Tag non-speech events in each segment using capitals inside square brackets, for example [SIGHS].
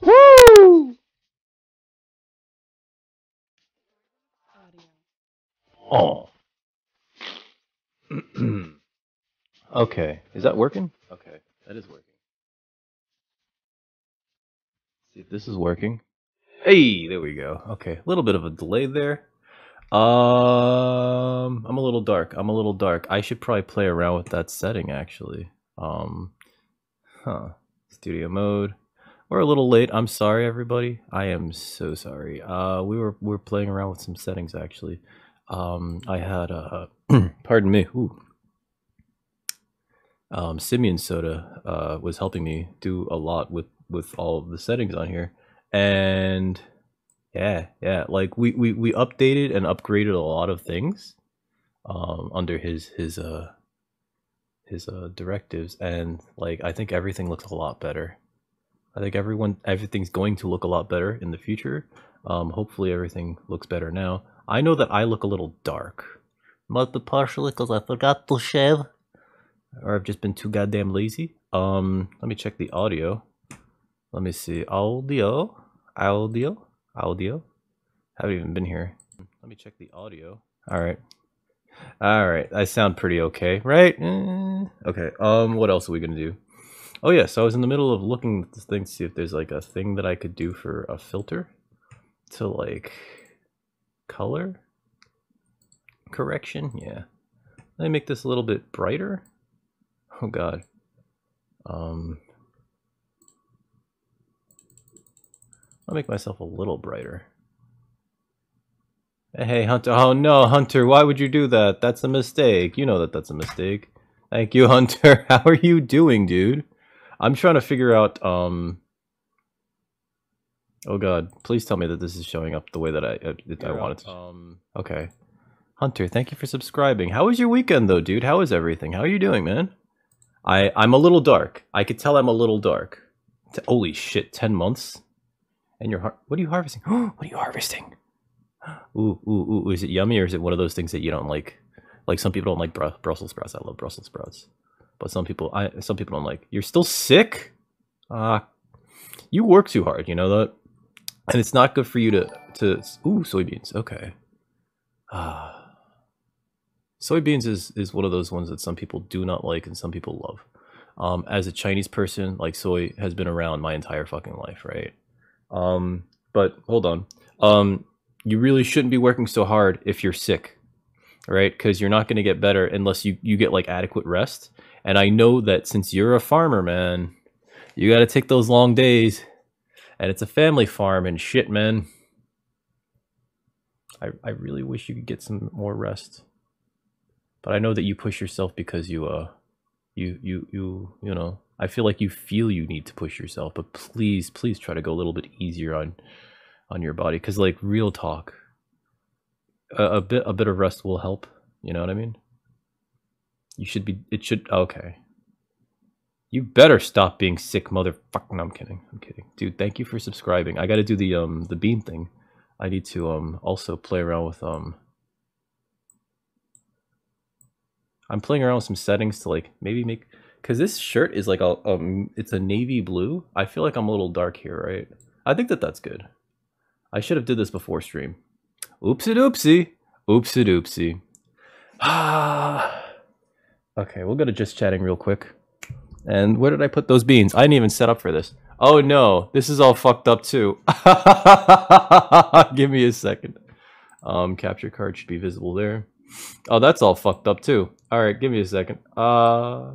Woo! Oh. [CLEARS THROAT] okay, is that working? Okay, that is working. see if this is working. Hey, there we go. Okay, a little bit of a delay there. Um, I'm a little dark. I'm a little dark. I should probably play around with that setting actually. Um, huh. Studio mode. We're a little late. I'm sorry, everybody. I am so sorry. Uh, we were we were playing around with some settings actually. Um, I had uh, [CLEARS THROAT] pardon me. Ooh. Um, Simian Soda uh, was helping me do a lot with with all of the settings on here, and yeah, yeah, like we we we updated and upgraded a lot of things um, under his his uh his uh directives, and like I think everything looks a lot better. I think everyone everything's going to look a lot better in the future. Um, hopefully everything looks better now. I know that I look a little dark, but partially because I forgot to shave, or I've just been too goddamn lazy. Um, let me check the audio. Let me see audio, audio, audio. Haven't even been here. Let me check the audio. All right. All right, I sound pretty okay, right? Eh, okay. Um, what else are we gonna do? Oh yeah, so I was in the middle of looking at this thing to see if there's like a thing that I could do for a filter to like color correction. Yeah. Let me make this a little bit brighter. Oh god. Um I'll make myself a little brighter. Hey, Hunter. Oh, no, Hunter. Why would you do that? That's a mistake. You know that that's a mistake. Thank you, Hunter. [LAUGHS] How are you doing, dude? I'm trying to figure out, um... Oh, God. Please tell me that this is showing up the way that I, uh, I wanted to. Um, okay. Hunter, thank you for subscribing. How was your weekend, though, dude? How is everything? How are you doing, man? I, I'm a little dark. I could tell I'm a little dark. T holy shit, 10 months? And you're... What are you harvesting? [GASPS] what are you harvesting? [GASPS] Ooh, ooh, ooh, is it yummy or is it one of those things that you don't like? Like some people don't like Br Brussels sprouts. I love Brussels sprouts, but some people, I some people I'm like. You're still sick. Uh, you work too hard. You know that, and it's not good for you to to. Ooh, soybeans. Okay. Ah, soybeans is is one of those ones that some people do not like and some people love. Um, as a Chinese person, like soy has been around my entire fucking life, right? Um, but hold on. Um, you really shouldn't be working so hard if you're sick, right? Because you're not going to get better unless you, you get like adequate rest. And I know that since you're a farmer, man, you got to take those long days. And it's a family farm and shit, man. I, I really wish you could get some more rest. But I know that you push yourself because you, uh, you, you, you, you know, I feel like you feel you need to push yourself, but please, please try to go a little bit easier on on your body because like real talk a, a, bit a bit of rest will help you know what i mean you should be it should okay you better stop being sick motherfucker no i'm kidding i'm kidding dude thank you for subscribing i gotta do the um the bean thing i need to um also play around with um i'm playing around with some settings to like maybe make because this shirt is like a um it's a navy blue i feel like i'm a little dark here right i think that that's good I should have did this before stream. Oopsie doopsie. Oopsie doopsie. [SIGHS] Ah. Okay, we'll go to just chatting real quick. And where did I put those beans? I didn't even set up for this. Oh no, this is all fucked up too. [LAUGHS] Give me a second. Um, capture card should be visible there. Oh, that's all fucked up too. All right, give me a second. Uh,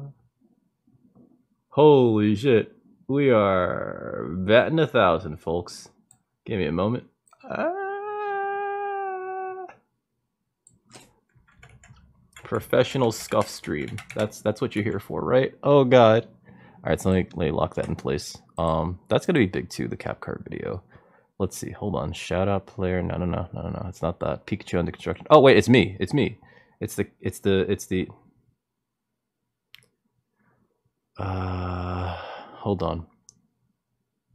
holy shit, we are batting a thousand, folks. Give me a moment. Uh, professional scuff stream. That's that's what you're here for, right? Oh god. All right, so let me, let me lock that in place. Um, that's gonna be big too. The cap card video. Let's see. Hold on. Shout out player. No, no, no, no, no, no. It's not that. Pikachu under construction. Oh wait, it's me. It's me. It's the. It's the. It's the. Uh, hold on.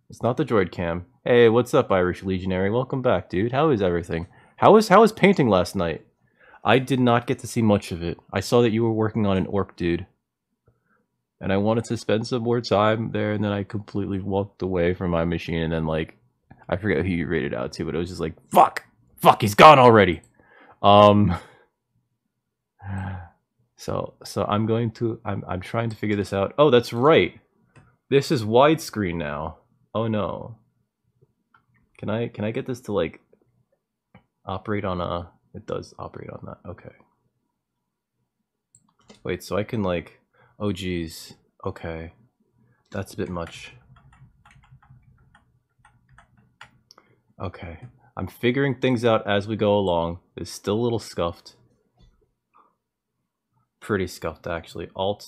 It's not the droid cam. Hey, what's up, Irish Legionary? Welcome back, dude. How is everything? How was how was painting last night? I did not get to see much of it. I saw that you were working on an orc dude. and I wanted to spend some more time there, and then I completely walked away from my machine, and then like I forget who you rated out to, but it was just like fuck, fuck, he's gone already. Um. [SIGHS] So so I'm going to I'm I'm trying to figure this out. Oh, that's right. This is widescreen now. Oh no. Can I can I get this to like operate on a it does operate on that. Okay. Wait, so I can like oh geez. Okay. That's a bit much. Okay. I'm figuring things out as we go along. It's still a little scuffed pretty scuffed actually. Alt,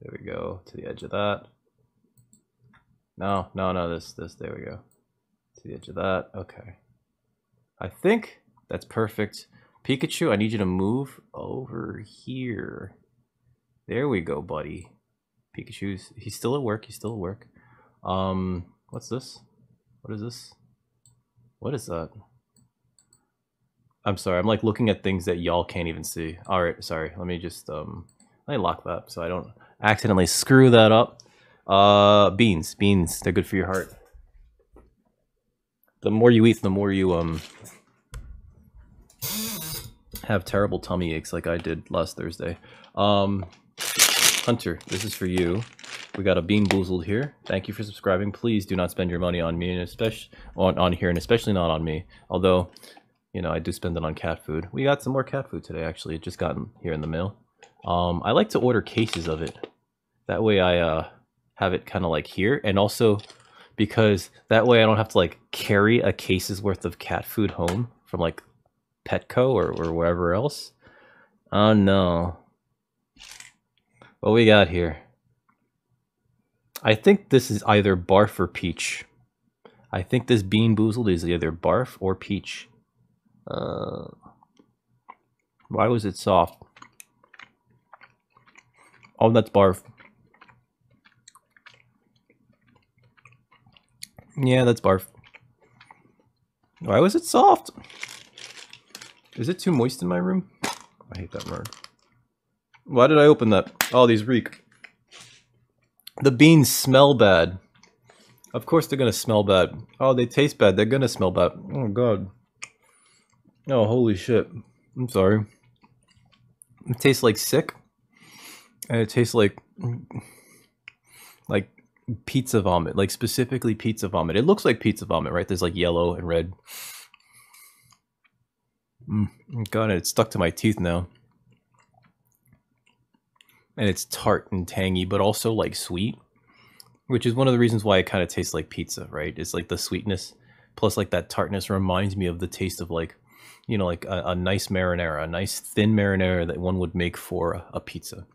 there we go, to the edge of that. No, no, no, this, this, there we go. To the edge of that, okay. I think that's perfect. Pikachu, I need you to move over here. There we go, buddy. Pikachu's, he's still at work, he's still at work. Um, what's this? What is this? What is that? I'm sorry. I'm like looking at things that y'all can't even see. All right, sorry. Let me just um, let me lock that so I don't accidentally screw that up. Uh, beans, beans. They're good for your heart. The more you eat, the more you um have terrible tummy aches, like I did last Thursday. Um, Hunter, this is for you. We got a Beanboozled here. Thank you for subscribing. Please do not spend your money on me, and especially on on here, and especially not on me. Although you know, I do spend it on cat food. We got some more cat food today, actually. It just gotten here in the mail. Um, I like to order cases of it. That way I uh, have it kind of like here. And also because that way I don't have to like carry a case's worth of cat food home from like Petco or, or wherever else. Oh no. What we got here? I think this is either barf or peach. I think this Beanboozled is either barf or peach. Uh, why was it soft? Oh, that's barf. Yeah, that's barf. Why was it soft? Is it too moist in my room? I hate that word. Why did I open that? Oh, these reek. The beans smell bad. Of course they're gonna smell bad. Oh, they taste bad. They're gonna smell bad. Oh, God. Oh, holy shit. I'm sorry. It tastes like sick. And it tastes like like pizza vomit, like specifically pizza vomit. It looks like pizza vomit, right? There's like yellow and red. Mm, God, it's stuck to my teeth now. And it's tart and tangy, but also like sweet, which is one of the reasons why it kind of tastes like pizza, right? It's like the sweetness plus like that tartness reminds me of the taste of like you know, like a, a nice marinara, a nice thin marinara that one would make for a, a pizza.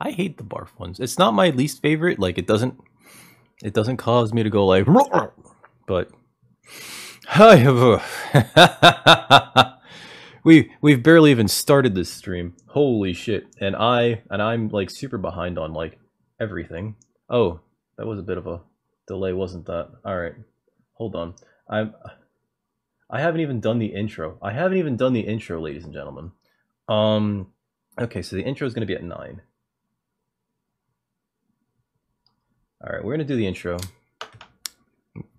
I hate the barf ones. It's not my least favorite. Like it doesn't, it doesn't cause me to go like, but I have [LAUGHS] we we've barely even started this stream. Holy shit! And I and I'm like super behind on like everything. Oh, that was a bit of a delay wasn't that. All right, hold on. I'm. I haven't even done the intro. I haven't even done the intro, ladies and gentlemen. Um, okay, so the intro is going to be at nine. All right, we're to do the intro.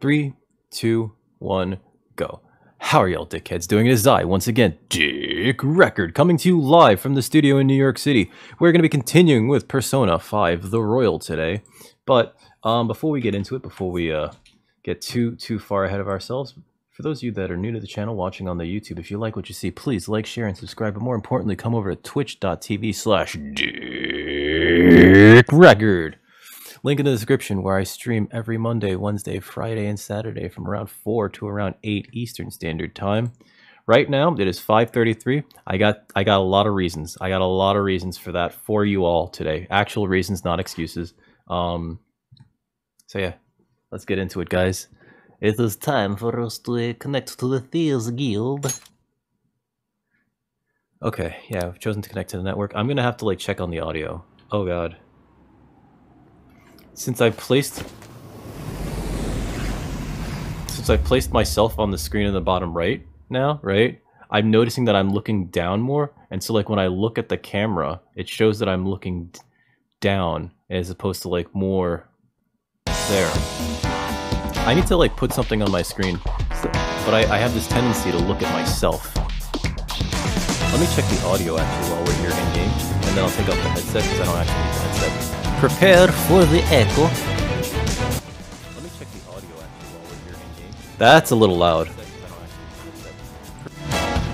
Three, two, one, go. How are y'all dickheads doing? It is I, once again, Dick Reckard, coming to you live from the studio in New York City. We're going to be continuing with Persona 5 The Royal today. But um, before we get into it, before we uh, get too too far ahead of ourselves, for those of you that are new to the channel, watching on the YouTube, if you like what you see, please like, share, and subscribe. But more importantly, come over to twitch.tv slash Dick Reckard. Link in the description where I stream every Monday, Wednesday, Friday, and Saturday from around 4 to around 8 Eastern Standard Time. Right now, it is 5:33. I got I got a lot of reasons. I got a lot of reasons for that for you all today. Actual reasons, not excuses. Um, so yeah, let's get into it, guys. It is time for us to uh, connect to the Thieves Guild. Okay, yeah, I've chosen to connect to the network. I'm gonna have to like check on the audio. Oh god. Since I placed since I placed myself on the screen in the bottom right now, right? I'm noticing that I'm looking down more, and so like when I look at the camera, it shows that I'm looking down as opposed to like more there. I need to like put something on my screen, but I, I have this tendency to look at myself. Let me check the audio actually while we're here in game, and then I'll take off the headset because I don't actually need the headset. Prepare for the echo. Let me check the audio actually while we're here in game. That's a little loud.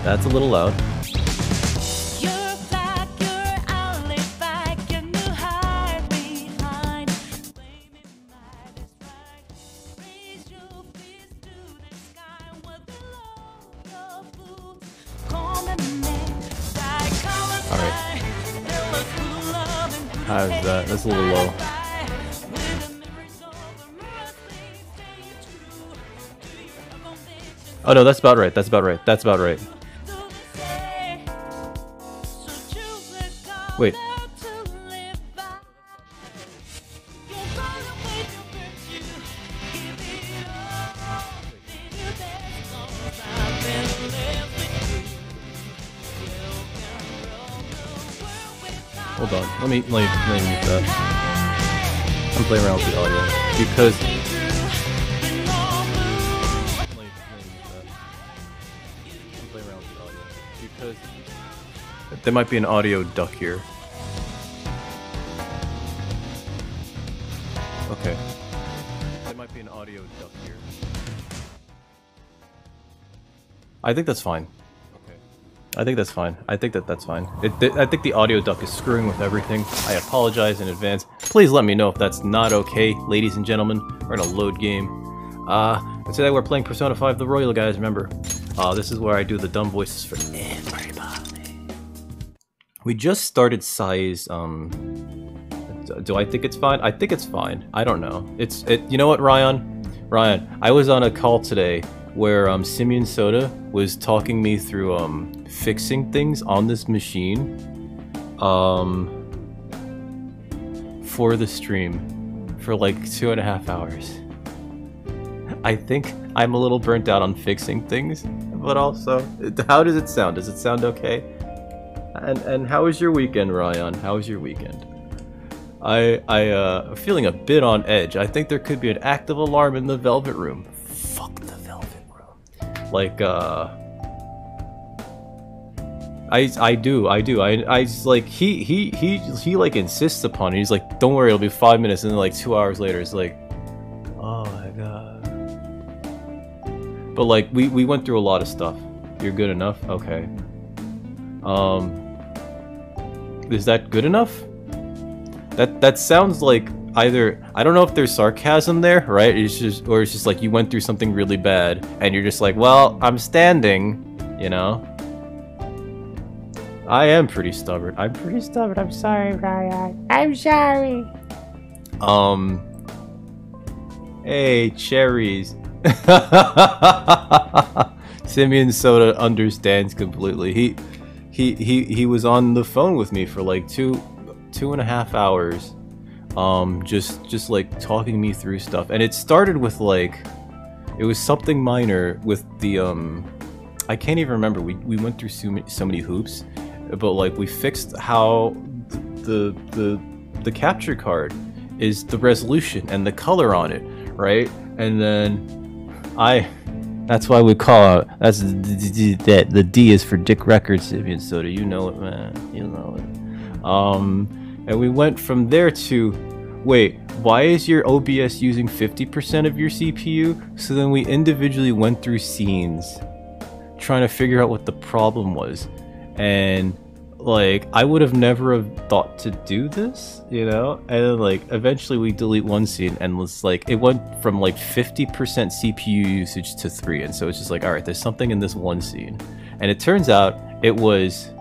That's a little loud. A little low. Oh no, that's about right. That's about right. That's about right. Wait. Let me let me, let me mute that. I'm playing around with the audio because. Because there might be an audio duck here. Okay. There might be an audio duck here. I think that's fine. I think that's fine. I think that that's fine. It, th I think the audio duck is screwing with everything. I apologize in advance. Please let me know if that's not okay, ladies and gentlemen. We're in a load game. Uh, today we're playing Persona 5 The Royal, guys, remember. Uh, this is where I do the dumb voices for everybody. We just started size, um... Do I think it's fine? I think it's fine. I don't know. It's, it. you know what, Ryan? Ryan, I was on a call today where um, Simian Soda was talking me through um, fixing things on this machine um, for the stream for like two and a half hours. I think I'm a little burnt out on fixing things, but also, how does it sound? Does it sound okay? And and how was your weekend, Ryan? How was your weekend? I I uh feeling a bit on edge. I think there could be an active alarm in the Velvet Room. Fuck the Velvet Room. Like uh I I do I do I I just like he he he he like insists upon it. He's like, don't worry, it'll be five minutes, and then like two hours later, it's like, oh my god. But like we we went through a lot of stuff. You're good enough, okay. Um, is that good enough? That that sounds like either I don't know if there's sarcasm there, right? It's just or it's just like you went through something really bad, and you're just like, well, I'm standing, you know. I am pretty stubborn. I'm pretty stubborn. I'm sorry, Ryan. I'm sorry. Um. Hey, cherries. [LAUGHS] Simian Soda understands completely. He, he, he, he was on the phone with me for like two, two and a half hours, um, just, just like talking me through stuff. And it started with like, it was something minor with the, um, I can't even remember. We, we went through so many, so many hoops, but like we fixed how the the the capture card is the resolution and the color on it, right? And then I that's why we call it that's that the D is for Dick Reckard's Simian Soda. You know it, man. You know it. Um and we went from there to wait, why is your OBS using 50% of your CPU? So then we individually went through scenes trying to figure out what the problem was. And like I would have never have thought to do this, you know? And then, like eventually we delete one scene and was like it went from like 50% CPU usage to 3 and so it's just like all right, there's something in this one scene. And it turns out it was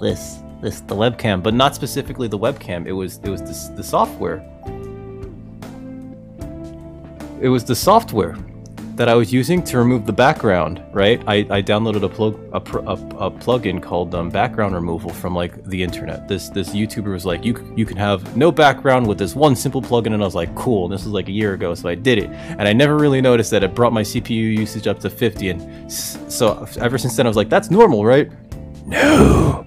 this this the webcam, but not specifically the webcam. It was it was this, the software. It was the software that I was using to remove the background, right? I, I downloaded a plug a, a, a plugin called um, background removal from like the internet. This this YouTuber was like, you you can have no background with this one simple plugin, and I was like, cool. And this was like a year ago, so I did it, and I never really noticed that it brought my CPU usage up to 50, and so ever since then I was like, that's normal, right? No,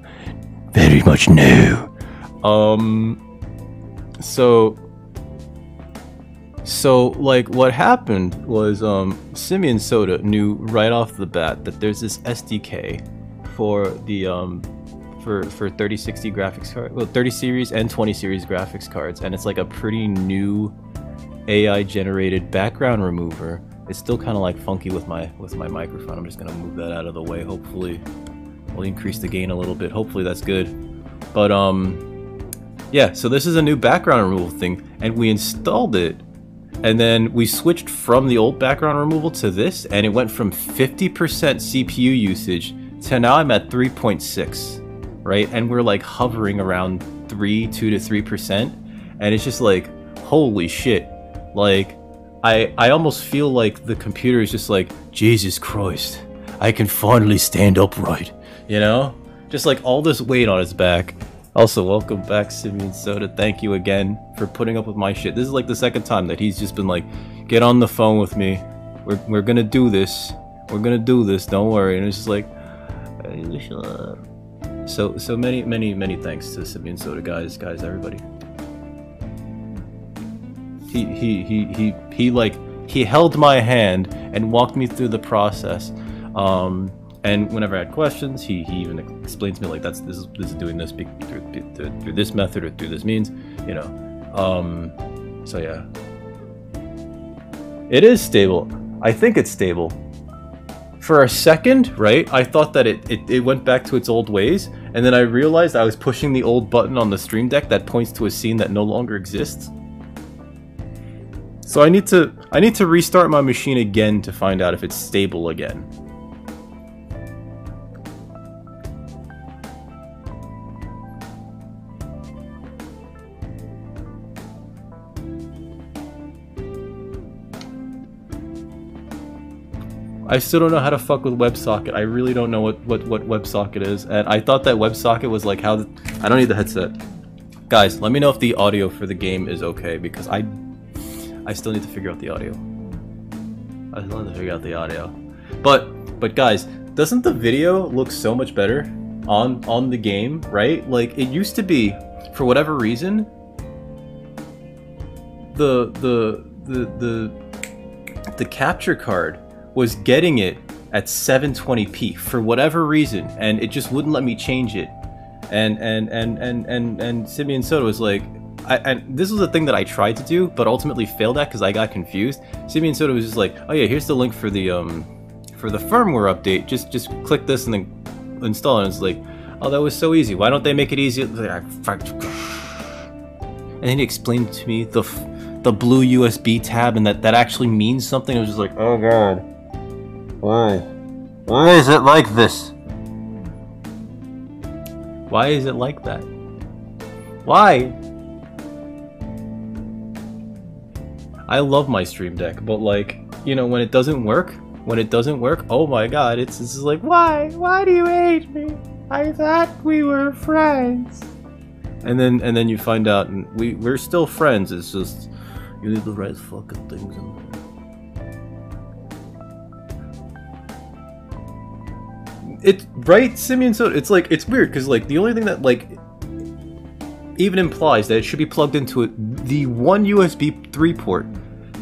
very much no. Um, so so, like, what happened was um, Simian Soda knew right off the bat that there's this SDK for the um, for for 3060 graphics card, well, 30 series and 20 series graphics cards, and it's like a pretty new AI generated background remover. It's still kind of like funky with my with my microphone. I'm just gonna move that out of the way. Hopefully, we'll increase the gain a little bit. Hopefully, that's good. But um, yeah. So this is a new background removal thing, and we installed it and then we switched from the old background removal to this, and it went from 50% CPU usage to now I'm at 3.6, right? And we're like hovering around 3, 2 to 3%. And it's just like, holy shit. Like, I, I almost feel like the computer is just like, Jesus Christ, I can finally stand upright, you know? Just like all this weight on its back. Also, welcome back, Simian Soda. Thank you again for putting up with my shit. This is like the second time that he's just been like, get on the phone with me. We're, we're gonna do this. We're gonna do this. Don't worry. And it's just like, so so many many many thanks to Simian Soda, guys, guys, everybody. He he he he he like he held my hand and walked me through the process. Um, and whenever I had questions, he, he even explains to me like that's this is this is doing this through, through, through this method or through this means, you know. Um, so yeah, it is stable. I think it's stable. For a second, right, I thought that it, it, it went back to its old ways, and then I realized I was pushing the old button on the Stream Deck that points to a scene that no longer exists. So I need to I need to restart my machine again to find out if it's stable again. I still don't know how to fuck with WebSocket. I really don't know what, what, what WebSocket is. And I thought that WebSocket was like how... I don't need the headset. Guys, let me know if the audio for the game is okay, because I... I still need to figure out the audio. I still need to figure out the audio. But, but guys, doesn't the video look so much better on, on the game, right? Like, it used to be, for whatever reason, the, the, the, the, the capture card was getting it at 720p for whatever reason, and it just wouldn't let me change it. And and and and and and Simian Soda was like, I, and this was a thing that I tried to do, but ultimately failed at because I got confused. Simian Soda was just like, oh yeah, here's the link for the um for the firmware update. Just just click this and then install it. And it's like, oh, that was so easy. Why don't they make it easy? And then he explained to me the the blue USB tab and that that actually means something. I was just like, oh god. Why? Why is it like this? Why is it like that? Why? I love my Stream Deck, but like, you know, when it doesn't work, when it doesn't work, oh my god, it's, it's like, why? Why do you hate me? I thought we were friends. And then and then you find out and we, we're still friends, it's just you need the right fucking things in there. it right Simian? So it's like it's weird because like the only thing that like even implies that it should be plugged into it, the one USB 3 port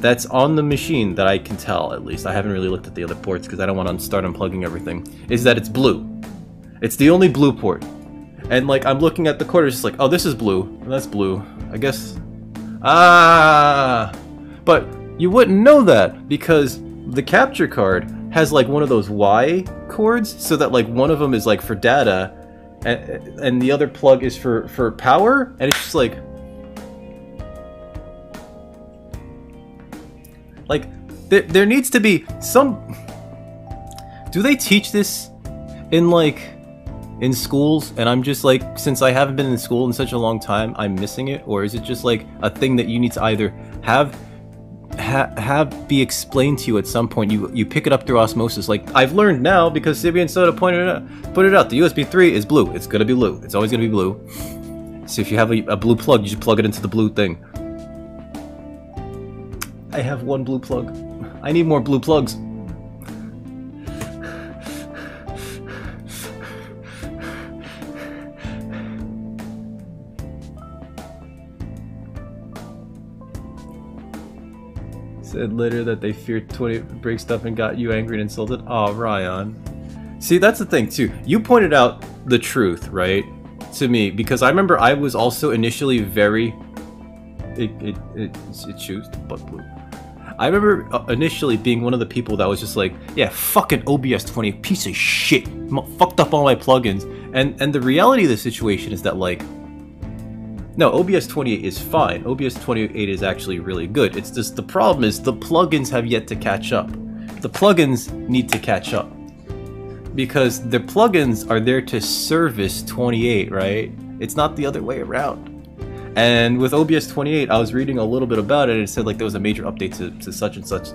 that's on the machine that I can tell at least. I haven't really looked at the other ports because I don't want to start unplugging everything is that it's blue. It's the only blue port. And like I'm looking at the quarters just like oh this is blue. That's blue I guess. Ah! But you wouldn't know that because the capture card has like one of those Y cords so that like one of them is like for data and, and the other plug is for for power and it's just like like there, there needs to be some do they teach this in like in schools? And I'm just like since I haven't been in school in such a long time I'm missing it or is it just like a thing that you need to either have ha- have be explained to you at some point. You you pick it up through osmosis. Like I've learned now because Simian Soda pointed it out. Put it out. The USB 3 is blue. It's gonna be blue. It's always gonna be blue. So if you have a, a blue plug, you just plug it into the blue thing. I have one blue plug. I need more blue plugs. Said later that they feared 20 break stuff and got you angry and insulted. Oh, Ryan. See, that's the thing too. You pointed out the truth, right? To me, because I remember I was also initially very. It it it, it choose but blue. I remember uh, initially being one of the people that was just like, yeah, fucking OBS 20, piece of shit, fucked up all my plugins. And and the reality of the situation is that like no, OBS 28 is fine. OBS 28 is actually really good. It's just the problem is the plugins have yet to catch up. The plugins need to catch up. Because the plugins are there to service 28, right? It's not the other way around. And with OBS 28, I was reading a little bit about it and it said like there was a major update to, to such and such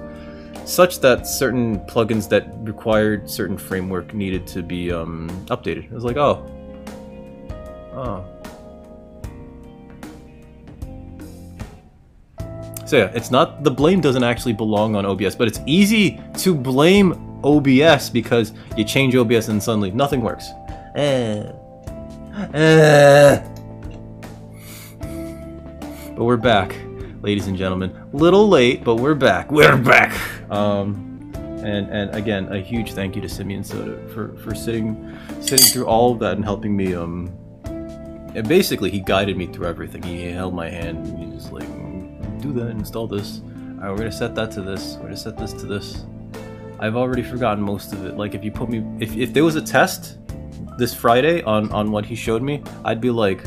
such that certain plugins that required certain framework needed to be um, updated. I was like, oh. Oh. So yeah, it's not the blame doesn't actually belong on OBS, but it's easy to blame OBS because you change OBS and suddenly nothing works. Eh. Eh. But we're back, ladies and gentlemen. Little late, but we're back. We're back. Um, and and again, a huge thank you to Simian Soda for for sitting sitting through all of that and helping me. Um, and basically, he guided me through everything. He held my hand and he just like do that, install this. Alright, we're gonna set that to this. We're gonna set this to this. I've already forgotten most of it. Like if you put me if, if there was a test this Friday on, on what he showed me, I'd be like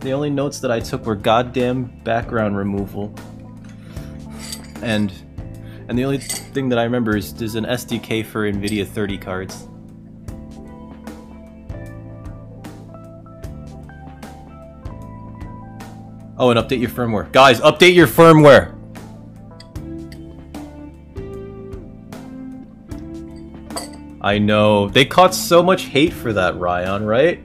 the only notes that I took were goddamn background removal. And and the only thing that I remember is there's an SDK for NVIDIA 30 cards. Oh, and update your firmware. Guys, update your firmware! I know. They caught so much hate for that, Ryan, right?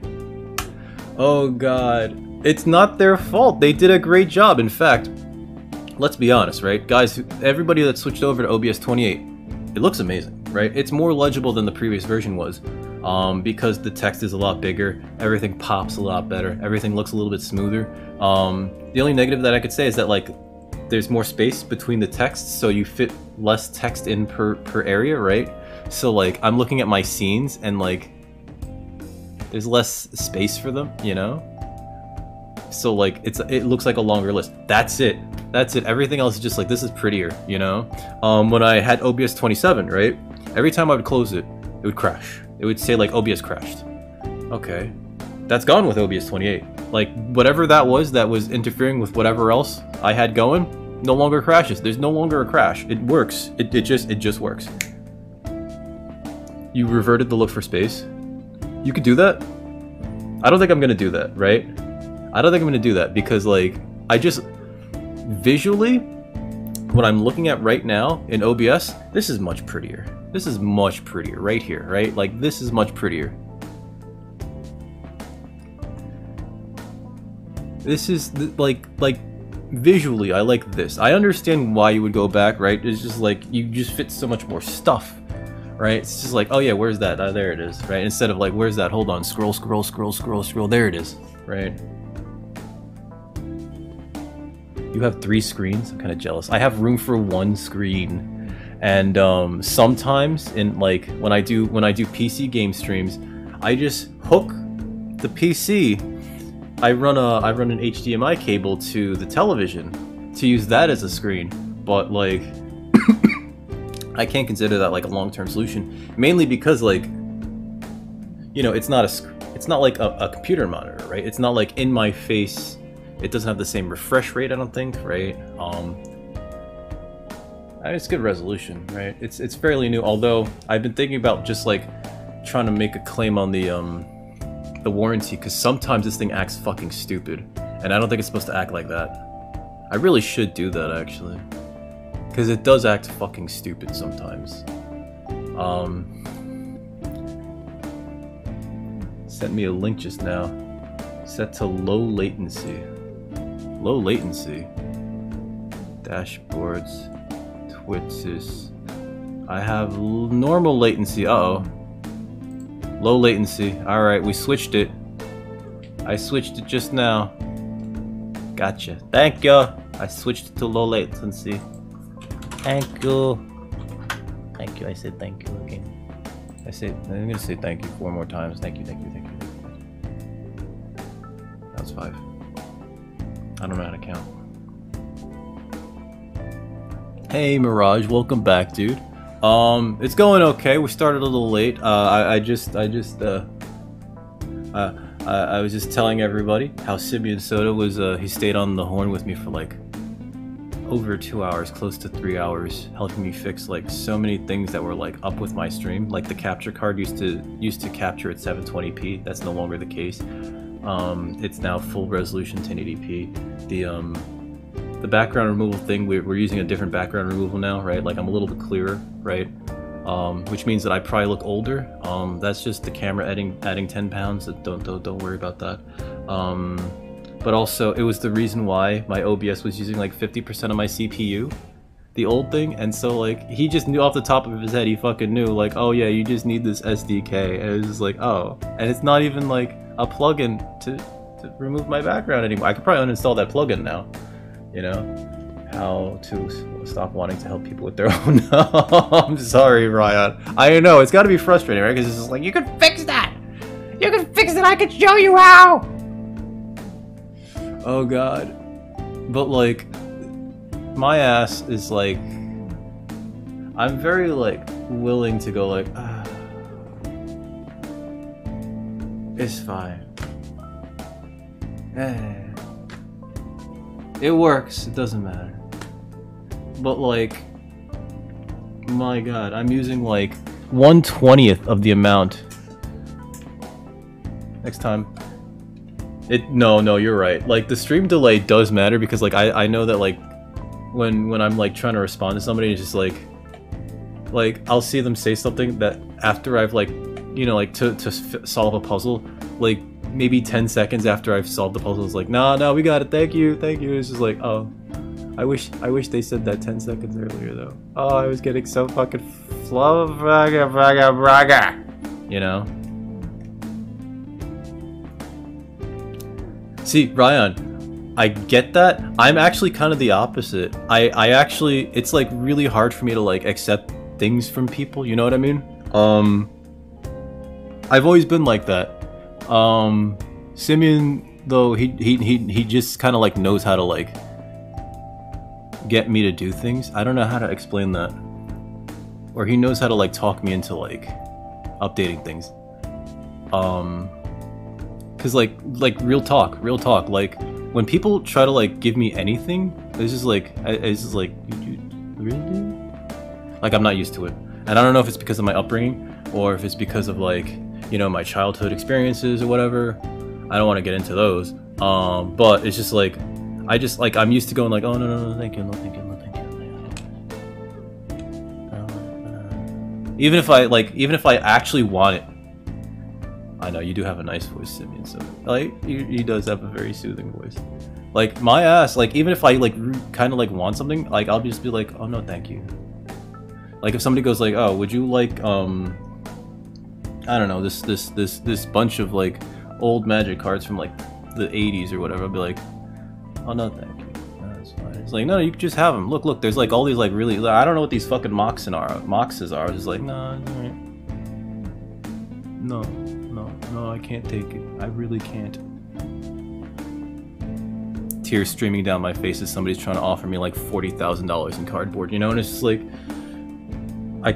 Oh god. It's not their fault. They did a great job. In fact, let's be honest, right? Guys, everybody that switched over to OBS 28, it looks amazing, right? It's more legible than the previous version was. Um, because the text is a lot bigger, everything pops a lot better, everything looks a little bit smoother. Um, the only negative that I could say is that like there's more space between the texts, so you fit less text in per per area, right? So like I'm looking at my scenes and like there's less space for them, you know? So like it's it looks like a longer list. That's it. That's it. Everything else is just like this is prettier, you know? Um, when I had OBS 27, right? Every time I would close it, it would crash. It would say like OBS crashed. Okay. That's gone with OBS 28. Like, whatever that was that was interfering with whatever else I had going, no longer crashes. There's no longer a crash. It works. It, it just it just works. You reverted the look for space. You could do that? I don't think I'm gonna do that, right? I don't think I'm gonna do that because like I just visually what I'm looking at right now in OBS, this is much prettier. This is much prettier right here, right? Like this is much prettier. This is like like visually I like this. I understand why you would go back, right? It's just like you just fit so much more stuff. Right? It's just like, oh yeah, where's that? Oh, there it is, right? Instead of like, where's that? Hold on, scroll, scroll, scroll, scroll, scroll. There it is, right? You have three screens? I'm kind of jealous. I have room for one screen. And um, sometimes in like when I do when I do PC game streams, I just hook the PC I run a I run an HDMI cable to the television to use that as a screen, but like [COUGHS] I can't consider that like a long-term solution, mainly because like you know it's not a it's not like a, a computer monitor, right? It's not like in my face. It doesn't have the same refresh rate, I don't think, right? Um, it's good resolution, right? It's it's fairly new, although I've been thinking about just like trying to make a claim on the um the warranty because sometimes this thing acts fucking stupid. And I don't think it's supposed to act like that. I really should do that, actually. Because it does act fucking stupid sometimes. Um... Sent me a link just now. Set to low latency. Low latency. Dashboards. Twitters. I have normal latency. Uh oh Low latency. Alright, we switched it. I switched it just now. Gotcha. Thank you. I switched it to low latency. Thank you. Thank you. I said thank you again. I say I'm gonna say thank you four more times. Thank you, thank you, thank you. That's five. I don't know how to count. Hey Mirage, welcome back, dude. Um, it's going okay. We started a little late. Uh, I, I just, I just, uh, uh, I, I was just telling everybody how Simian Soda was, uh, he stayed on the horn with me for like over two hours, close to three hours, helping me fix like so many things that were like up with my stream. Like the capture card used to used to capture at 720p. That's no longer the case. Um, it's now full resolution 1080p. The um, the background removal thing, we're, we're using a different background removal now, right? Like I'm a little bit clearer, right? Um, which means that I probably look older. Um, that's just the camera adding adding 10 pounds. Don't don't don't worry about that. Um, but also, it was the reason why my OBS was using like 50% of my CPU, the old thing. And so like he just knew off the top of his head, he fucking knew like, oh yeah, you just need this SDK. And it was just like, oh, and it's not even like a plugin to to remove my background anymore. I could probably uninstall that plugin now you know how to stop wanting to help people with their [LAUGHS] own i'm [LAUGHS] sorry ryan. I know it's got to be frustrating right? Because it's just like you can fix that! You can fix it i can show you how! Oh god. But like my ass is like i'm very like willing to go like ah, it's fine. [SIGHS] Eh it works, it doesn't matter. But like, my god, I'm using like 1 20th of the amount. Next time. It, no, no, you're right. Like, the stream delay does matter because like, I, I know that like, when, when I'm like trying to respond to somebody, it's just like, like, I'll see them say something that after I've like, you know, like to, to solve a puzzle, like maybe 10 seconds after I've solved the puzzle, it's like, nah, nah, we got it, thank you, thank you. It's just like, oh, I wish, I wish they said that 10 seconds earlier, though. Oh, I was getting so fucking flubbraga, braga, braga, you know? See, Ryan, I get that. I'm actually kind of the opposite. I, I actually, it's like really hard for me to like accept things from people, you know what I mean? Um, I've always been like that. Um, Simian, though, he he he he just kind of like knows how to like get me to do things. I don't know how to explain that, or he knows how to like talk me into like updating things. Um, cause like like real talk, real talk. Like when people try to like give me anything, it's just like it's just like really, like I'm not used to it, and I don't know if it's because of my upbringing or if it's because of like you know, my childhood experiences or whatever. I don't want to get into those. Um, but it's just like, I just like I'm used to going like, oh no no no, thank you, no thank you, no thank you. Even if I like, even if I actually want it, I know you do have a nice voice, Simian. So like, he, he does have a very soothing voice. Like my ass, like even if I like kind of like want something, like I'll just be like, oh no, thank you. Like if somebody goes like, oh, would you like um I don't know, this this this this bunch of like old magic cards from like the 80s or whatever. I'll be like, oh no, thank you. It's like, no, no, you can just have them. Look, look, there's like all these like really, I don't know what these fucking moxen are, moxes are. I was just like, no, right. no, no, no, I can't take it. I really can't. Tears streaming down my face as somebody's trying to offer me like forty thousand dollars in cardboard, you know, and it's just like, I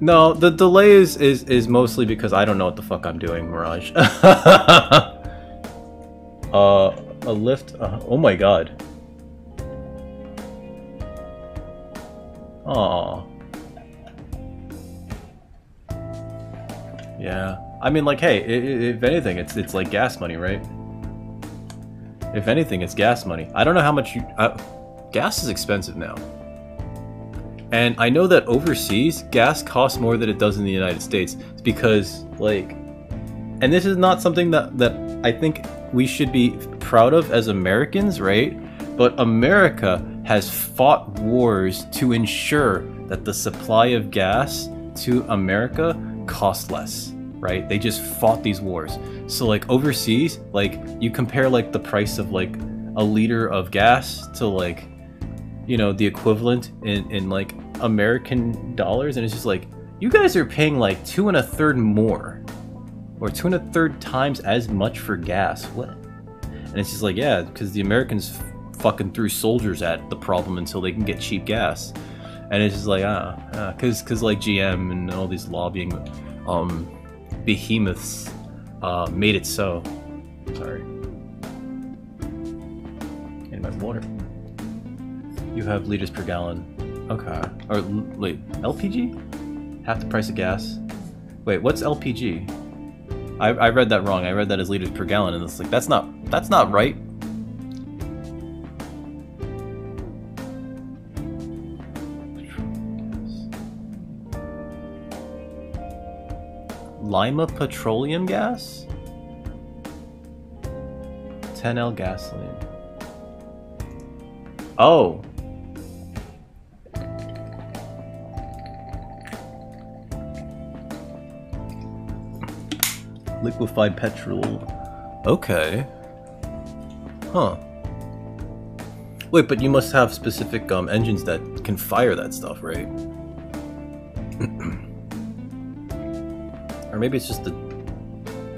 No, the delay is, is, is mostly because I don't know what the fuck I'm doing, Mirage. [LAUGHS] uh, a lift? Uh, oh my god. Aww. Yeah. I mean, like, hey, if anything, it's it's like gas money, right? If anything, it's gas money. I don't know how much you... Uh, gas is expensive now. And I know that overseas, gas costs more than it does in the United States. Because, like... And this is not something that, that I think we should be proud of as Americans, right? But America has fought wars to ensure that the supply of gas to America costs less, right? They just fought these wars. So like overseas, like you compare like the price of like a liter of gas to like, you know, the equivalent in, in like American dollars and it's just like, you guys are paying like two and a third more or two and a third times as much for gas. What? And it's just like, yeah, because the Americans fucking threw soldiers at the problem until they can get cheap gas. And it's just like, ah, ah, cause, cause like GM and all these lobbying, um, behemoths, uh, made it so. Sorry. In my water. You have liters per gallon. Okay. Or, wait, LPG? Half the price of gas? Wait, what's LPG? I, I read that wrong. I read that as liters per gallon, and it's like, that's not, that's not right. Lima petroleum gas? 10L gasoline. Oh! Liquefied petrol. Okay. Huh. Wait, but you must have specific um, engines that can fire that stuff, right? [CLEARS THROAT] Or maybe it's just a,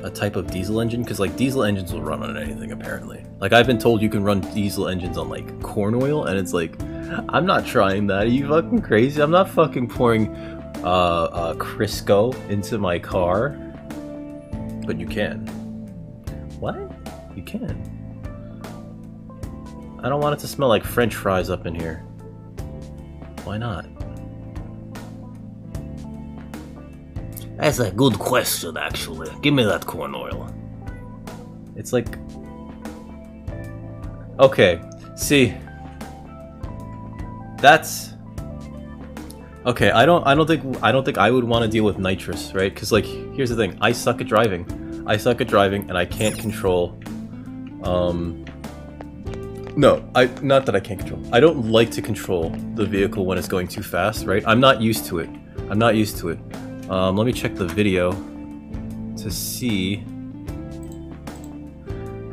a type of diesel engine, because like diesel engines will run on anything apparently. Like I've been told you can run diesel engines on like corn oil, and it's like, I'm not trying that. Are you fucking crazy? I'm not fucking pouring uh, uh, Crisco into my car. But you can. What? You can. I don't want it to smell like french fries up in here. Why not? That's a good question, actually. Give me that corn oil. It's like... Okay, see... That's... Okay, I don't I don't think I don't think I would want to deal with nitrous, right? Cuz like here's the thing, I suck at driving. I suck at driving and I can't control um no, I not that I can't control. I don't like to control the vehicle when it's going too fast, right? I'm not used to it. I'm not used to it. Um, let me check the video to see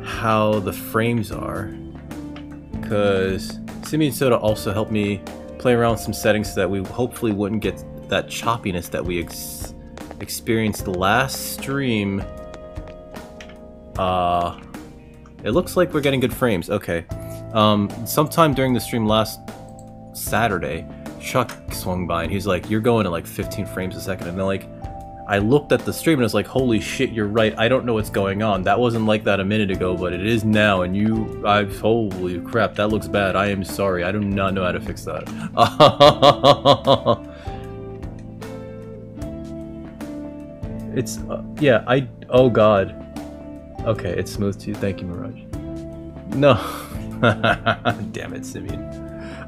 how the frames are. Because Simian Soda also helped me play around with some settings so that we hopefully wouldn't get that choppiness that we ex experienced last stream. Uh, it looks like we're getting good frames. Okay. Um, sometime during the stream last Saturday, Chuck swung by and he's like, you're going at like 15 frames a second. And then like, I looked at the stream and I was like, holy shit, you're right. I don't know what's going on. That wasn't like that a minute ago, but it is now. And you, I, holy crap, that looks bad. I am sorry. I do not know how to fix that. [LAUGHS] it's, uh, yeah, I, oh god. Okay, it's smooth too. Thank you, Mirage. No. [LAUGHS] Damn it, Simian.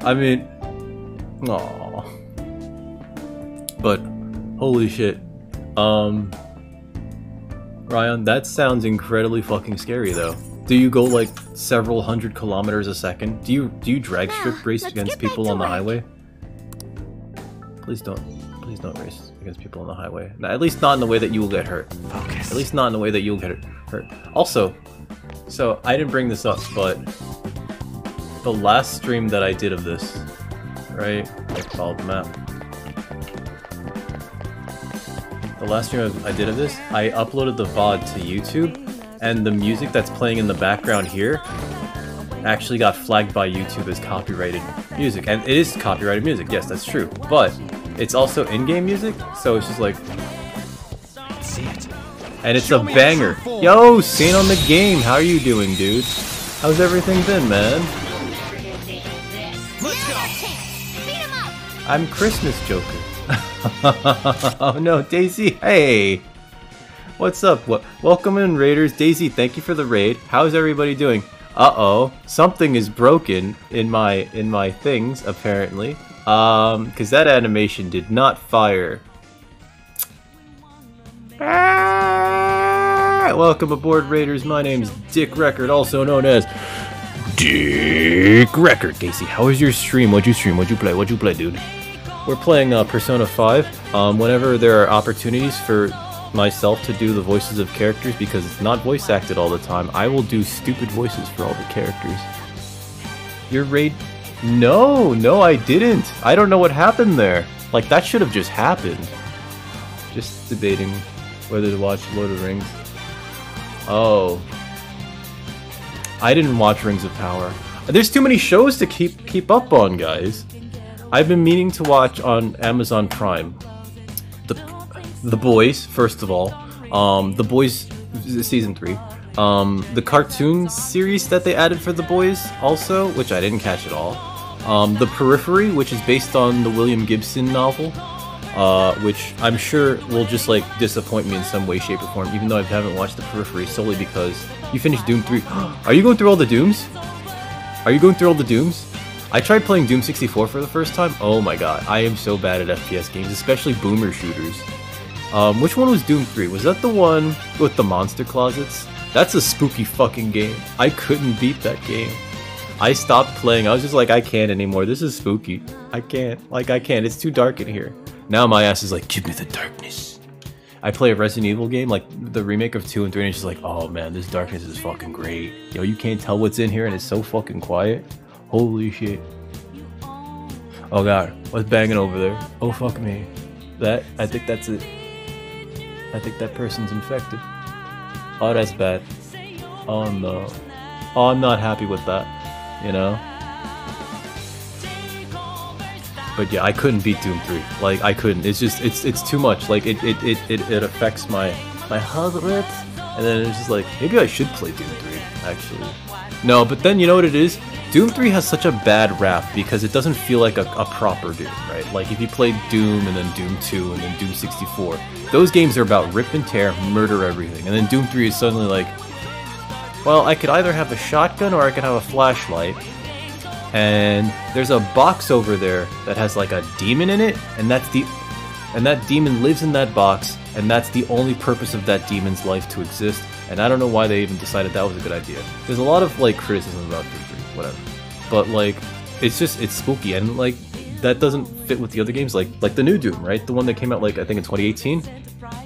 I mean, Aww. But, holy shit. Um, Ryan, that sounds incredibly fucking scary though. Do you go like several hundred kilometers a second? Do you do you drag strip race against people on the highway? Please don't, please don't race against people on the highway. At least not in the way that you will get hurt. Focus. At least not in the way that you'll get hurt. Also, so I didn't bring this up, but the last stream that I did of this, right? I followed the map. The last stream I did of this, I uploaded the VOD to YouTube, and the music that's playing in the background here actually got flagged by YouTube as copyrighted music. And it is copyrighted music, yes, that's true. But it's also in-game music, so it's just like... And it's a banger. Yo, Saint on the game, how are you doing, dude? How's everything been, man? I'm Christmas Joker. [LAUGHS] oh no, Daisy, hey! What's up? What? Welcome in, Raiders. Daisy, thank you for the raid. How's everybody doing? Uh-oh. Something is broken in my in my things, apparently. Um, because that animation did not fire. Ah, welcome aboard, Raiders. My name's Dick Reckard, also known as Dick Reckard. Casey, how was your stream? What'd you stream? What'd you play? What'd you play, dude? We're playing uh, Persona 5. Um, whenever there are opportunities for myself to do the voices of characters because it's not voice acted all the time. I will do stupid voices for all the characters. Your raid... No, no I didn't. I don't know what happened there. Like, that should have just happened. Just debating whether to watch Lord of the Rings. Oh. I didn't watch Rings of Power. There's too many shows to keep keep up on, guys. I've been meaning to watch on Amazon Prime. The the Boys, first of all. Um, the Boys season three. Um, the cartoon series that they added for The Boys, also, which I didn't catch at all. Um, the Periphery, which is based on the William Gibson novel, uh, which I'm sure will just like disappoint me in some way, shape, or form. Even though I haven't watched the Periphery solely because you finished Doom three. [GASPS] Are you going through all the Dooms? Are you going through all the Dooms? I tried playing Doom 64 for the first time. Oh my god, I am so bad at FPS games, especially boomer shooters. Um, which one was Doom 3? Was that the one with the monster closets? That's a spooky fucking game. I couldn't beat that game. I stopped playing. I was just like, I can't anymore. This is spooky. I can't. Like, I can't. It's too dark in here. Now my ass is like, give me the darkness. I play a Resident Evil game, like the remake of 2 and 3, and it's just like, oh man, this darkness is fucking great. Yo, you can't tell what's in here and it's so fucking quiet. Holy shit. Oh god, what's banging over there? Oh fuck me. That, I think that's it. I think that person's infected. Oh, that's bad. Oh no. Oh, I'm not happy with that. You know? But yeah, I couldn't beat Doom 3. Like, I couldn't. It's just, it's it's too much. Like, it, it, it, it, it affects my, my rate. And then it's just like, maybe I should play Doom 3, actually. No, but then you know what it is? Doom 3 has such a bad rap because it doesn't feel like a, a, proper Doom, right? Like if you play Doom and then Doom 2 and then Doom 64, those games are about rip and tear, murder everything. And then Doom 3 is suddenly like, well, I could either have a shotgun or I could have a flashlight. And there's a box over there that has like a demon in it, and that's the and that demon lives in that box, and that's the only purpose of that demon's life to exist. And I don't know why they even decided that was a good idea. There's a lot of like criticism about Doom 3 whatever. But like, it's just it's spooky and like that doesn't fit with the other games. Like like the new Doom, right? The one that came out like I think in 2018.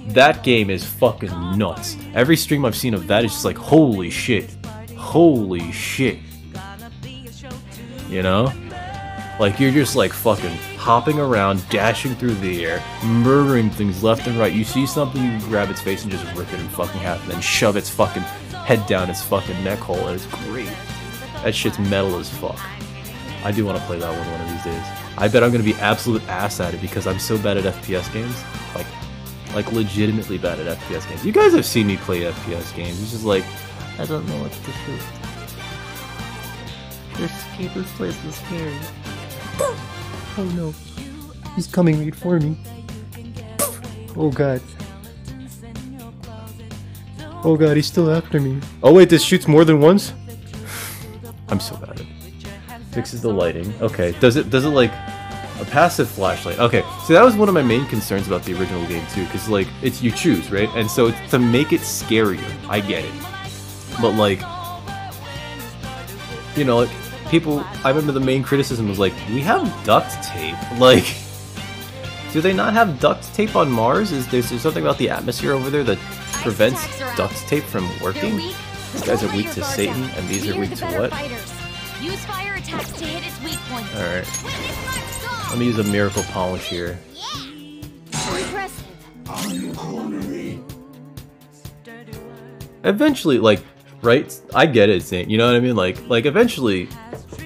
That game is fucking nuts. Every stream I've seen of that is just like holy shit, holy shit. You know, like you're just like fucking hopping around, dashing through the air, murdering things left and right. You see something, you grab its face and just rip it in fucking half, and then shove its fucking head down its fucking neck hole, and it's great. That shit's metal as fuck. I do want to play that one one of these days. I bet I'm gonna be absolute ass at it because I'm so bad at FPS games. Like, like legitimately bad at FPS games. You guys have seen me play FPS games. It's just like, I don't know what to shoot. This this place is scary. Oh no. He's coming right for me. Oh god. Oh god, he's still after me. Oh wait, this shoots more than once? [SIGHS] I'm so bad at it. Fixes the lighting. Okay. Does it does it like a passive flashlight? Okay. So that was one of my main concerns about the original game too, because like it's you choose, right? And so to make it scarier, I get it. But like you know, like people I remember the main criticism was like, we have duct tape. [LAUGHS] Like do they not have duct tape on Mars? Is there, is there something about the atmosphere over there that prevents duct tape from working? These guys are weak to Satan, and these are weak to what? Alright. Let me use a miracle polish here. Yeah. Impressive. Eventually, like, right? I get it, Saint. You know what I mean? Like, like eventually,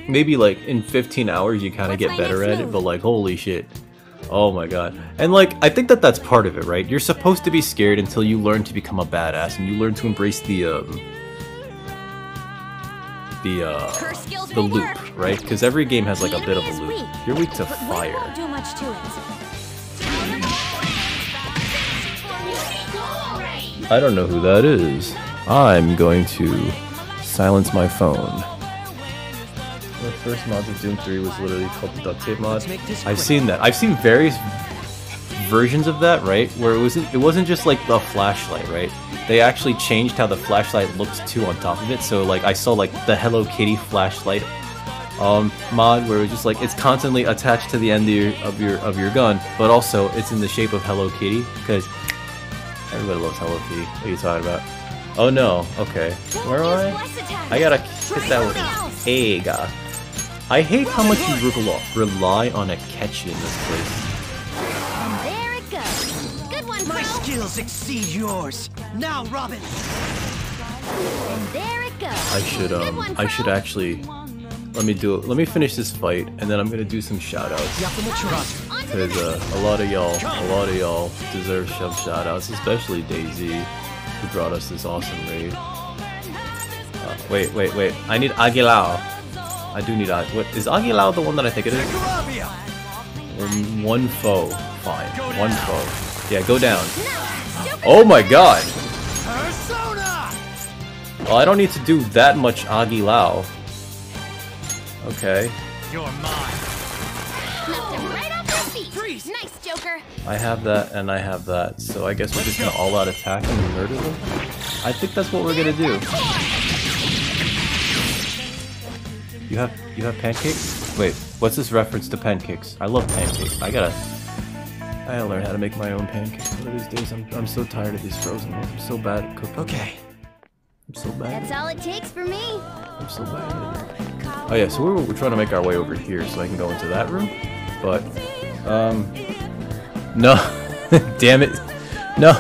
maybe like in 15 hours you kind of get better at it. But like, holy shit. Oh my god. And like, I think that that's part of it, right? You're supposed to be scared until you learn to become a badass and you learn to embrace the, um, the uh, the loop, right? Because every game has like a bit of a loop. You're weak to fire. I don't know who that is. I'm going to silence my phone. The first mod of Doom 3 was literally called the duct tape mod. I've seen that. I've seen various versions of that, right? Where it wasn't it wasn't just like the flashlight, right? They actually changed how the flashlight looked too on top of it. So like I saw like the Hello Kitty flashlight um, mod where it's just like it's constantly attached to the end of your of your of your gun, but also it's in the shape of Hello Kitty because everybody loves Hello Kitty. What are you talking about? Oh no. Okay. Where am I? I gotta hit that one. with Eiga. I hate how much you rely, rely on a catch in this place. My skills exceed yours. Now, Robin. And there it goes. I should Good um one, I should actually let me do it. Let me finish this fight and then I'm gonna do some shout outs. Yakumo On to the Because uh, a lot of y'all, a lot of y'all deserve some shoutouts, especially Daisy, who brought us this awesome raid. Uh, wait, wait, wait. I need Agilao. I do need Ag- What is Agilao the one that I think it is? Karabia. Um, One foe. Fine. One foe. Yeah, go down. Oh my god! Well, I don't need to do that much Agilao. Okay. You're mine. Knocked him right off his feet. Freeze. Nice, Joker. I have that and I have that, so I guess we're just gonna all out attack and murder them? I think that's what we're gonna do. You have you have pancakes? Wait, what's this reference to pancakes? I love pancakes. I gotta I gotta learn how to make my own pancakes one of these days. I'm I'm so tired of these frozen ones. I'm so bad at cooking. Okay. I'm so bad. That's all it takes for me. I'm so bad at. Oh yeah, so we're, we're trying to make our way over here so I can go into that room. But um no [LAUGHS] damn it. No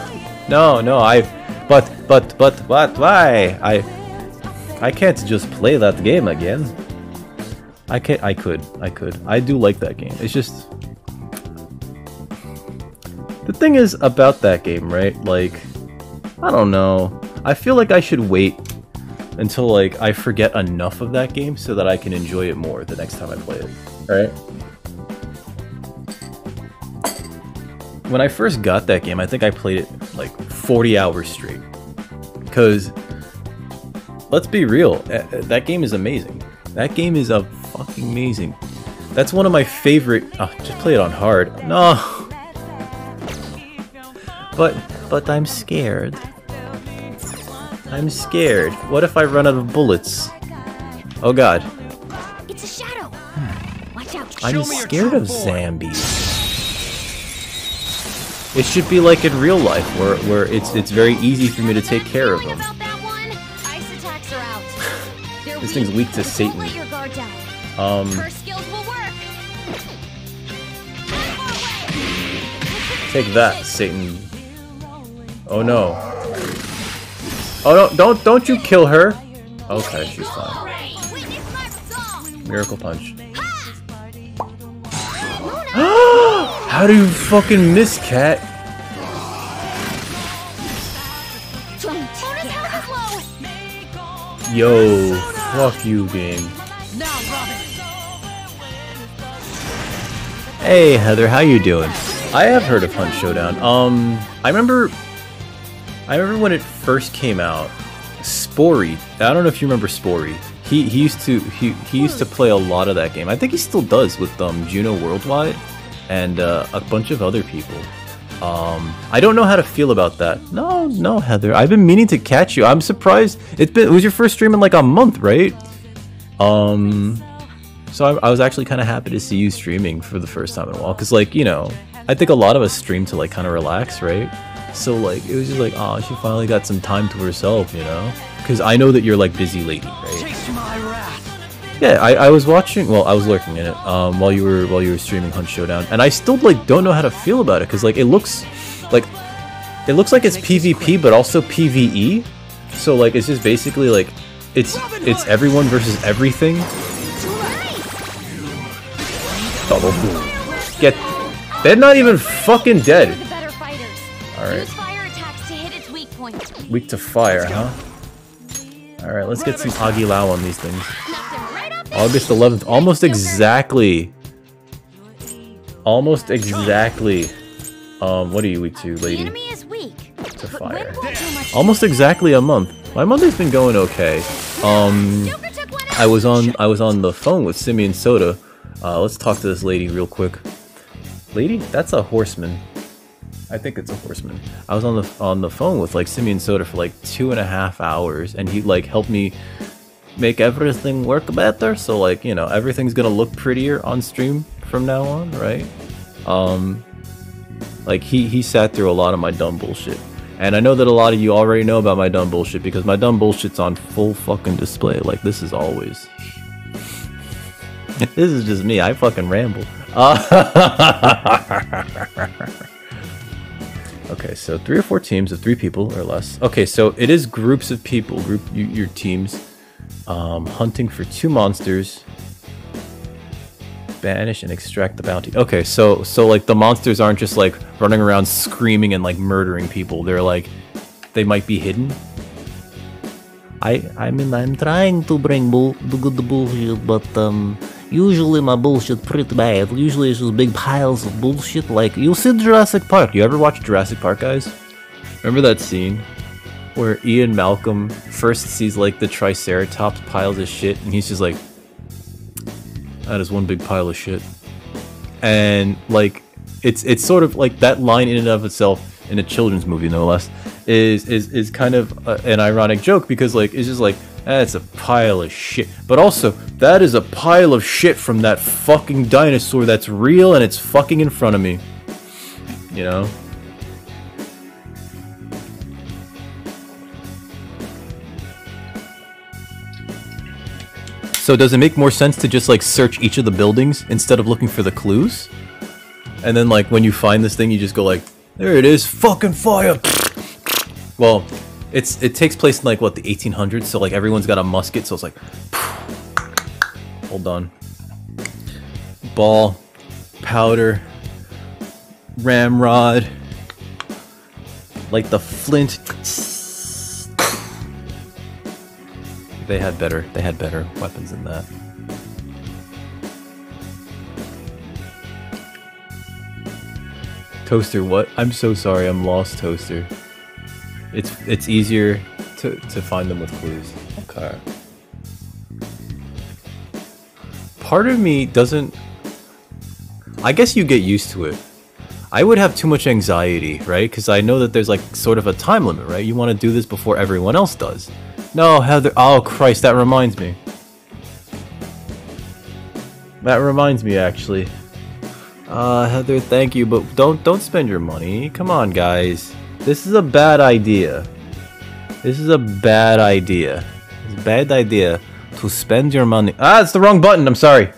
no no I but but but what why? I I can't just play that game again. I can't I could. I could. I do like that game. It's just the thing is about that game, right? Like I don't know. I feel like I should wait until like I forget enough of that game so that I can enjoy it more the next time I play it. Right? When I first got that game, I think I played it like 40 hours straight. Cuz let's be real, that game is amazing. That game is a fucking amazing. That's one of my favorite. Oh, just play it on hard. No. [LAUGHS] But but I'm scared. I'm scared. What if I run out of bullets? Oh god. It's a shadow. Watch out. I'm Show me your scared of zombies. It should be like in real life, where where it's it's very easy for me to take care of them. about that one? Ice attacks are out. [LAUGHS] They're This thing's weak to Satan. Don't let your guard down. Um, Her skills will work. take that, Satan. Oh no. Oh no! Don't don't you kill her! Okay, she's fine. Miracle punch. [GASPS] How do you fucking miss, cat? Yo, fuck you, game. Hey Heather, how you doing? I have heard of Hunt Showdown. Um, I remember, I remember when it first came out. Spory, I don't know if you remember Spory. He he used to he he used to play a lot of that game. I think he still does with um Juno Worldwide and uh, a bunch of other people. Um, I don't know how to feel about that. No, no, Heather. I've been meaning to catch you. I'm surprised. It's been it was your first stream in like a month, right? Um, so I, I was actually kind of happy to see you streaming for the first time in a while, because like you know, I think a lot of us stream to like kind of relax, right? So like it was just like, oh, she finally got some time to herself, you know? Because I know that you're like busy lady, right? Taste my wrath. Yeah, I, I was watching. Well, I was lurking in it um, while you were while you were streaming Hunt Showdown, and I still like don't know how to feel about it because like it looks like it looks like it's PvP but also PVE. So like it's just basically like it's it's everyone versus everything. Double boom. Get. They're not even fucking dead. The better fighters. Alright. Use fire attacks to hit its weak point. Weak to fire, huh? All right, let's get some Agilao on these things. Knocked him right off his August 11th, almost exactly. Almost exactly. Um, what are you weak to, lady? enemy is weak. To fire. Red won't do much Almost exactly a month. My month has been going okay. Um, Joker took one out. I was on I was on the phone with Simian Soda. Uh, let's talk to this lady real quick. Lady, that's a horseman. I think it's a horseman. I was on the on the phone with like Simian Soda for like two and a half hours, and he like helped me make everything work better. So like you know everything's gonna look prettier on stream from now on, right? Um, like he he sat through a lot of my dumb bullshit. And I know that a lot of you already know about my dumb bullshit because my dumb bullshit's on full fucking display. Like this is always. [LAUGHS] this is just me. I fucking ramble. [LAUGHS] okay, so three or four teams of three people or less. Okay, so it is groups of people, group you, your teams, um, hunting for two monsters. Banish and extract the bounty. Okay, so so like the monsters aren't just like running around screaming and like murdering people. They're like they might be hidden. I I mean I'm trying to bring bull the good bullshit, but um usually my bullshit pretty bad. Usually it's just big piles of bullshit. Like you see Jurassic Park. You ever watch Jurassic Park, guys? Remember that scene where Ian Malcolm first sees like the Triceratops piles of shit, and he's just like, "That is one big pile of shit," and like it's it's sort of like that line in and of itself in a children's movie, no less, is is is kind of a, an ironic joke because like it's just like that's a pile of shit, but also that is a pile of shit from that fucking dinosaur that's real and it's fucking in front of me, you know. So does it make more sense to just like search each of the buildings instead of looking for the clues? And then like when you find this thing, you just go like, there it is, fucking fire. Well, it's it takes place in like what the 1800s, so like everyone's got a musket, so it's like, hold on, ball, powder, ramrod, like the flint. They had better. They had better weapons than that. Toaster, what? I'm so sorry. I'm lost, Toaster. It's it's easier to to find them with clues. Okay. Part of me doesn't. I guess you get used to it. I would have too much anxiety, right? Because I know that there's like sort of a time limit, right? You want to do this before everyone else does. No, Heather. Oh Christ, that reminds me. That reminds me, actually. Uh, Heather, thank you, but don't don't spend your money. Come on, guys. This is a bad idea. This is a bad idea. It's a bad idea to spend your money. Ah, it's the wrong button. I'm sorry.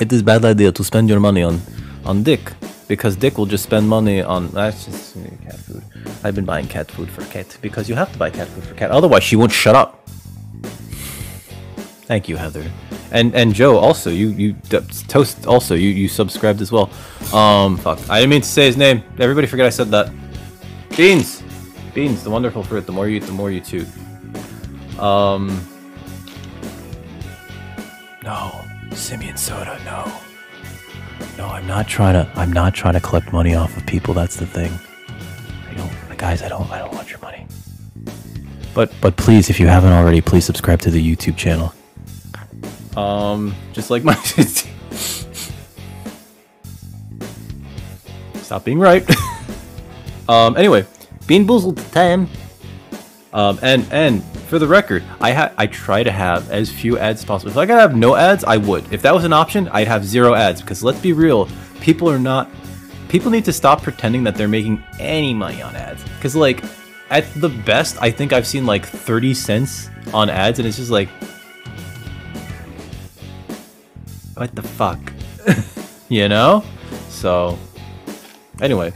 It is bad idea to spend your money on on Dick because Dick will just spend money on that's just uh, cat food. I've been buying cat food for cat because you have to buy cat food for cat. Otherwise, she won't shut up. Thank you, Heather. And and Joe also you you toast also you you subscribed as well. Um fuck. I didn't mean to say his name. Everybody forget I said that. Beans. Beans, the wonderful fruit. The more you eat, the more you toot. Um No. Simian soda, no. No, I'm not trying to I'm not trying to collect money off of people, that's the thing. I don't guys, I don't I don't want your money. But but please, if you haven't already, please subscribe to the YouTube channel. Um, just like my [LAUGHS] Stop being right. [LAUGHS] um, anyway, Beanboozled time. Um, and and for the record, I ha- I try to have as few ads as possible. If I could have no ads, I would. If that was an option, I'd have zero ads because let's be real, people are not. People need to stop pretending that they're making any money on ads. Because like, at the best, I think I've seen like 30 cents on ads, and it's just like, what the fuck? [LAUGHS] you know? So, anyway,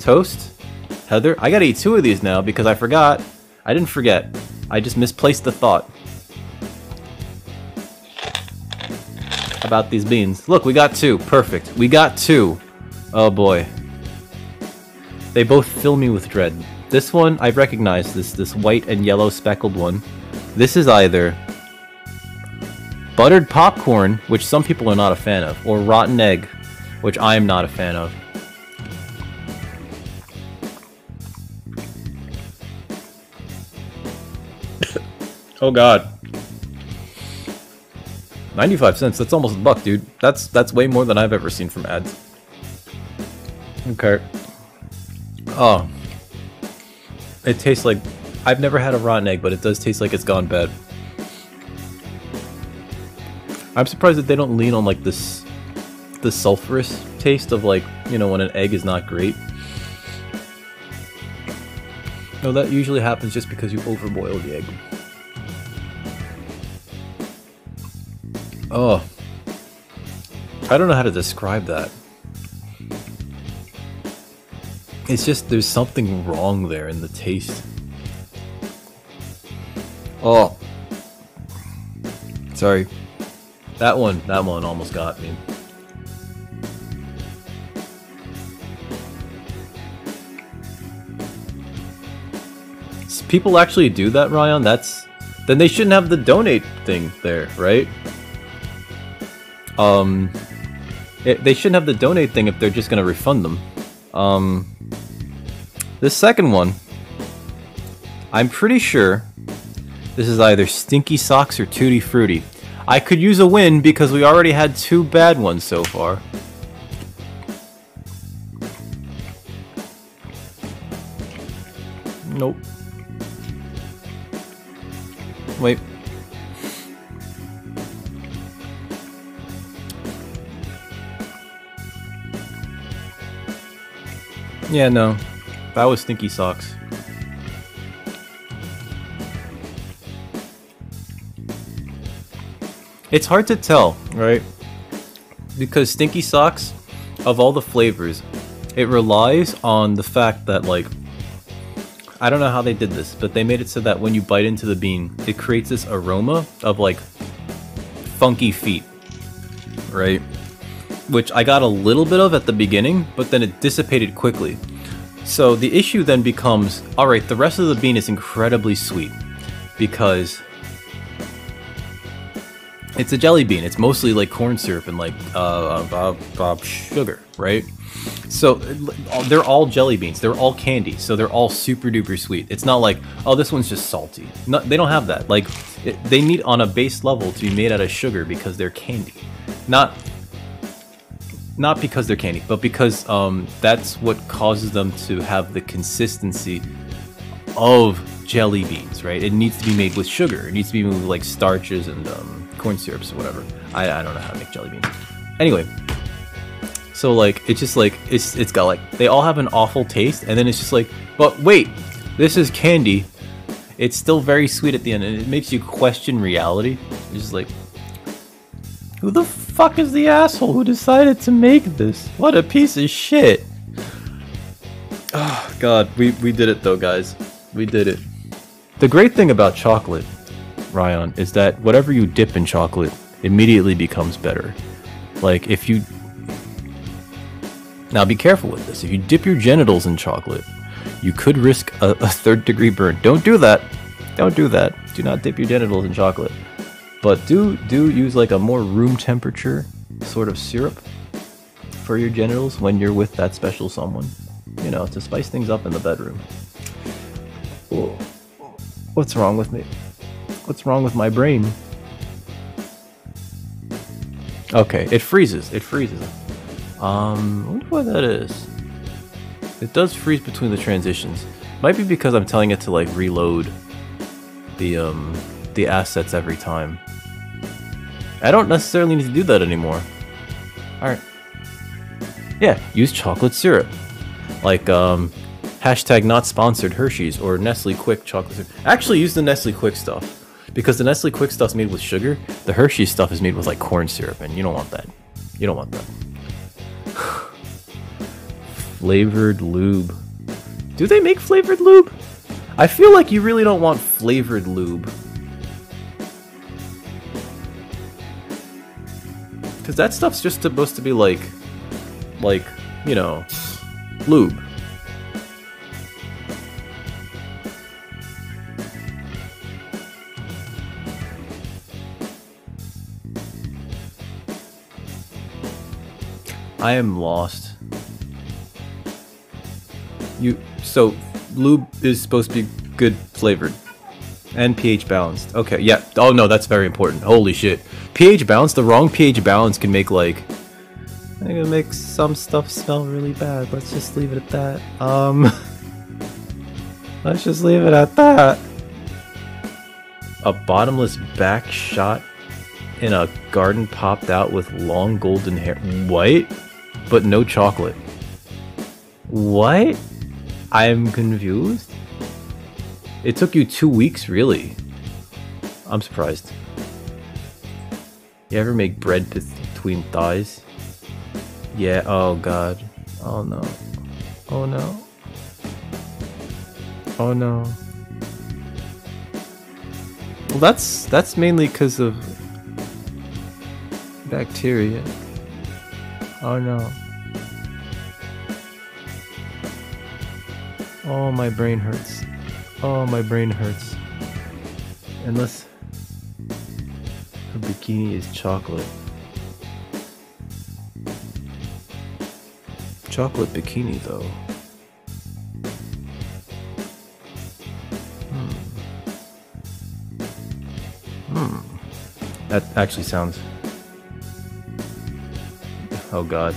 toast, Heather. I gotta eat two of these now because I forgot. I didn't forget. I just misplaced the thought about these beans. Look, we got two. Perfect. We got two. Oh boy. They both fill me with dread. This one, I recognize this this white and yellow speckled one. This is either buttered popcorn, which some people are not a fan of, or rotten egg, which I am not a fan of. [COUGHS] Oh god. 95 cents, that's almost a buck, dude. That's that's way more than I've ever seen from ads. Okay. Oh. It tastes like I've never had a rotten egg, but it does taste like it's gone bad. I'm surprised that they don't lean on like this the sulfurous taste of like, you know, when an egg is not great. No, that usually happens just because you overboil the egg. Oh. I don't know how to describe that. It's just there's something wrong there in the taste. Oh. Sorry. That one, that one almost got me. People actually do that, Ryan? That's then they shouldn't have the donate thing there, right? Um, it, they shouldn't have the donate thing if they're just gonna refund them. Um, this second one, I'm pretty sure this is either Stinky Socks or Tutti Frutti. I could use a win because we already had two bad ones so far. Nope. Wait. Yeah, no. That was Stinky Socks. It's hard to tell, right? Because Stinky Socks, of all the flavors, it relies on the fact that, like, I don't know how they did this, but they made it so that when you bite into the bean, it creates this aroma of, like, funky feet, right? Which I got a little bit of at the beginning, but then it dissipated quickly. So the issue then becomes alright, the rest of the bean is incredibly sweet because it's a jelly bean. It's mostly like corn syrup and like uh, uh, uh, sugar, right? So they're all jelly beans. They're all candy. So they're all super duper sweet. It's not like oh this one's just salty. No, they don't have that. Like it, they need on a base level to be made out of sugar because they're candy, not not because they're candy, but because um, that's what causes them to have the consistency of jelly beans, right? It needs to be made with sugar. It needs to be made with like starches and um, corn syrups or whatever. I, I don't know how to make jelly beans. Anyway, so like it's just like it's it's got like they all have an awful taste, and then it's just like, but wait, this is candy. It's still very sweet at the end, and it makes you question reality. It's just like, who the fuck is the asshole who decided to make this? What a piece of shit. Oh [SIGHS] god, we, we did it though, guys. We did it. The great thing about chocolate, Ryan, is that whatever you dip in chocolate immediately becomes better. Like if you Now be careful with this. If you dip your genitals in chocolate, you could risk a, a third degree burn. Don't do that. Don't do that. Do not dip your genitals in chocolate. But do do use like a more room temperature sort of syrup for your genitals when you're with that special someone. You know, to spice things up in the bedroom. Whoa. What's wrong with me? What's wrong with my brain? Okay, it freezes. It freezes. Um, I wonder why that is. It does freeze between the transitions. Might be because I'm telling it to like reload the um the assets every time. I don't necessarily need to do that anymore. Alright. Yeah, use chocolate syrup. Like, um, hashtag not sponsored Hershey's or Nestle Quik chocolate syrup. Actually, use the Nestle Quik stuff. Because the Nestle Quik stuff's made with sugar, the Hershey stuff is made with like corn syrup, and you don't want that. You don't want that. [SIGHS] flavored lube. Do they make flavored lube? I feel like you really don't want flavored lube. Because that stuff's just supposed to be like, like, you know, lube. I am lost. You so lube is supposed to be good flavored. And pH balanced. Okay, yeah. Oh no, that's very important. Holy shit. pH balanced, the wrong pH balance can make like I think it makes some stuff smell really bad. Let's just leave it at that. Um [LAUGHS] Let's just leave it at that. A bottomless back shot in a garden popped out with long golden hair. White, but no chocolate. What? I'm confused. It took you two weeks, really? I'm surprised. You ever make bread between thighs? Yeah, oh god. Oh no. Oh no. Oh no. Well, that's that's mainly because of bacteria. Oh no. Oh, my brain hurts. Oh, my brain hurts. Unless her bikini is chocolate. Chocolate bikini, though. Hmm. Hmm. That actually sounds. Oh god.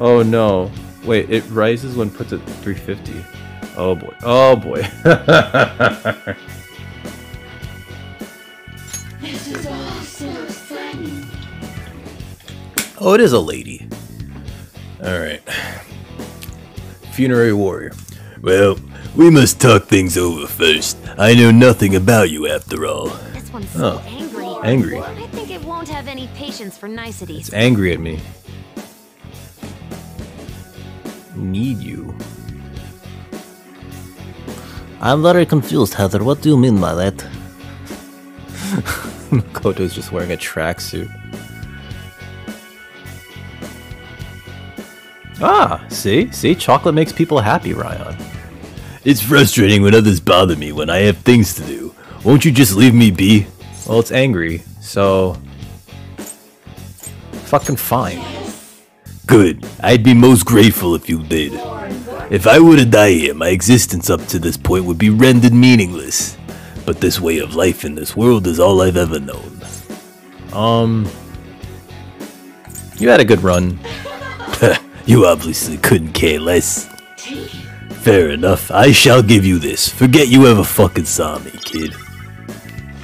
Oh no. Wait, it rises when put at 350. Oh boy. Oh boy. this is all so funny. oh, it is a lady. Alright. Funerary warrior. Well, we must talk things over first. I know nothing about you after all. This one's so Oh, angry. angry. I think it won't have any patience for niceties. It's angry at me. Need you. I'm very confused, Heather. What do you mean by that? [LAUGHS] Makoto's just wearing a tracksuit. Ah, see? See? Chocolate makes people happy, Ryan. It's frustrating when others bother me when I have things to do. Won't you just leave me be? Well, it's angry, so. Fucking fine. Good. I'd be most grateful if you did. If I were to die here, my existence up to this point would be rendered meaningless. But this way of life in this world is all I've ever known. Um. You had a good run. [LAUGHS] you obviously couldn't care less. Fair enough. I shall give you this. Forget you ever fucking saw me, kid.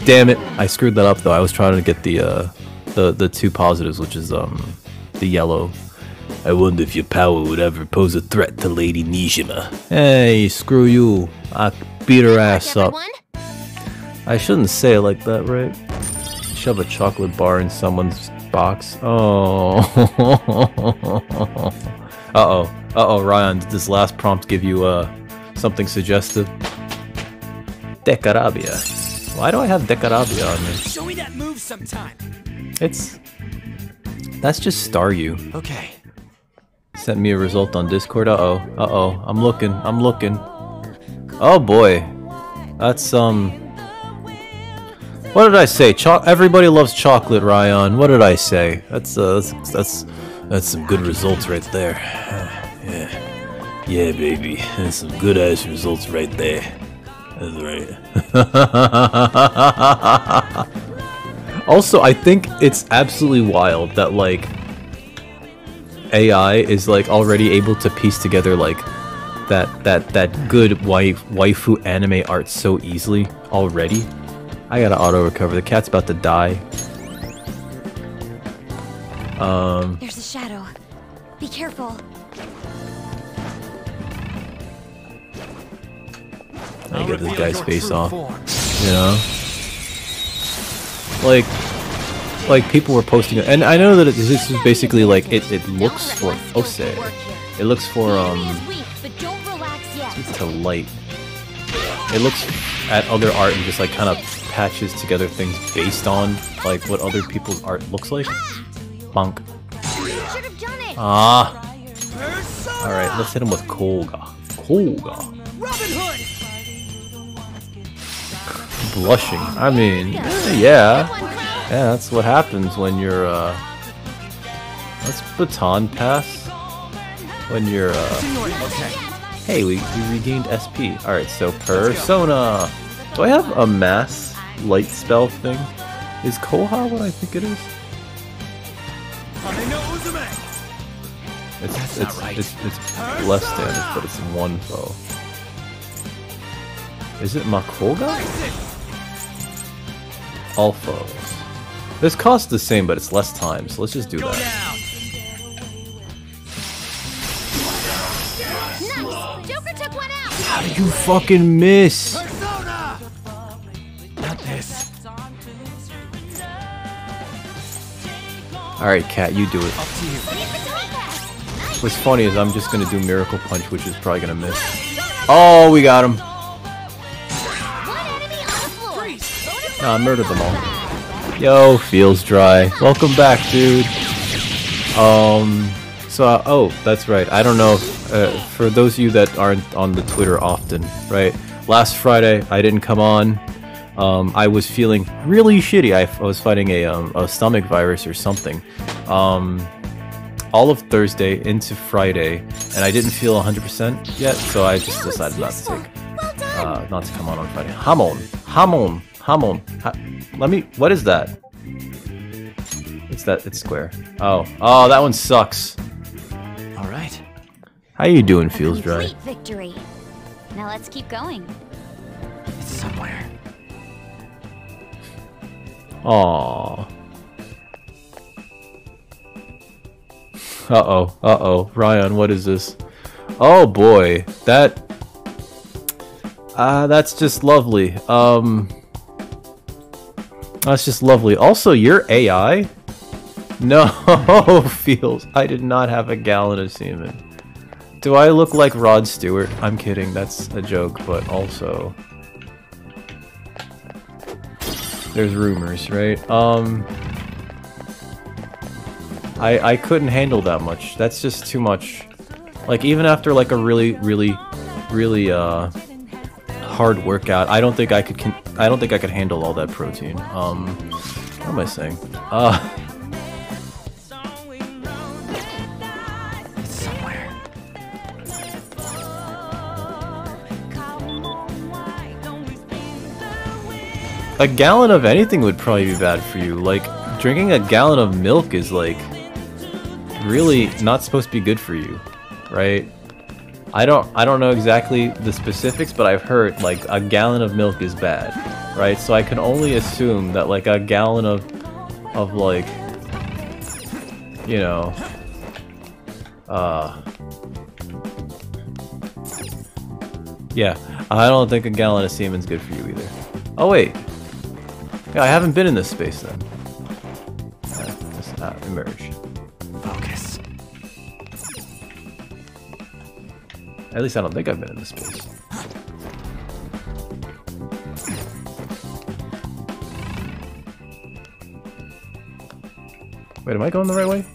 Damn it! I screwed that up though. I was trying to get the uh, the the two positives, which is um, the yellow. I wonder if your power would ever pose a threat to Lady Nijima. Hey, screw you! I beat her ass up. I shouldn't say it like that, right? Shove a chocolate bar in someone's box. Oh. [LAUGHS] uh oh. Uh oh, Ryan, did this last prompt give you uh something suggestive? Decarabia. Why do I have Decarabia on me? Show me that move sometime. It's. That's just star you. Okay. Sent me a result on Discord. Uh oh. Uh oh. I'm looking. I'm looking. Oh boy. That's um. What did I say? Cho- everybody loves chocolate, Ryan. What did I say? That's uh, that's that's that's some good results right there. [SIGHS] Yeah, yeah, baby. That's some good ass results right there. That's right. [LAUGHS] also, I think it's absolutely wild that like AI is like already able to piece together like that that that good wife waifu anime art so easily already. I gotta auto recover. The cat's about to die. Um, There's a shadow. Be careful. I get this guy's face off. form. You know, like like people were posting it, and I know that it, this is basically like it. It looks for Ose. It looks for um Is weak, but don't relax yet. to light. It looks at other art and just like kind of patches together things based on like what other people's art looks like. Bonk. You should have done it. Ah. All right, let's hit him with Kouga. Kouga. Blushing. I mean, yeah, yeah. That's what happens when you're uh. That's baton pass. When you're uh. Hey, we, we regained SP. Alright, so Persona. Do I have a mass light spell thing? Is Kouha what I think it is? It's, That's it's, right. it's, it's less damage, but it's one foe. Is it Makouga? All foes. This costs the same, but it's less time, so let's just do Go that. Nice! Joker took one out! How did you fucking miss? Persona. Not this. Alright, Cat, you do it. Up to you. Ready for Topaz! What's funny is I'm just gonna do Miracle Punch, which is probably gonna miss. Oh, we got him. I murdered them all. Yo, feels dry. Welcome back, dude. Um, so, uh, oh, that's right. I don't know, if, uh, for those of you that aren't on the Twitter often, right? Last Friday, I didn't come on. Um, I was feeling really shitty. I, I was fighting a, um, a stomach virus or something. Um, all of Thursday into Friday, and I didn't feel 100% yet, so I just decided not to take! Uh, not to come on on Friday. Hamon, Hamon, Hamon. Ha- let me. What is that? It's that. It's square. Oh, oh, that one sucks. All right. How you doing? Feels dry. Complete victory. Now let's keep going. It's somewhere. Aw. Uh oh. Uh oh. Ryan, what is this? Oh boy, that. Ah, that's just lovely. Um. That's just lovely. Also, your AI. No, [LAUGHS] feels. I did not have a gallon of semen. Do I look like Rod Stewart? I'm kidding. That's a joke, but also. There's rumors, right? Um. I I couldn't handle that much. That's just too much. Like even after like a really really really uh hard workout, I don't think I could I don't think I could handle all that protein. Um what am I saying? Uh a gallon of anything would probably be bad for you. Like drinking a gallon of milk is like really not supposed to be good for you, right? I don't I don't know exactly the specifics, but I've heard like a gallon of milk is bad, right? So I can only assume that like a gallon of of like you know uh yeah, I don't think a gallon of semen's good for you either. Oh wait, yeah, I haven't been in this space then. Let's uh, emerge. At least I don't think I've been in this place. Wait, am I going the right way?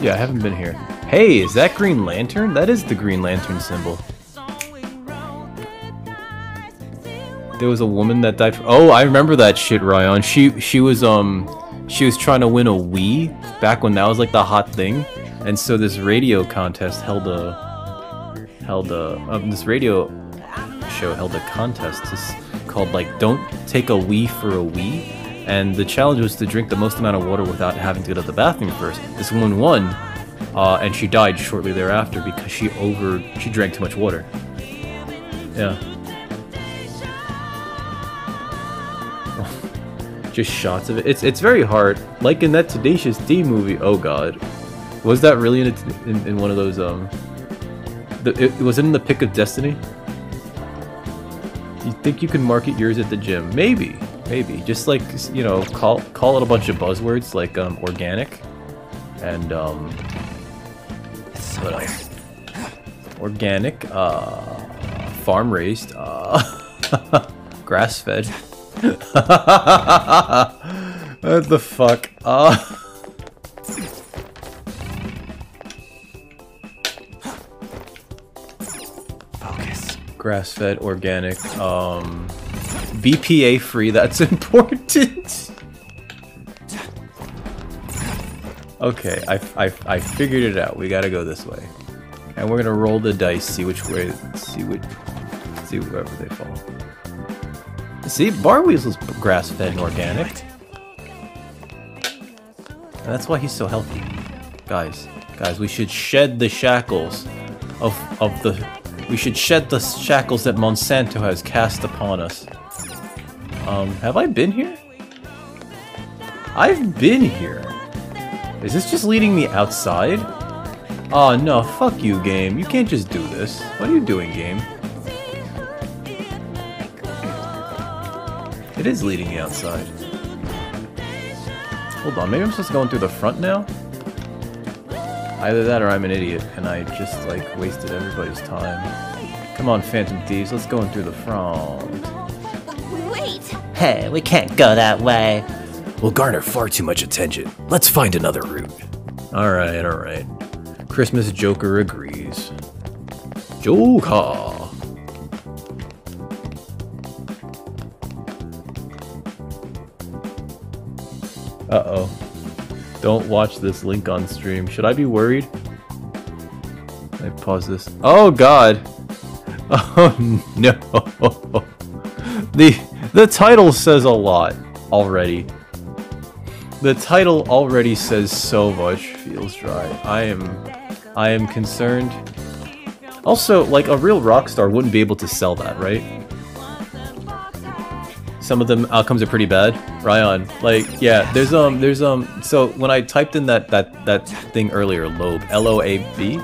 Yeah, I haven't been here. Hey, is that Green Lantern? That is the Green Lantern symbol. There was a woman that died. Oh, I remember that shit, Ryan. She she was um she was trying to win a Wii back when that was like the hot thing, and so this radio contest held a held a um, this radio show held a contest called like "Don't Take a Wii for a Wii," and the challenge was to drink the most amount of water without having to go to the bathroom first. This woman won, uh, and she died shortly thereafter because she over she drank too much water. Yeah. Just shots of it. It's it's very hard. Like in that Tenacious D movie. Oh God, was that really in a, in, in one of those um? The, it, was it in the Pick of Destiny? You think you can market yours at the gym? Maybe, maybe. Just like you know, call call it a bunch of buzzwords like um organic, and um. What else? Organic, uh, farm raised, uh, [LAUGHS] grass fed. What the fuck? Uh, Focus. grass-fed, organic, um, BPA free. That's [LAUGHS] important. okay, I, I, I figured it out. We gotta go this way, and we're gonna roll the dice, see which way, see which, see wherever they fall. See, Bar Weasel's grass-fed and organic. And that's why he's so healthy. Guys, guys, we should shed the shackles of of the we should shed the shackles that Monsanto has cast upon us. Um, have I been here? I've been here. Is this just leading me outside? Oh no, fuck you, game. You can't just do this. What are you doing, game? It is leading me outside. Hold on, maybe I'm supposed to go in through the front now? Either that or I'm an idiot and I just like wasted everybody's time. Come on, Phantom Thieves, let's go in through the front. Wait! Hey, we can't go that way. We'll garner far too much attention. Let's find another route. Alright, alright. Christmas Joker agrees. Joker! Don't watch this link on stream. Should I be worried? I pause this. Oh god! [LAUGHS] Oh no! [LAUGHS] The the title says a lot already. The title already says so much. Feels dry. I am I am concerned. Also, like a real rock star wouldn't be able to sell that, right? Some of them outcomes are pretty bad. Ryan, like yeah, there's um there's um so when I typed in that that that thing earlier, Loab, L O A B,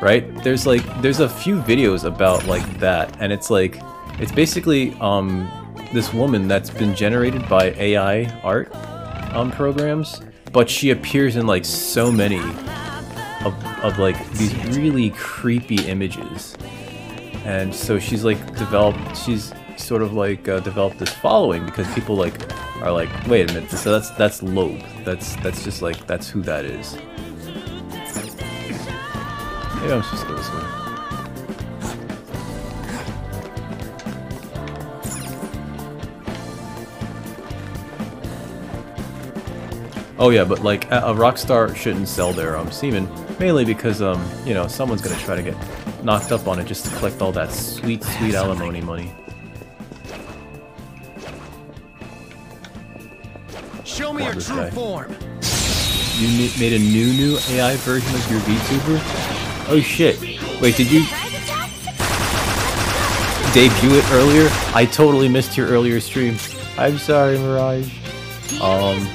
right? There's like there's a few videos about like that and it's like it's basically um this woman that's been generated by AI art um programs, but she appears in like so many of, of like these really creepy images and so she's like developed she's sort of like uh, developed this following because people like are like wait a minute so that's that's Loab that's that's just like that's who that is. Maybe i'm supposed to go this way. Oh yeah, but like a, a rock star shouldn't sell their um semen mainly because um you know someone's gonna try to get knocked up on it just to collect all that sweet sweet alimony money. Show me your true guy. form. You made a new new AI version of your VTuber? Oh shit! Wait, did you debut it earlier? I totally missed your earlier stream. I'm sorry, Mirage. Um,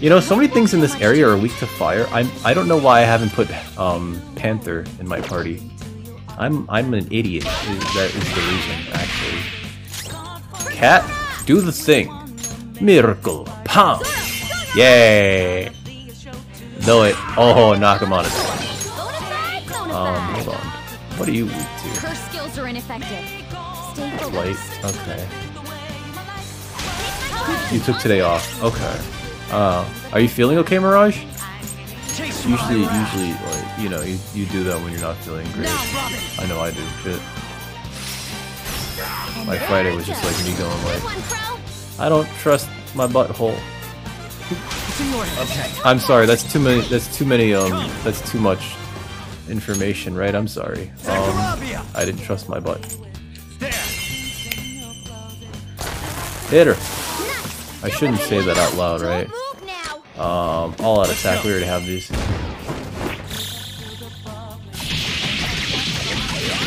You know, so many things in this area are weak to fire. I'm I don't know why I haven't put um Panther in my party. I'm I'm an idiot. That is the reason, actually. Cat, do the thing. Miracle punch. Yay! Do it. Oh, knock him on his Um, hold on. What are you weak to? Her skills are ineffective. Stay Light. Okay. You took today off. Okay. Uh, are you feeling okay, Mirage? Usually, usually, like, you know, you, you do that when you're not feeling great. I know I do. Shit. My Friday was just like me going like, I don't trust my butthole. Okay. I'm sorry. That's too many. That's too many. Um, that's too much information, right? I'm sorry. Um, I didn't trust my butt. Hit her. I shouldn't say that out loud, right? Um, all out attack. We already have these.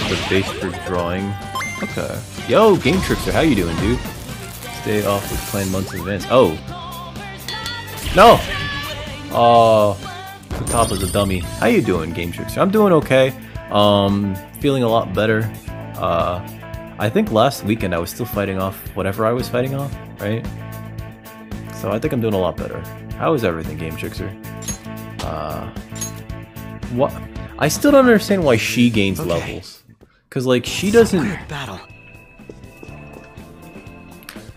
The base for drawing. Okay. Yo, Game Trickster, how you doing, dude? Stay off with playing months in advance. Oh. No! Oh. The top is a dummy. How you doing, Game Trickster? I'm doing okay. Um, feeling a lot better. Uh, I think last weekend I was still fighting off whatever I was fighting off, right? So I think I'm doing a lot better. How is everything, Game Trickster? Uh, what? I still don't understand why she gains Okay. levels. Cause like she doesn't. Battle.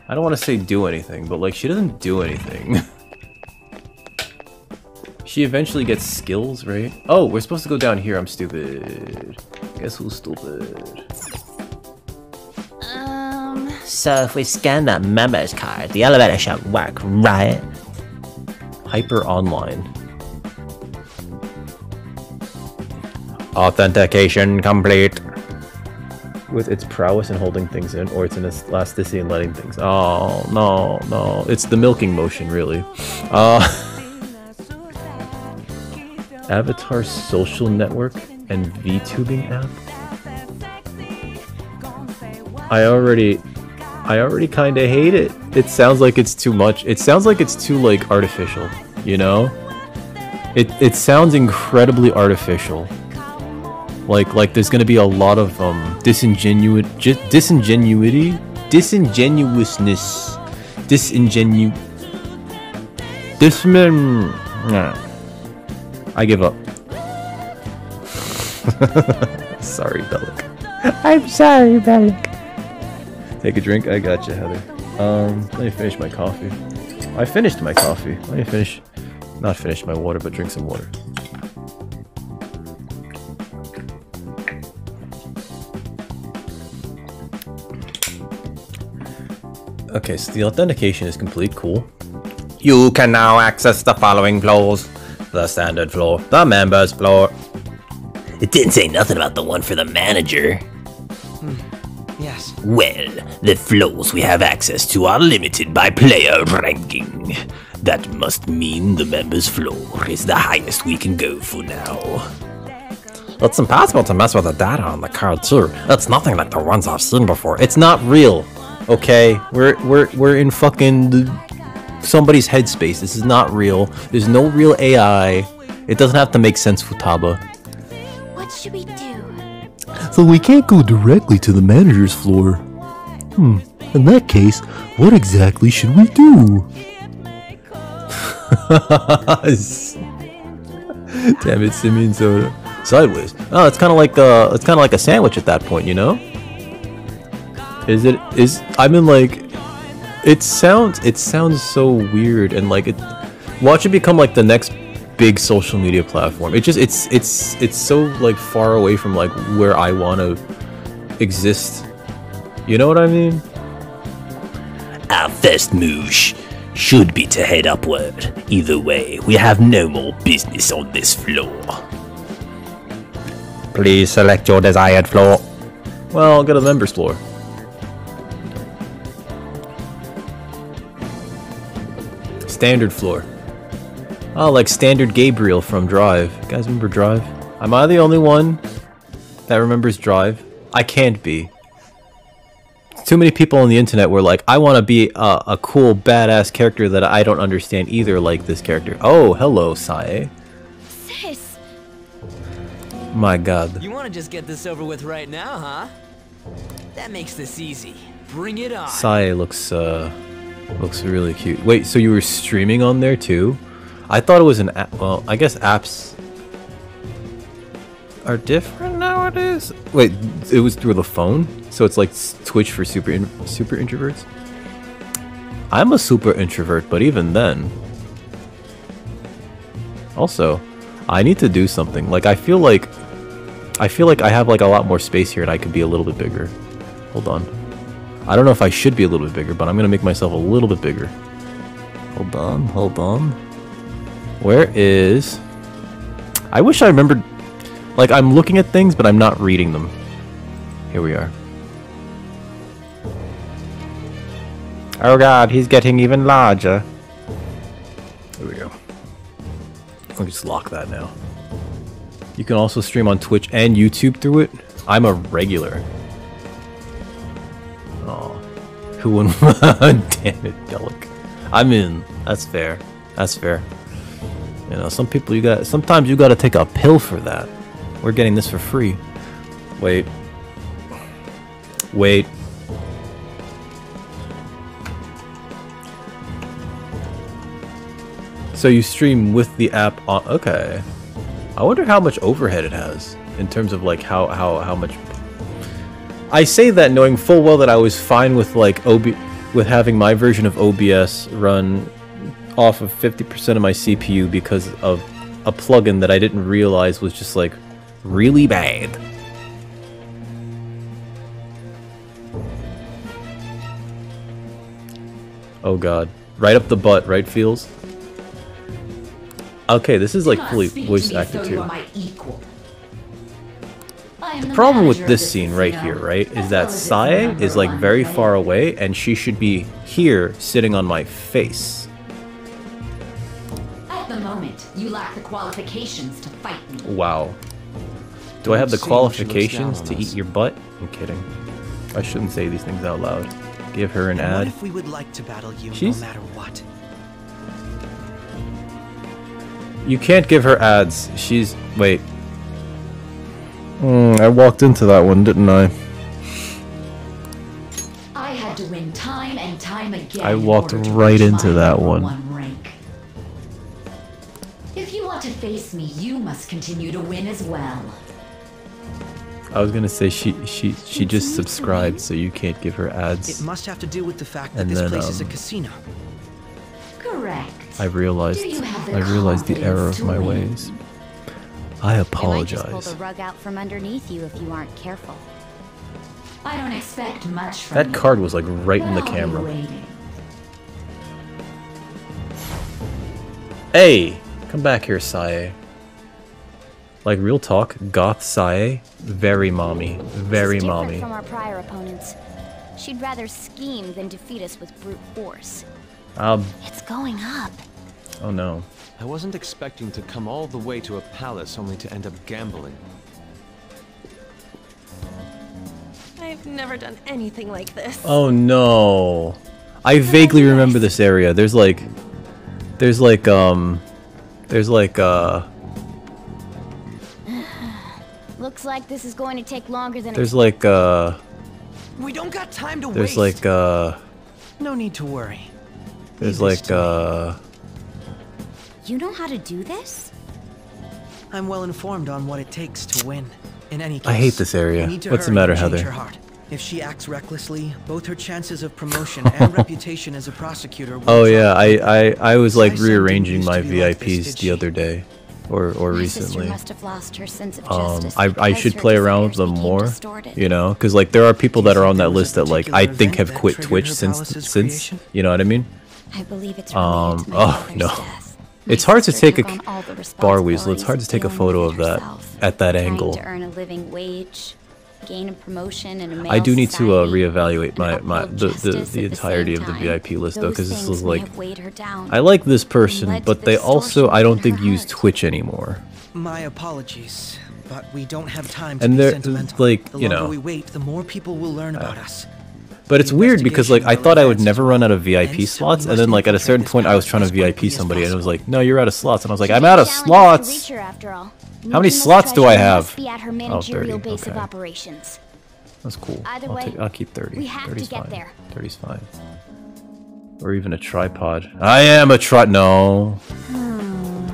I don't want to say do anything, but like she doesn't do anything. [LAUGHS] she eventually gets skills, right? Oh, we're supposed to go down here. I'm stupid. Guess who's stupid? Um. So if we scan that members card, the elevator should work, right? Hyper Online. Authentication complete. With its prowess in holding things in, or its elasticity in letting things. Oh no, no! It's the milking motion, really. Uh, [LAUGHS] Avatar social network and VTubing app. I already, I already kind of hate it. It sounds like it's too much. It sounds like it's too like artificial. You know? It it sounds incredibly artificial. Like like there's gonna be a lot of um disingenuity, disingenuity, disingenuousness, disingenu. This man. Nah. I give up. [LAUGHS] sorry, Bellic. I'm sorry, Bellic. Take a drink. I got you, Heather. Um, let me finish my coffee. I finished my coffee. Let me finish. Not finish my water, but drink some water. Okay, so the authentication is complete. Cool. You can now access the following floors. The standard floor, the members floor. It didn't say nothing about the one for the manager. Hmm. Yes. Well, the floors we have access to are limited by player ranking. That must mean the members floor is the highest we can go for now. It's impossible to mess with the data on the card too. It's nothing like the ones I've seen before. It's not real. Okay, we're we're we're in fucking somebody's headspace. This is not real. There's no real AI. It doesn't have to make sense, Futaba. What should we do? So we can't go directly to the manager's floor. Hmm. In that case, what exactly should we do? [LAUGHS] Damn it, Simian Soda. Sideways. Oh, it's kind of like uh, it's kind of like a sandwich at that point, you know? Is it? Is I mean like, it sounds it sounds so weird and like it. Watch it become like the next big social media platform. It just it's it's it's so like far away from like where I want to exist. You know what I mean? Our first move should be to head upward. Either way, we have no more business on this floor. Please select your desired floor. Well, go to the members floor. Standard floor. Oh, like Standard Gabriel from Drive. You guys remember Drive? Am I the only one that remembers Drive? I can't be. Too many people on the internet were like, I want to be a, a cool, badass character that I don't understand either like this character. Oh, hello, Sae. Sis, My god. You want to just get this over with right now, huh? That makes this easy. Bring it on. Sae looks uh looks really cute. Wait, so you were streaming on there too? I thought it was an app. Well, I guess apps are different nowadays. Wait, it was through the phone, so it's like Twitch for super in- super introverts. I'm a super introvert, but even then. Also, I need to do something. Like I feel like I feel like I have like a lot more space here and I could be a little bit bigger. Hold on. I don't know if I should be a little bit bigger, but I'm gonna make myself a little bit bigger. Hold on, hold on. Where is... I wish I remembered... Like, I'm looking at things, but I'm not reading them. Here we are. Oh god, he's getting even larger. There we go. I'll just lock that now. You can also stream on Twitch and YouTube through it. I'm a regular. Oh, who wouldn't? Damn it, Delic. I'm in. That's fair. That's fair. You know, some people you got. Sometimes you got to take a pill for that. We're getting this for free. Wait. Wait. So you stream with the app on. Okay. I wonder how much overhead it has in terms of like how how how much. I say that knowing full well that I was fine with like OB with having my version of OBS run off of 50% of my CPU because of a plugin that I didn't realize was just like really bad. Oh god. Right up the butt, right feels? Okay, this is like fully voice acted too. The problem with this scene right here, right, is that Sae is like very far away and she should be here sitting on my face. At the moment, you lack the qualifications to fight me. Wow. Do I have the qualifications to eat your butt? I'm kidding. I shouldn't say these things out loud. Give her an What ad. if we would like to battle you She's- no matter what? You can't give her ads. She's wait. Hmm, I walked into that one, didn't I? I had to win time and time again. I walked order to right into that number one. rank. If you want to face me, you must continue to win as well. I was gonna say she she she just subscribed, so you can't give her ads. It must have to do with the fact that And this then, place is a um, casino. Correct. I realized Do you have the I realized the error of my win? ways. I They might just pull apologize. the rug out from underneath you if you aren't careful. I don't expect much from That card was like right in the but I'll be camera. Hey, come back here, Sae. Like real talk, goth Sae, very mommy, very She's mommy. from our prior opponents. She'd rather scheme than defeat us with brute force. Um, It's going up. oh no. I wasn't expecting to come all the way to a palace only to end up gambling. I've never done anything like this. Oh no. I vaguely remember this area. There's like there's like um there's like uh [SIGHS] Looks like this is going to take longer than there's like uh We don't got time to there's waste. like uh No need to worry. there's Leave this like to me. uh You know how to do this? I'm well informed on what it takes to win. In any case, I hate this area. you need to What's the matter, Heather? Her heart. If she acts recklessly, both her chances of promotion and [LAUGHS] reputation as a prosecutor will Oh yeah, I I I was like Sae-san didn't rearranging my to be like VIPs the other day or or My sister recently. must have lost her sense of Um justice I I should play around with them more, distorted. you know, cuz like there are people that are on that There was a list that like I think have quit Twitch since since, creation? you know what I mean? I believe it's Um, related to my oh, no. death. [LAUGHS] It's hard to take a took on all the bar weasel. It's hard to take a photo of that at that angle. to earn a living wage, gain a promotion in a male I do need to uh, reevaluate my, my uphold the, the, the entirety same of the. VIP list though, because this things was like her down. I like this person, but the they also I don't think use heart. Twitch anymore. My apologies, but we don't have time to And be they're, sentimental. like, the you longer know. Uh, we wait, the more people will learn about us. But it's weird because like I thought I would never run out of VIP slots, and then like at a certain point I was trying to VIP somebody, and it was like, no, you're out of slots, and I was like, I'm out of challenge us to reach slots. her after all. How many slots do I have? must Be at her Oh, 30, okay. That's cool. I'll, take, I'll keep 30. we have to 30's fine. there. 30's fine. Or even a tripod. I am a tri- no. Hmm.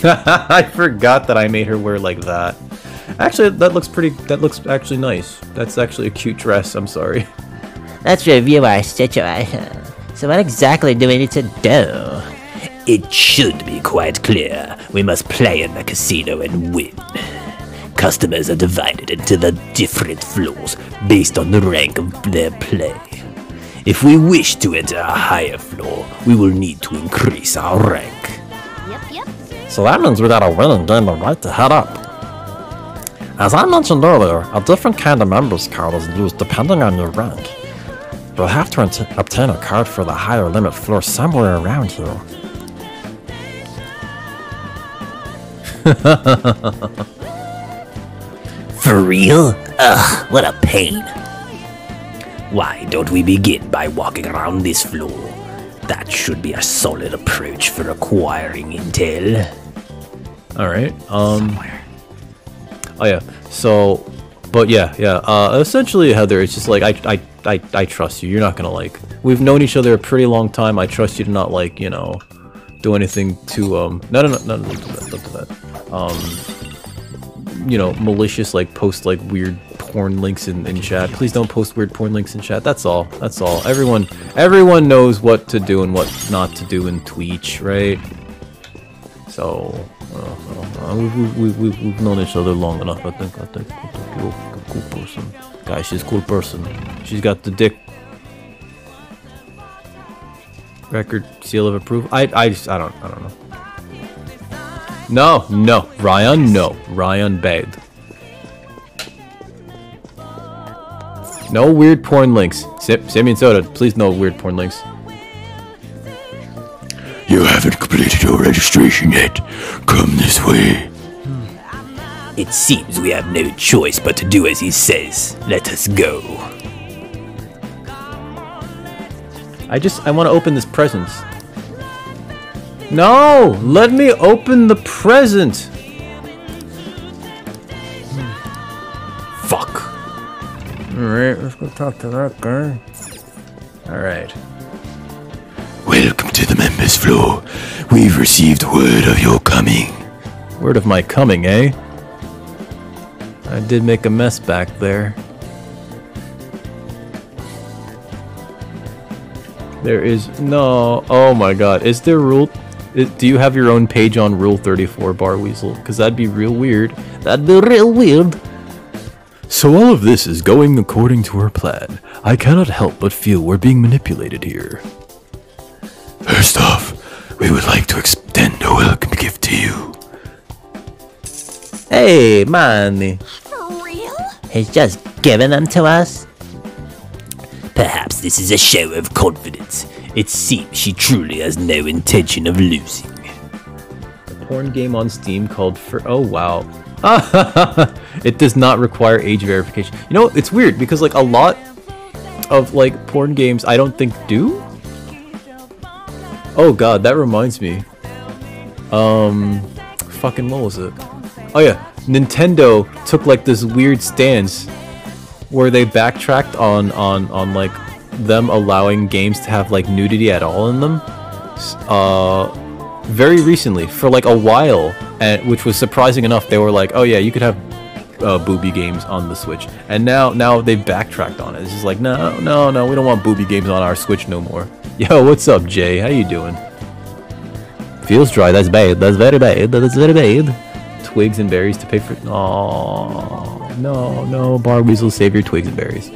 [LAUGHS] I forgot that I made her wear like that. Actually, that looks pretty. That looks actually nice. That's actually a cute dress. I'm sorry. Let's review our situation. So what exactly do we need to do? It should be quite clear. We must play in the casino and win. Customers are divided into the different floors based on the rank of their play. If we wish to enter a higher floor, we will need to increase our rank. Yep, yep. So that means we gotta win and gain the right to head up. As I mentioned earlier, a different kind of members card is used depending on your rank. You'll have to obtain a card for the higher limit floor somewhere around here. [LAUGHS] For real? Ugh, what a pain. Why don't we begin by walking around this floor? That should be a solid approach for acquiring intel. All right. Um. Oh yeah. So, but yeah, yeah. Uh, essentially, Heather, it's just like I, I, I, I trust you. You're not gonna like. We've known each other a pretty long time. I trust you to not like, you know, do anything to um. No, no, no, no, no, don't do that. Um. You know, malicious like post like weird porn links in, in chat. Please don't post weird porn links in chat. That's all. That's all. Everyone, everyone knows what to do and what not to do in Twitch, right? So, uh, we, we, we, we've known each other long enough. I think, I think, I think you're a cool person. Guys, she's a cool person. She's got the dick. Reckard seal of approval. I I just I don't I don't know. No, no, Ryan, no, Ryan bad. No weird porn links. Sip, Simian Soda, please no weird porn links. You haven't completed your registration yet. Come this way. It seems we have no choice but to do as he says. Let us go. I just I want to open this present. No, let me open the present. Hmm. Fuck. Alright, let's go talk to that guy. All right. To the members floor. We've received word of your coming. Word of my coming, eh? I did make a mess back there. There is no. Oh my god. Is there rule? Do you have your own page on Rule 34, Bar Weasel? Because that'd be real weird. That'd be real weird. So all of this is going according to our plan. I cannot help but feel we're being manipulated here. First off, we would like to extend a welcome gift to you. Hey, man. For real? He's just giving them to us. Perhaps this is a show of confidence. It seems she truly has no intention of losing. A porn game on Steam called for. Oh wow. [LAUGHS] it does not require age verification. You know, it's weird because like a lot of like porn games I don't think do. Oh god, that reminds me. Um fucking what was it? Oh yeah, Nintendo took like this weird stance where they backtracked on on on like them allowing games to have like nudity at all in them. Uh very recently for like a while and which was surprising enough they were like oh yeah you could have uh, booby games on the switch. And now now they've backtracked on it. It's just like no no no we don't want booby games on our switch no more. [LAUGHS] Yo what's up jay? How you doing? Feels dry. That's bad. That's very bad. That's very bad. Twigs and berries to pay for. Oh no no bar weasel save your twigs and berries.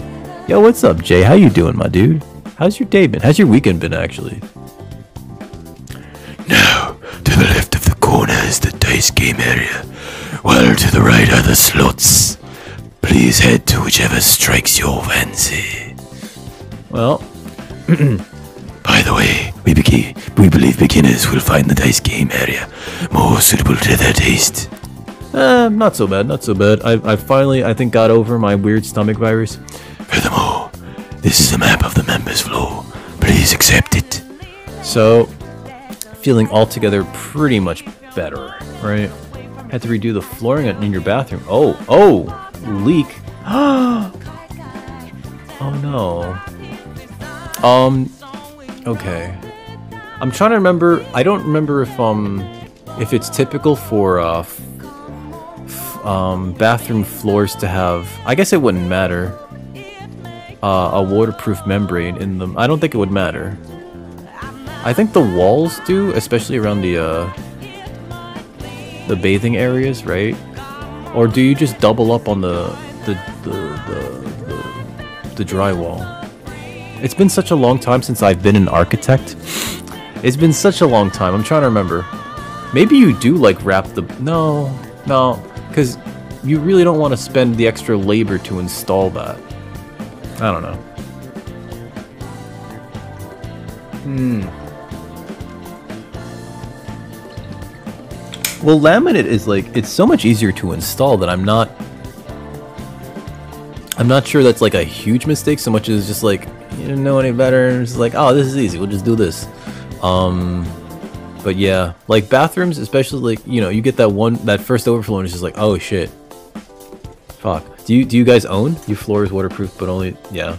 Yo what's up jay? How you doing my dude? How's your day been? How's your weekend been actually? Now, to the left of the corner is the dice game area, while to the right are the slots. Please head to whichever strikes your fancy. well [CLEARS THROAT] By the way, we, begin, we believe beginners will find the dice game area more suitable to their taste. Uh, not so bad, not so bad. I, I finally, I think, got over my weird stomach virus. Furthermore, this is a map of the members' floor. Please accept it. So, feeling altogether pretty much better, right? Had to redo the flooring in your bathroom. Oh, oh, leak. [GASPS] oh no. Um, okay. I'm trying to remember. I don't remember if um, if it's typical for uh, um, bathroom floors to have. I guess it wouldn't matter. Uh, a waterproof membrane in them. I don't think it would matter. I think the walls do, especially around the uh, the bathing areas, right? Or do you just double up on the the the the, the, the drywall? It's been such a long time since I've been an architect. It's been such a long time. I'm trying to remember. Maybe you do like wrap the no, no, because you really don't want to spend the extra labor to install that. I don't know. Hmm. Well, laminate is like it's so much easier to install that I'm not. I'm not sure that's like a huge mistake so much as just like you don't know any better it's like oh this is easy we'll just do this. Um, but yeah, like bathrooms, especially like you know you get that one that first overflow and it's just like oh shit. Fuck. Do you do you guys own your floor is waterproof but only yeah.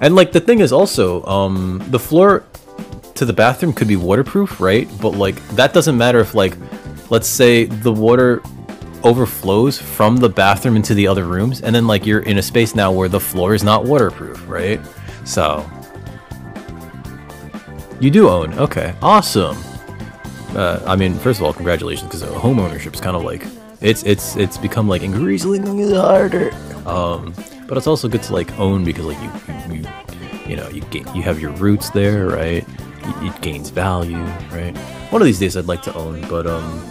And like the thing is also um the floor to the bathroom could be waterproof, right? But like that doesn't matter if like let's say the water overflows from the bathroom into the other rooms and then like you're in a space now where the floor is not waterproof, right? So you do own. Okay. Awesome. Uh, I mean, first of all, congratulations because home ownership is kind of like it's it's it's become like increasingly harder. Um, but it's also good to like own because like you you, you you know, you get you have your roots there, right? It, gains value, right? One of these days I'd like to own, but um,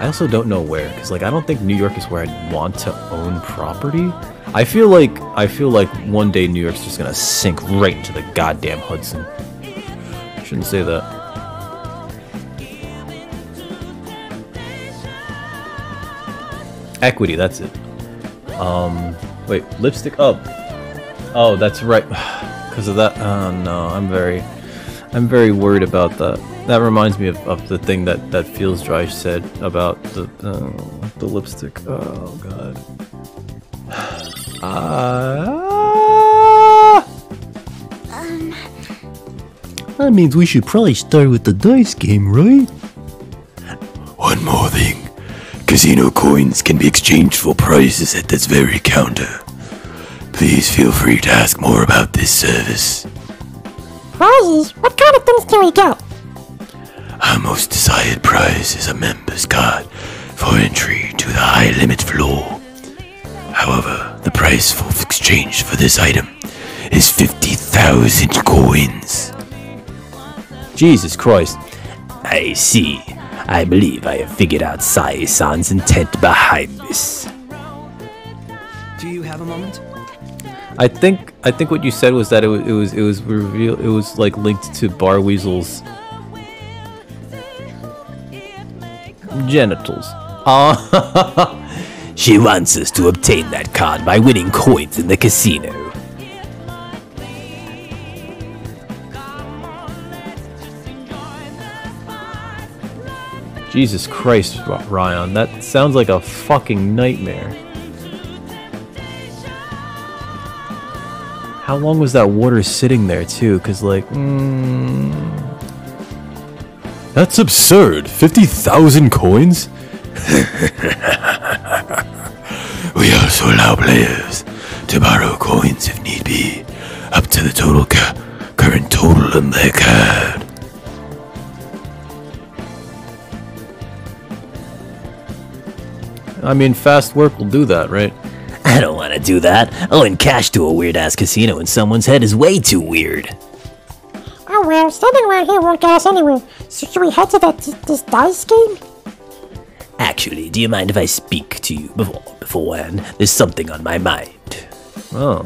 I also don't know where, because like I don't think New York is where I'd want to own property. I feel like I feel like one day New York's just gonna sink right into the goddamn Hudson. Shouldn't say that. Equity, that's it. Um, wait, lipstick up. Oh, that's right. [SIGHS] Because of that. Oh no, I'm very, I'm very worried about that. That reminds me of, of the thing that that Feels Dry said about the uh, the lipstick. Oh god. [SIGHS] Ah. Um, That means we should probably start with the dice game, right? One more thing. Casino coins can be exchanged for prizes at this very counter. Please feel free to ask more about this service. Prizes? What kind of things can we get? Our most desired prize is a member's card for entry to the high limit floor. However, the price for exchange for this item is 50,000 coins. Jesus Christ. I see. I believe I have figured out Sae-san's intent behind this. Do you have a moment? I think I think what you said was that it was it was it was reveal it was like linked to Bar Weasel's genitals. Ah, [LAUGHS] She wants us to obtain that card by winning coins in the casino. Jesus Christ, Ryan, that sounds like a fucking nightmare. How long was that water sitting there too? Cause like, mm, that's absurd. Fifty thousand coins. [LAUGHS] We also allow players to borrow coins if need be, up to the total current total in their card. I mean, fast work will do that, right? I don't want to do that. Owing cash to a weird ass casino in someone's head is way too weird. Oh well, standing around here won't get us anywhere. So should we head to that this dice game? Actually, do you mind if I speak to you before beforehand? There's something on my mind. Oh,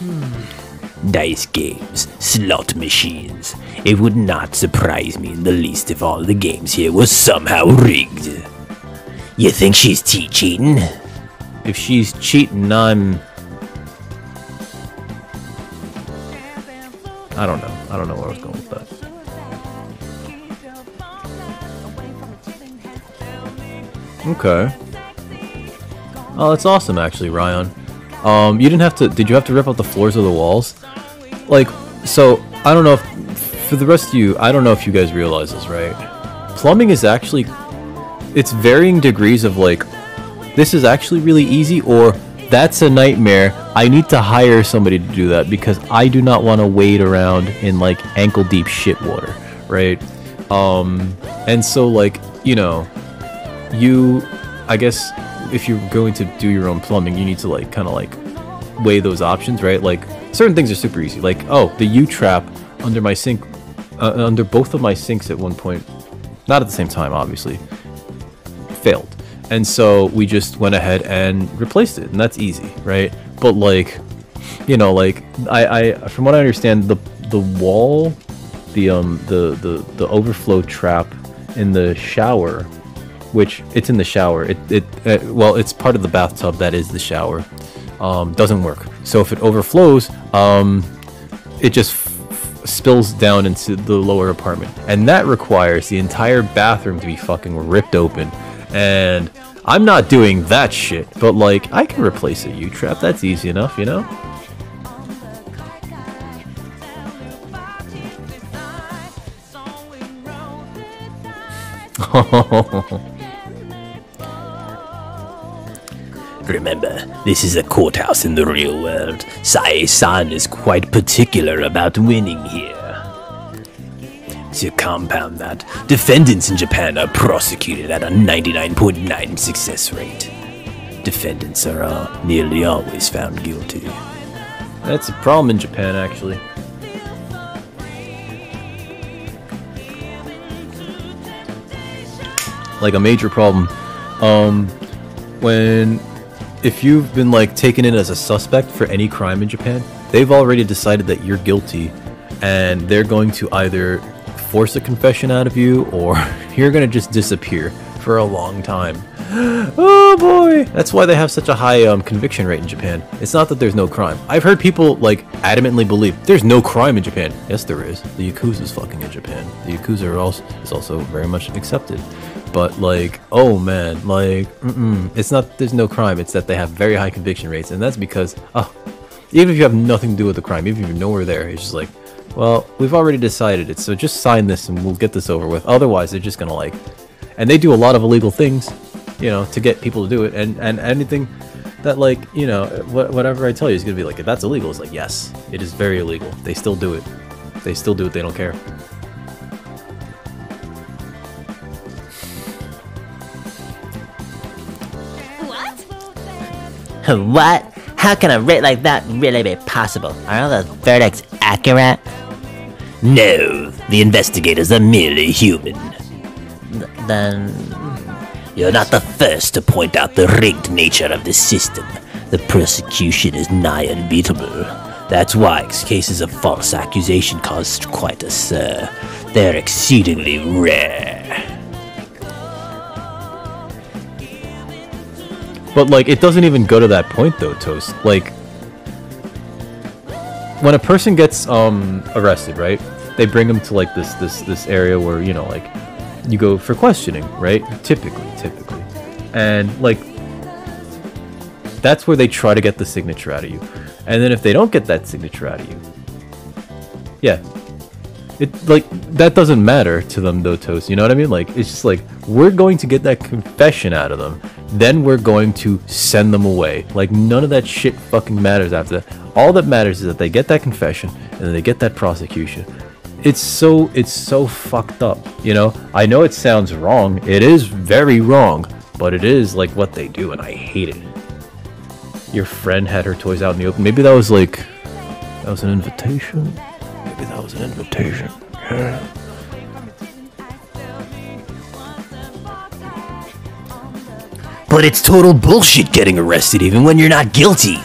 hmm. Dice games, slot machines. It would not surprise me in the least if all the games here were somehow rigged. You think she's tea cheating? If she's cheating, I'm. I don't know. I don't know where I was going with that. Okay. Oh, that's awesome, actually, Ryan. Um, you didn't have to. Did you have to rip out the floors or the walls? Like, so I don't know if for the rest of you, I don't know if you guys realize this, right? Plumbing is actually it's varying degrees of like this is actually really easy or that's a nightmare. I need to hire somebody to do that because I do not want to wade around in like ankle deep shit water, right? Um and so like, you know, you I guess if you're going to do your own plumbing, you need to like kind of like weigh those options, right? Like certain things are super easy. Like, oh, the U trap under my sink uh, under both of my sinks at one point, not at the same time obviously, failed. And so we just went ahead and replaced it, and that's easy, right? But like, you know, like I, I from what I understand, the the wall, the um the the the overflow trap in the shower, which it's in the shower. It it uh, well, it's part of the bathtub that is the shower. Um, doesn't work. So if it overflows, um, it just spills down into the lower apartment, and that requires the entire bathroom to be fucking ripped open. And I'm not doing that shit, but like I can replace a U trap. That's easy enough, you know. [LAUGHS] Remember, this is a courthouse in the real world. Sae-san is quite particular about winning here. To compound that, defendants in Japan are prosecuted at a 99.9 success rate. Defendants are uh, nearly always found guilty. That's a problem in Japan, actually. Like a major problem. Um, when if you've been like taken in as a suspect for any crime in Japan, they've already decided that you're guilty and they're going to either force a confession out of you or [LAUGHS] you're gonna just disappear for a long time. [GASPS] oh boy! That's why they have such a high um, conviction rate in Japan. It's not that there's no crime. I've heard people like adamantly believe there's no crime in Japan. Yes, there is. The yakuza is fucking in Japan. The Yakuza also is also very much accepted. But like, oh man, like, it's not there's no crime. It's that they have very high conviction rates, and that's because oh, even if you have nothing to do with the crime, even if you're nowhere there, it's just like, well, we've already decided it, so just sign this and we'll get this over with. Otherwise, they're just gonna like, and they do a lot of illegal things you know, to get people to do it. And and anything that like you know, wh- whatever I tell you is gonna be like, if that's illegal, it's like yes, it is very illegal. They still do it. They still do it. They don't care. What? [LAUGHS] what? How can a rate like that really be possible? Are all the verdicts accurate? No, the investigators are merely human. Th- then You're not the first to point out the rigged nature of the system. The prosecution is nigh unbeatable. That's why cases of false accusation cause quite a stir. They're exceedingly rare. But like, it doesn't even go to that point though, Toast. Like, when a person gets um arrested, right? They bring them to like this this this area where you know like you go for questioning, right? Typically, typically, and like that's where they try to get the signature out of you. And then if they don't get that signature out of you, yeah, it like that doesn't matter to them though, Toast. You know what I mean? Like it's just like we're going to get that confession out of them, then we're going to send them away. Like none of that shit fucking matters after that. All that matters is that they get that confession and they get that prosecution. It's so it's so fucked up, you know? I know it sounds wrong. It is very wrong, but it is like what they do and I hate it. Your friend had her toys out in the open. Maybe that was like that was an invitation. Maybe that was an invitation. Yeah. But it's total bullshit getting arrested even when you're not guilty.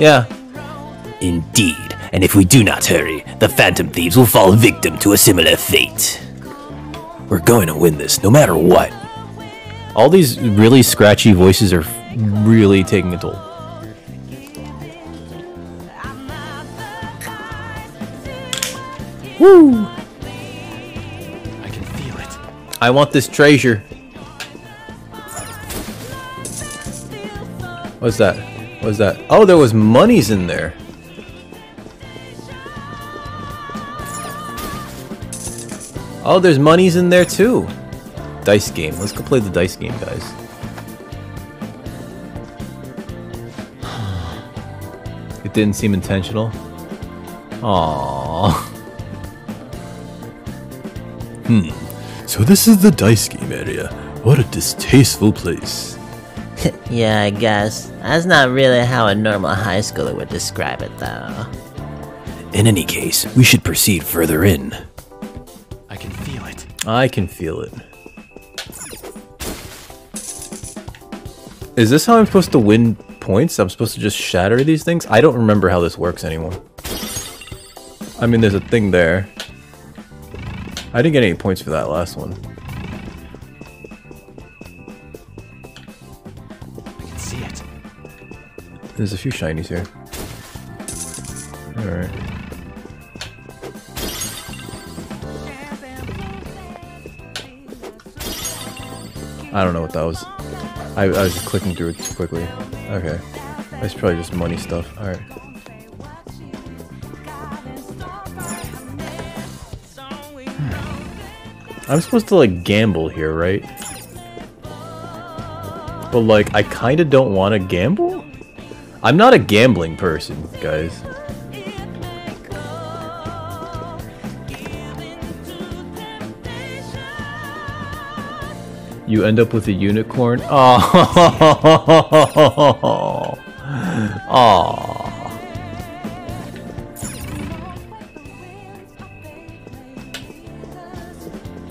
Yeah. Indeed, and if we do not hurry, the Phantom Thieves will fall victim to a similar fate. We're going to win this no matter what. All these really scratchy voices are really taking a toll. Woo! I can feel it. I want this treasure. What's that? What's that? Oh, there was monies in there. Oh, there's monies in there too. Dice game. Let's go play the dice game, guys. [SIGHS] It didn't seem intentional. Aww. [LAUGHS] Hmm. So this is the dice game area. What a distasteful place. [LAUGHS] yeah, I guess. That's not really how a normal high schooler would describe it, though. In any case, we should proceed further in. I can feel it. I can feel it. Is this how I'm supposed to win points? I'm supposed to just shatter these things? I don't remember how this works anymore. I mean, there's a thing there. I didn't get any points for that last one. There's a few shinies here. Alright. I don't know what that was. I, I was just clicking through it too quickly. Okay. That's probably just money stuff. Alright. Hmm. I'm supposed to like gamble here, right? But like, I kind of don't want to gamble? I'm not a gambling person, guys. You end up with a unicorn? [LAUGHS] Oh, oh.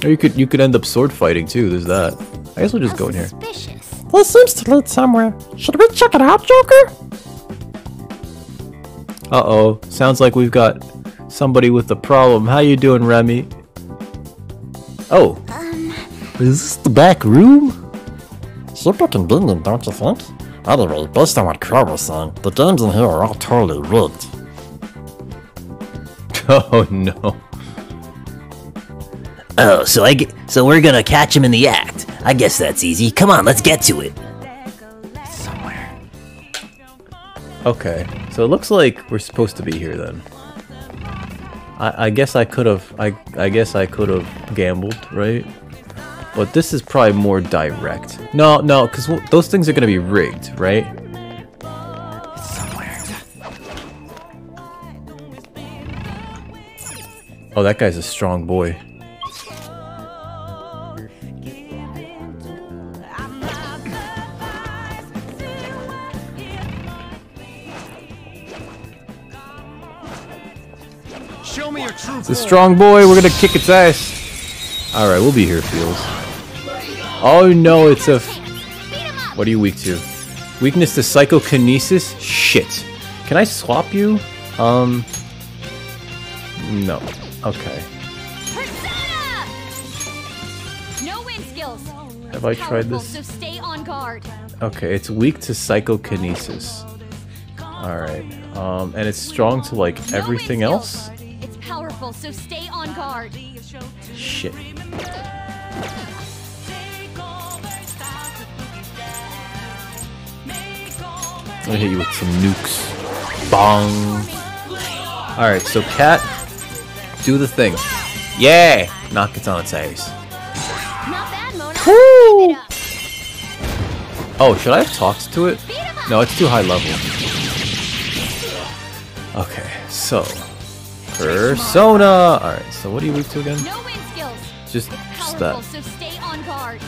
Or you could you could end up sword fighting too. There's that. I guess we'll just go in here. Suspicious. This seems to lead somewhere. Should we check it out, Joker? Uh-oh. Sounds like we've got somebody with a problem. How you doing, Remy? Oh. Um, is this the back room? Super convenient, don't you think? Anyway, based on what Crow was saying, the games in here are all totally rigged. [LAUGHS] Oh, no. Oh, so I g- so we're gonna catch him in the act. I guess that's easy. Come on, let's get to it. Okay. So it looks like we're supposed to be here then. I, I guess I could have I I guess I could have gambled, right? But this is probably more direct. No, no, because those things are gonna be rigged, right? Oh, that guy's a strong boy. It's a strong boy. We're gonna kick its ass. All right, we'll be here, Fields. Oh no, it's a. F what are you weak to? Weakness to psychokinesis. Shit. Can I swap you? Um. No. Okay. Persona! No wind skills. Have I tried this? So stay on guard. Okay, it's weak to psychokinesis. All right. Um, and it's strong to like everything else. Powerful, so stay on guard. Shit. I'm gonna hit you with some nukes. Bong. Alright, so cat, do the thing. Yeah! Knock it on its ass. Not bad, Mona. Keep it up. Oh, should I have talked to it? No, it's too high level. Okay, so. Persona! Alright, so what are you weak to again? No wind skills. Just, just powerful, that. so stay on guard.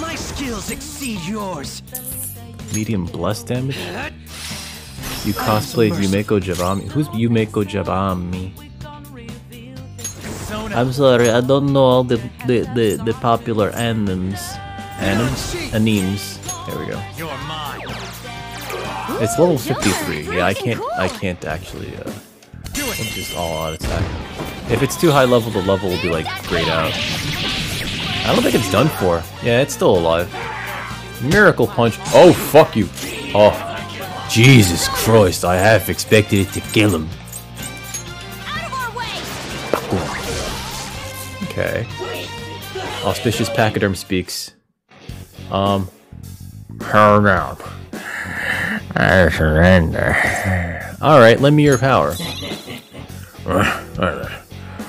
My skills exceed yours. Medium bless damage? You cosplayed Yumeko Jabami. Who's Yumeko Jabami? I'm sorry, I don't know all the the, the, the popular animes. Animes? Animes. There we go. It's level 53. Yeah, I can't I can't actually uh just all out attack. If it's too high level, the level will be like grayed out. I don't think it's done for. Yeah, it's still alive. Miracle Punch. Oh, fuck you. Oh, Jesus Christ, I half expected it to kill him. Out of our way. Okay. Auspicious Pachyderm speaks. Um. Hold up. I surrender. Alright, lend me your power.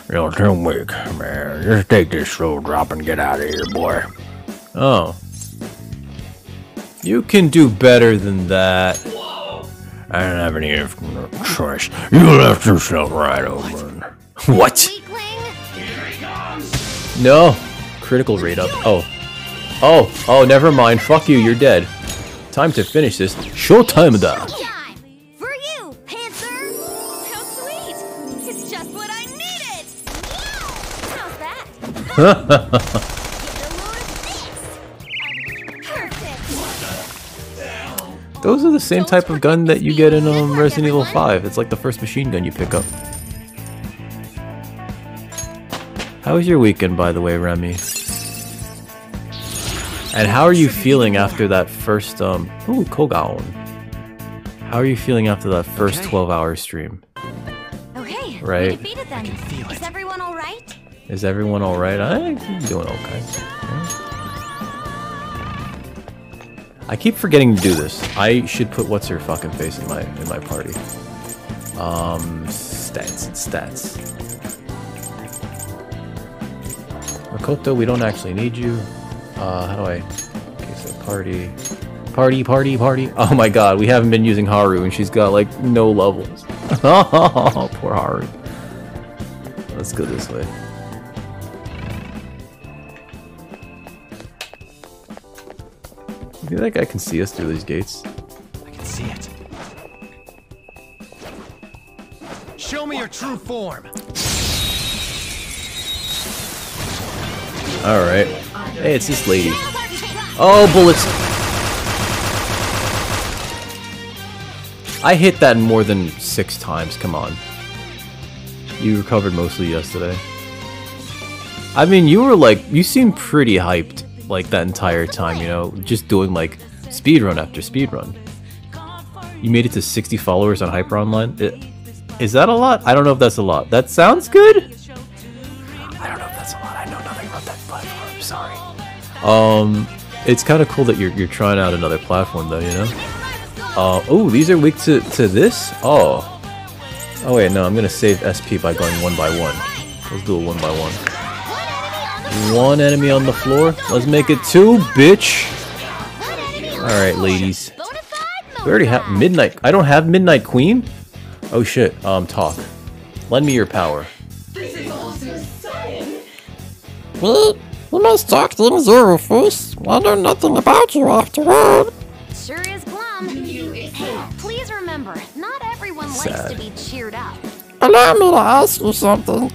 You're too weak, man. Just take this slow drop and get out of here, boy. Oh. You can do better than that. I don't have any choice. You left yourself right over. What? No. Critical rate up. Oh. Oh, oh, never mind. Fuck you, you're dead. Time to finish this. Showtime da. Those are the same type of gun that you get in um, Resident Evil 5. It's like the first machine gun you pick up. How was your weekend, by the way, Remy? And how are you feeling after that first, um... Ooh, Kougaon. How are you feeling after that first 12-hour stream? Okay. Right. Is everyone alright? I'm doing okay. I keep forgetting to do this. I should put what's her fucking face in my in my party. Um, stats, and stats. Makoto, we don't actually need you. Uh, how do I? Okay, so party, party, party, party. Oh my god, we haven't been using Haru, and she's got like no levels. [LAUGHS] oh, poor Haru. Let's go this way. You think that guy can see us through these gates? I can see it. Show me your true form. Alright. Hey, it's this lady. Oh, bullets! I hit that more than six times, come on. You recovered mostly yesterday. I mean, you were like, you seemed pretty hyped, like, that entire time, you know? Just doing, like, speedrun after speedrun. You made it to 60 followers on Hyper Online? It, is that a lot? I don't know if that's a lot. That sounds good? I don't know if that's a lot. I know nothing about that platform. I'm sorry. Um, it's kind of cool that you're, you're trying out another platform, though, you know? Uh, oh, these are weak to, to this? Oh. Oh, wait, no, I'm gonna save SP by going one by one. Let's do it one by one. One enemy on the floor. Let's make it two, bitch. Alright, ladies. We already have Midnight. I don't have Midnight Queen? Oh shit. Um, talk. Lend me your power. this is also Me? You must talk things over first. I know nothing about you after all. Sure is glum. Hey, please remember, not everyone likes to be cheered up. Allow me to ask you something.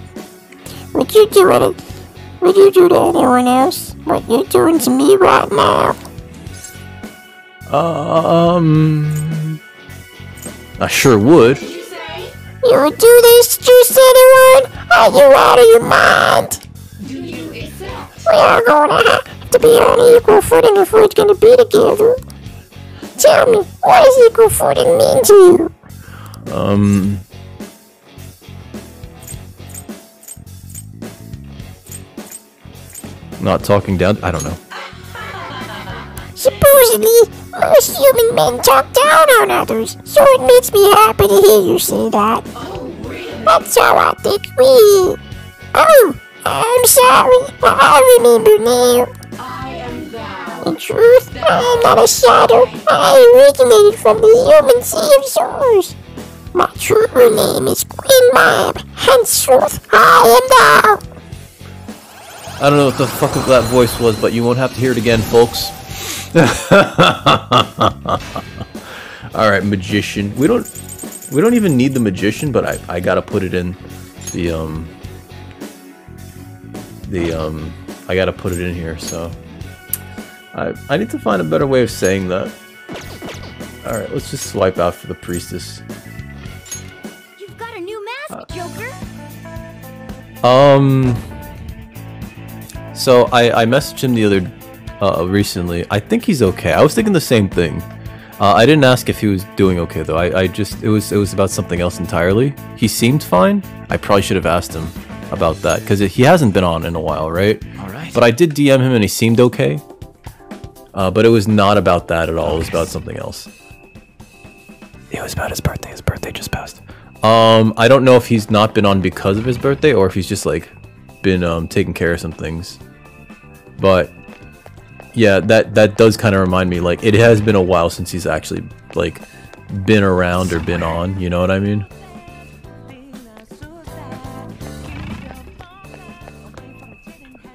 Would you do it? Would you do to anyone else what you're doing to me right now? Um. I sure would. You would do this to just anyone? Are you out of your mind? Do you accept? We are gonna have to be on equal footing if we're gonna be together. Tell me, what does equal footing mean to you? Um. Not talking down. I don't know. Supposedly, most human men talk down on others, so it makes me happy to hear you say that. That's how I think we. Oh, I'm sorry, I remember now. In truth, I am not a shadow. I originated from the human sea of souls. My true name is Queen Mab. Henceforth, I am thou. I don't know what the fuck that voice was, but you won't have to hear it again, folks. [LAUGHS] Alright, magician. We don't we don't even need the magician, but I, I gotta put it in the um the um I gotta put it in here, so I I need to find a better way of saying that. Alright, let's just swipe out for the priestess. You've got a new mask, Joker. Um. So I I messaged him the other uh recently. I think he's okay. I was thinking the same thing. Uh, I didn't ask if he was doing okay though. I, I just it was it was about something else entirely. He seemed fine. I probably should have asked him about that because he hasn't been on in a while, right? All right. But I did DM him and he seemed okay. Uh, but it was not about that at all. It was about something else. It was about his birthday. His birthday just passed. Um, I don't know if he's not been on because of his birthday or if he's just like been um taking care of some things. But yeah, that that does kind of remind me like it has been a while since he's actually like been around or been on, you know what I mean?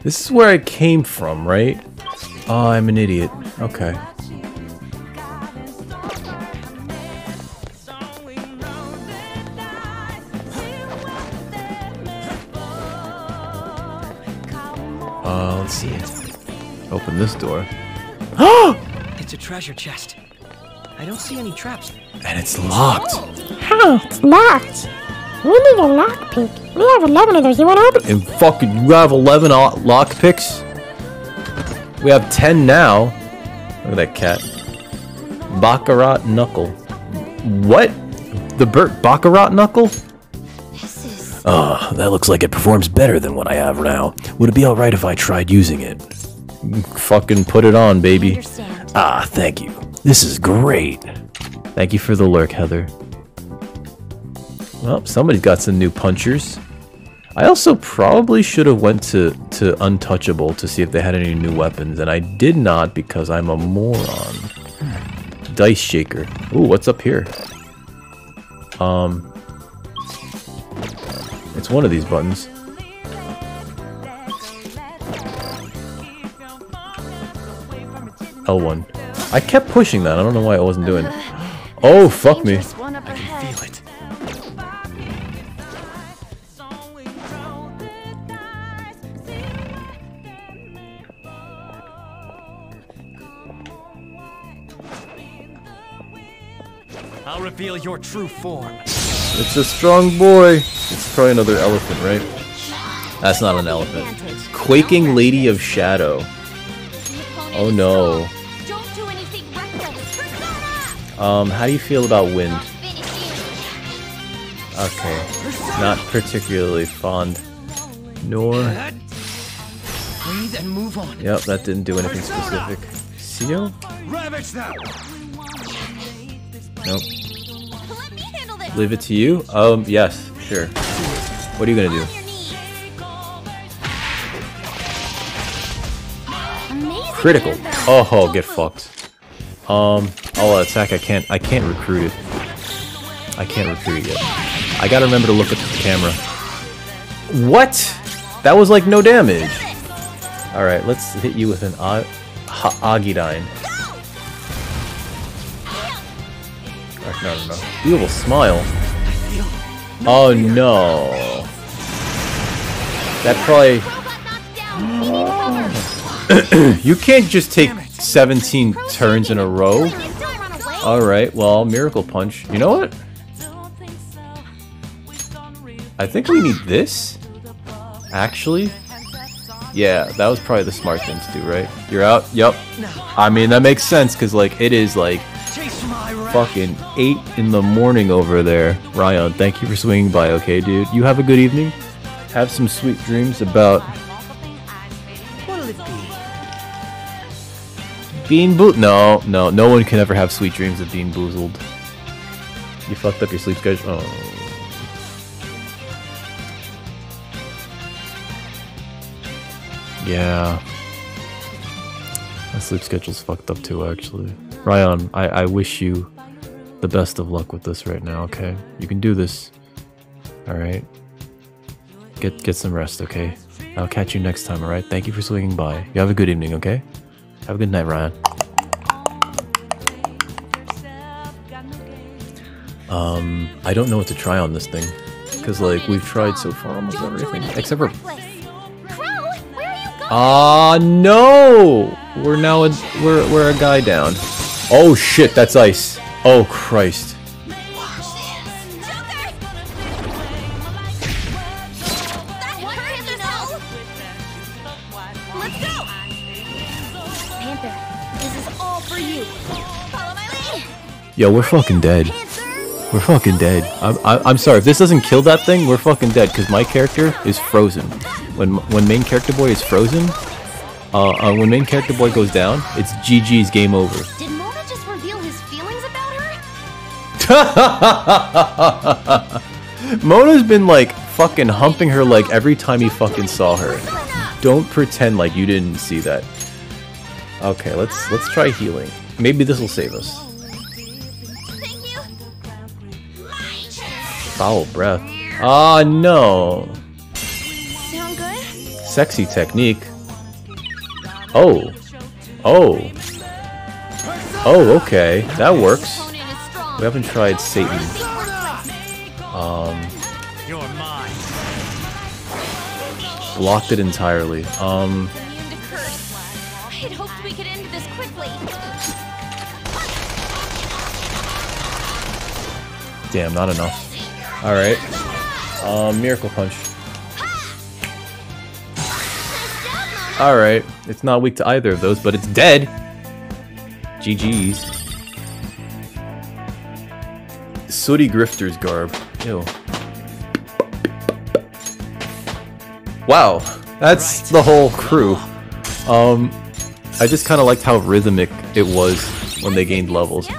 This is where I came from, right? Oh, I'm an idiot. Okay. Uh, let's see. Open this door. [GASPS] It's a treasure chest. I don't see any traps. And it's locked. Hi, it's locked. We need a lockpick. We have 11 of those. You want to open? And fucking, you have 11 lock picks? We have 10 now. Look at that cat. Baccarat Knuckle. What? The Burt Baccarat Knuckle? Ah, that looks like it performs better than what I have now. Would it be alright if I tried using it? Fucking put it on, baby. Ah, thank you. This is great. Thank you for the lurk, Heather. Well, somebody's got some new punchers. I also probably should have went to, to Untouchable to see if they had any new weapons, and I did not because I'm a moron. Dice Shaker. Ooh, what's up here? Um... It's one of these buttons. L1. I kept pushing that. I don't know why I wasn't doing it. Oh, fuck me. I can feel it. I'll reveal your true form. It's a strong boy. It's probably another elephant, right? That's not an elephant. Quaking Lady of Shadow. Oh no. Don't do anything reckless. Persona! Um, how do you feel about wind? Okay. Not particularly fond. Nor. Breathe and move on. Yep, that didn't do anything specific. Seal? Ravage them! Nope. Let me handle this. Leave it to you? Um, yes, sure. What are you gonna do? Critical. Oh, oh, get fucked. Um, I'll attack. I can't. I can't recruit it. I can't recruit it yet. I gotta remember to look at the camera. What? That was like no damage. All right, let's hit you with an A- ha- Agidyne. Oh, no, no, no. Beautiful smile. Oh no. That probably. [GASPS] [GASPS] [COUGHS] you can't just take 17 turns in a row. Alright, well, Miracle Punch. You know what? I think we need this. Actually. Yeah, that was probably the smart thing to do, right? You're out? Yup. I mean, that makes sense, because, like, it is, like, fucking 8 in the morning over there. Ryan, thank you for swinging by, okay, dude? You have a good evening. Have some sweet dreams about Bean boot? No, no, no one can ever have sweet dreams of being boozled. You fucked up your sleep schedule. Oh. Yeah. My sleep schedule's fucked up too, actually. Ryan, I, I wish you the best of luck with this right now, okay? You can do this. Alright? Get get some rest, okay? I'll catch you next time, alright? Thank you for swinging by. You have a good evening, okay? Have a good night, Ryan. Um, I don't know what to try on this thing. Because, like, we've tried so far almost everything. Except for... Crow, where are you going? Ah, no! We're now a, we're, we're a guy down. Oh, shit, that's ice. Oh, Christ. Yo, we're fucking dead. We're fucking dead. I'm, I, I'm sorry, if this doesn't kill that thing, we're fucking dead, because my character is frozen. When when main character boy is frozen, uh, uh, when main character boy goes down, it's GG's game over. Did Mona just reveal his feelings about her? [LAUGHS] Mona's been like fucking humping her leg every time he fucking saw her. Don't pretend like you didn't see that. Okay, let's let's try healing. Maybe this will save us. Foul breath. Ah no. Sound good? Sexy technique. Oh. Oh. Oh, okay. That works. We haven't tried Satan. Um, blocked it entirely. Um, damn, not enough. Alright. Um, Miracle Punch. Alright. It's not weak to either of those, but it's dead. GG's. Sooty Grifter's garb. Ew. Wow. That's the whole crew. Um, I just kind of liked how rhythmic it was when they gained levels.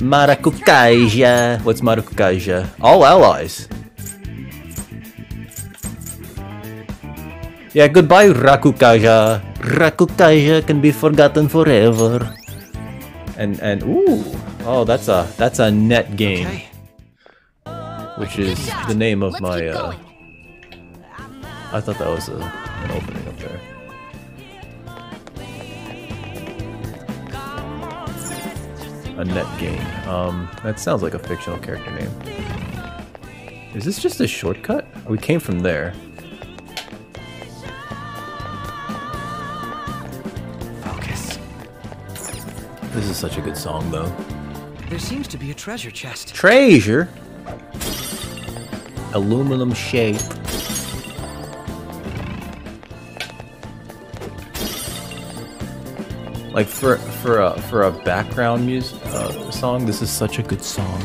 Marakukaja. What's Marakukaja? All allies. Yeah, goodbye, Rakukaja. Rakukaja can be forgotten forever. And and ooh, oh, that's a that's a net gain, which is the name of my. Uh, I thought that was a, an opening up there. A net gain. Um, that sounds like a fictional character name. Is this just a shortcut? We came from there. Focus. This is such a good song, though. There seems to be a treasure chest. Treasure. Aluminum shape. Like for for a for a background music uh, song, this is such a good song.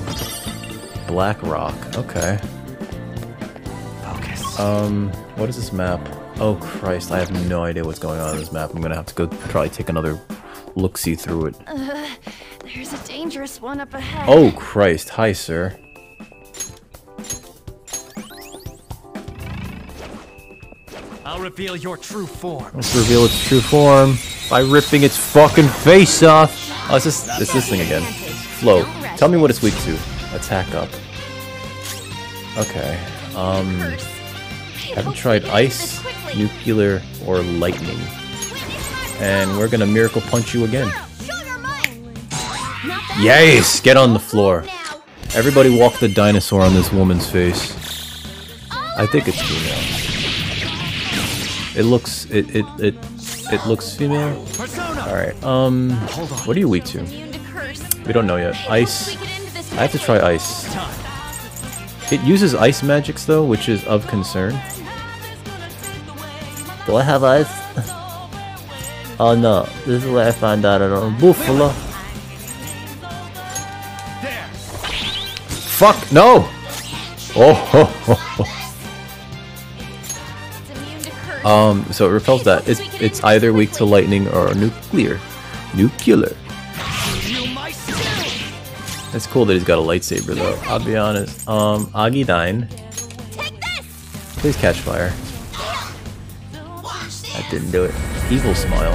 Black Rock. Okay. Focus. Um, what is this map? Oh Christ, I have no idea what's going on in this map. I'm gonna have to go probably take another look see through it. Uh, there's a dangerous one up ahead. Oh Christ, hi sir. I'll reveal your true form. Let's reveal its true form by ripping its fucking face off. Oh, it's this, it's this thing again. Flow. Tell me what it's weak to. Attack up. Okay. Um, haven't tried ice, nuclear, or lightning. And we're gonna miracle punch you again. Yes! Get on the floor. Everybody walk the dinosaur on this woman's face. I think it's female. It looks it it it it looks female. All right. Um, what are you weak to? We don't know yet. Ice. I have to try ice. It uses ice magics though, which is of concern. Do I have ice? [LAUGHS] oh no, this is where I found out I don't Bufula. Fuck no! Oh ho ho ho. Um, so it repels that. It's it's either weak to lightning or nuclear. Nuclear. It's cool that he's got a lightsaber though, I'll be honest. Um, Agidyne. Please catch fire. That didn't do it. Evil smile.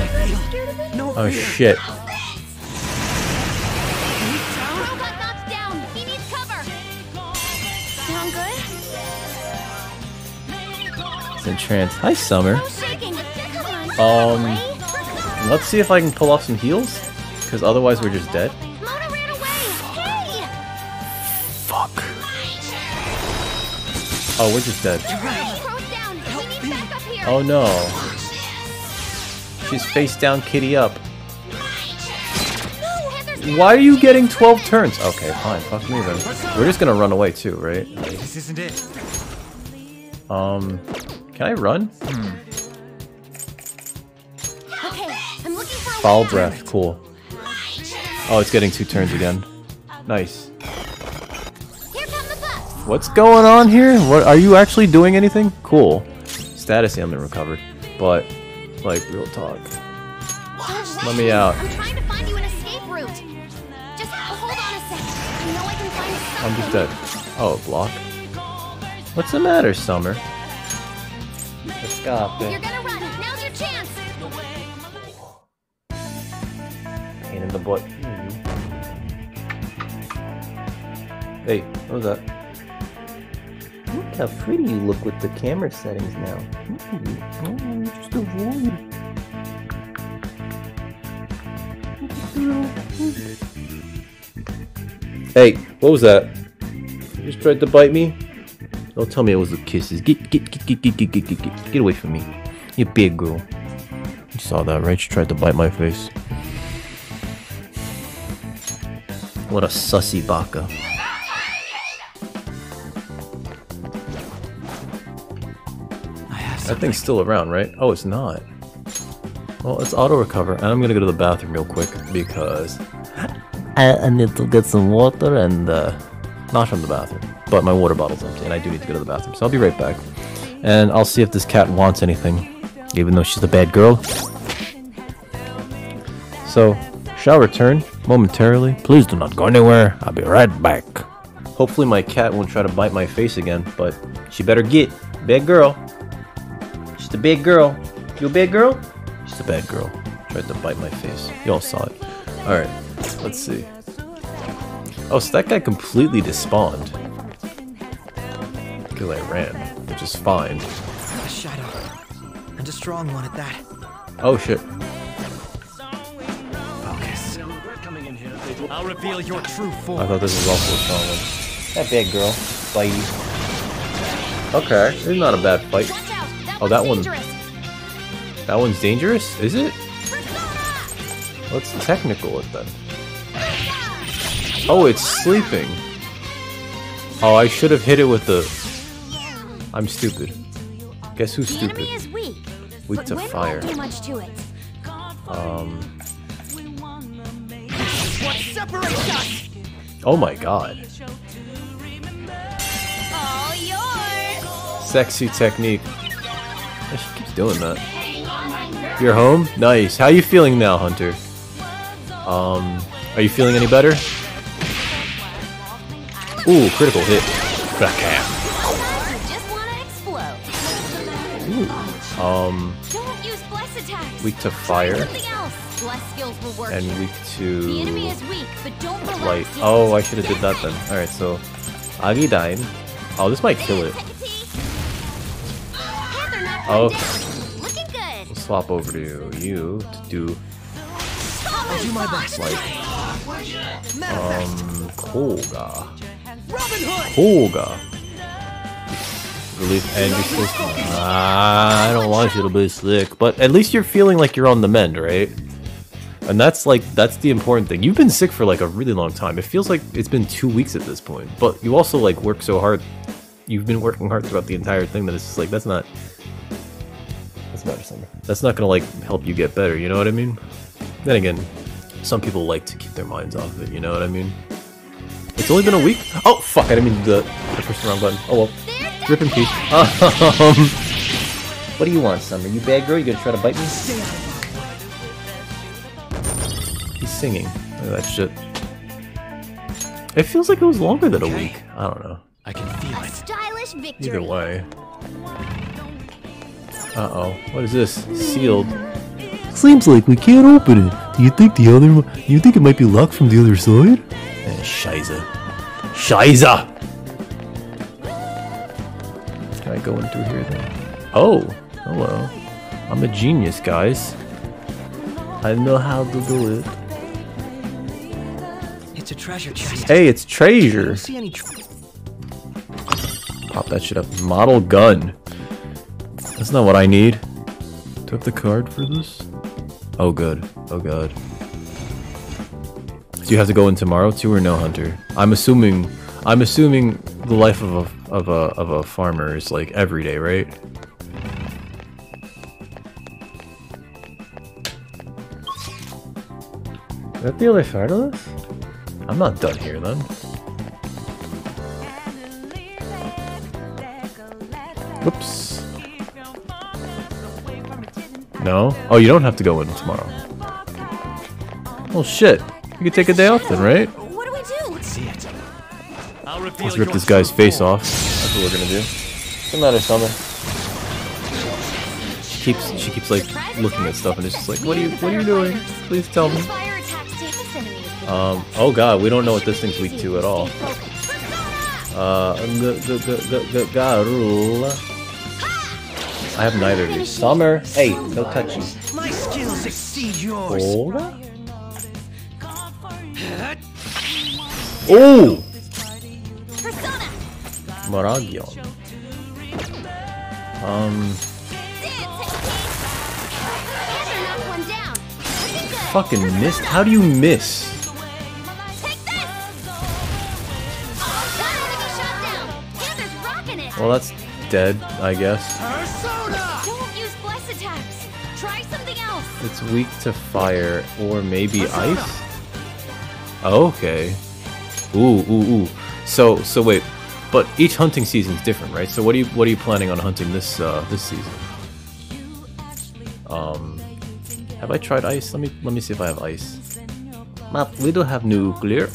Oh shit. It's in trance. Hi, Summer. Um, let's see if I can pull off some heals, because otherwise we're just dead. Fuck. Oh, we're just dead. Oh no. She's face down, kitty up. Why are you getting 12 turns? Okay, fine. Fuck me then. We're just gonna run away too, right? This isn't it. Um, can I run? Hmm. Okay, I'm looking for Foul breath. Cool. Oh, it's getting two turns again. Nice. What's going on here? What are you actually doing anything? Cool. Status ailment recovered. But like real talk. Let me out. I'm trying to find you an escape route. Just hold on a sec. I know I can find I'm just dead. Oh, block. What's the matter, Summer? Escape. You're gonna run. Now's your chance. Pain in the butt. Hey, what was that? Look how pretty you look with the camera settings now. Ooh, oh, just a void. Hey, what was that? You just tried to bite me? Don't tell me it was the kisses. Get, get, get, get, get, get, get, get, get, get away from me. You big girl. You saw that, right? She tried to bite my face. What a sussy baka. That thing's still around, right? Oh, it's not. Well, it's auto recover, and I'm gonna go to the bathroom real quick because I, I need to get some water and uh, not from the bathroom, but my water bottle's empty, and I do need to go to the bathroom. So I'll be right back, and I'll see if this cat wants anything, even though she's a bad girl. So, shall return momentarily. Please do not go anywhere. I'll be right back. Hopefully my cat won't try to bite my face again, but she better get. Bad girl. She's a bad girl. You a bad girl? She's a bad girl. Tried to bite my face. You all saw it. Alright, let's see. Oh, so that guy completely despawned. Because I ran, which is fine. A shadow. And a strong one at that. Oh shit. Focus. I'll reveal your true form. I thought this was also a strong one. That bad girl. Bite. Okay, it's not a bad fight. Oh, that one. That one's dangerous? Is it? Let's technical it then. Oh, it's sleeping. Oh, I should have hit it with the. I'm stupid. Guess who's stupid? The enemy is weak. Weak to fire. won't do much to it. Um. What separates us? Oh my god. All yours. Sexy technique. Yeah, She keeps doing that. You're home? Nice. How are you feeling now, Hunter? Um, are you feeling any better? Ooh, critical hit. Backhand. Um, Don't use bless attacks. weak to fire something else. Bless skills will work. and weak the enemy to is weak, but don't relax light. Oh, I should have did that then. All right, so Agidyne. Oh, this might kill it. Panther knocked Oh. one down. Looking good. We'll swap over to you to do I'll do my best. like um Kouga. Robin Kouga. Relief and you're to. Ah, I don't want you to be sick, but at least you're feeling like you're on the mend, right? And that's like that's the important thing. You've been sick for like a really long time. It feels like it's been two weeks at this point, but you also like work so hard. You've been working hard throughout the entire thing that it's just like that's not. That's better, Summer. That's not gonna like help you get better. You know what I mean? Then again, some people like to keep their minds off of it. You know what I mean? It's only been a week. Oh fuck! I didn't mean to, pushed the wrong button. Oh well. Rip in peace. Um, what do you want, Summer? You bad girl? You gonna try to bite me? He's singing. Look at that shit. It feels like it was longer than a week. I don't know. I can feel A stylish victory. Either way. Uh oh. What is this? Sealed. Seems like we can't open it. Do you think the other one? You think it might be locked from the other side? Eh, Shiza. Scheiße! Can I go through here then? Oh! Hello. I'm a genius, guys. I know how to do it. It's a treasure chest. Hey, it's treasure! See any tr- Pop that shit up. Model gun. That's not what I need. Do I have the card for this? Oh, good. Oh, god. Do you have to go in tomorrow too, or no, Hunter? I'm assuming. I'm assuming the life of a of a of a farmer is like every day, right? Is that the other side of this? I'm not done here then. Whoops. No? Oh, you don't have to go in tomorrow. Well, shit. You could take a day off then, right? What do we do? Let's see it. I'll reveal Let's rip this guy's face form. off. That's what we're gonna do. What's the matter, Summer? She keeps she keeps like looking at stuff and it's just like, what are you what are you doing? Please tell me. Fire attacks take us enemies. Um. Oh God, we don't know what this thing's weak to at all. Uh. The the the the, the Garul. I have neither of these. Summer. Hey, no touchy. My skills exceed yours. Olga? Oh! Persona. Maragion. Um. Panther knocked one down. Looking good. Fucking missed. How do you miss? Take this. That enemy shot down. Panther's rocking it. Well, that's dead, I guess. Don't use bless attacks. Try something else. It's weak to fire or maybe ice. Okay. Ooh, ooh, ooh. So, so wait, but each hunting season is different, right? So, what are you, what are you planning on hunting this, uh, this season? Um, have I tried ice? Let me, let me see if I have ice. Map, we do have nuclear.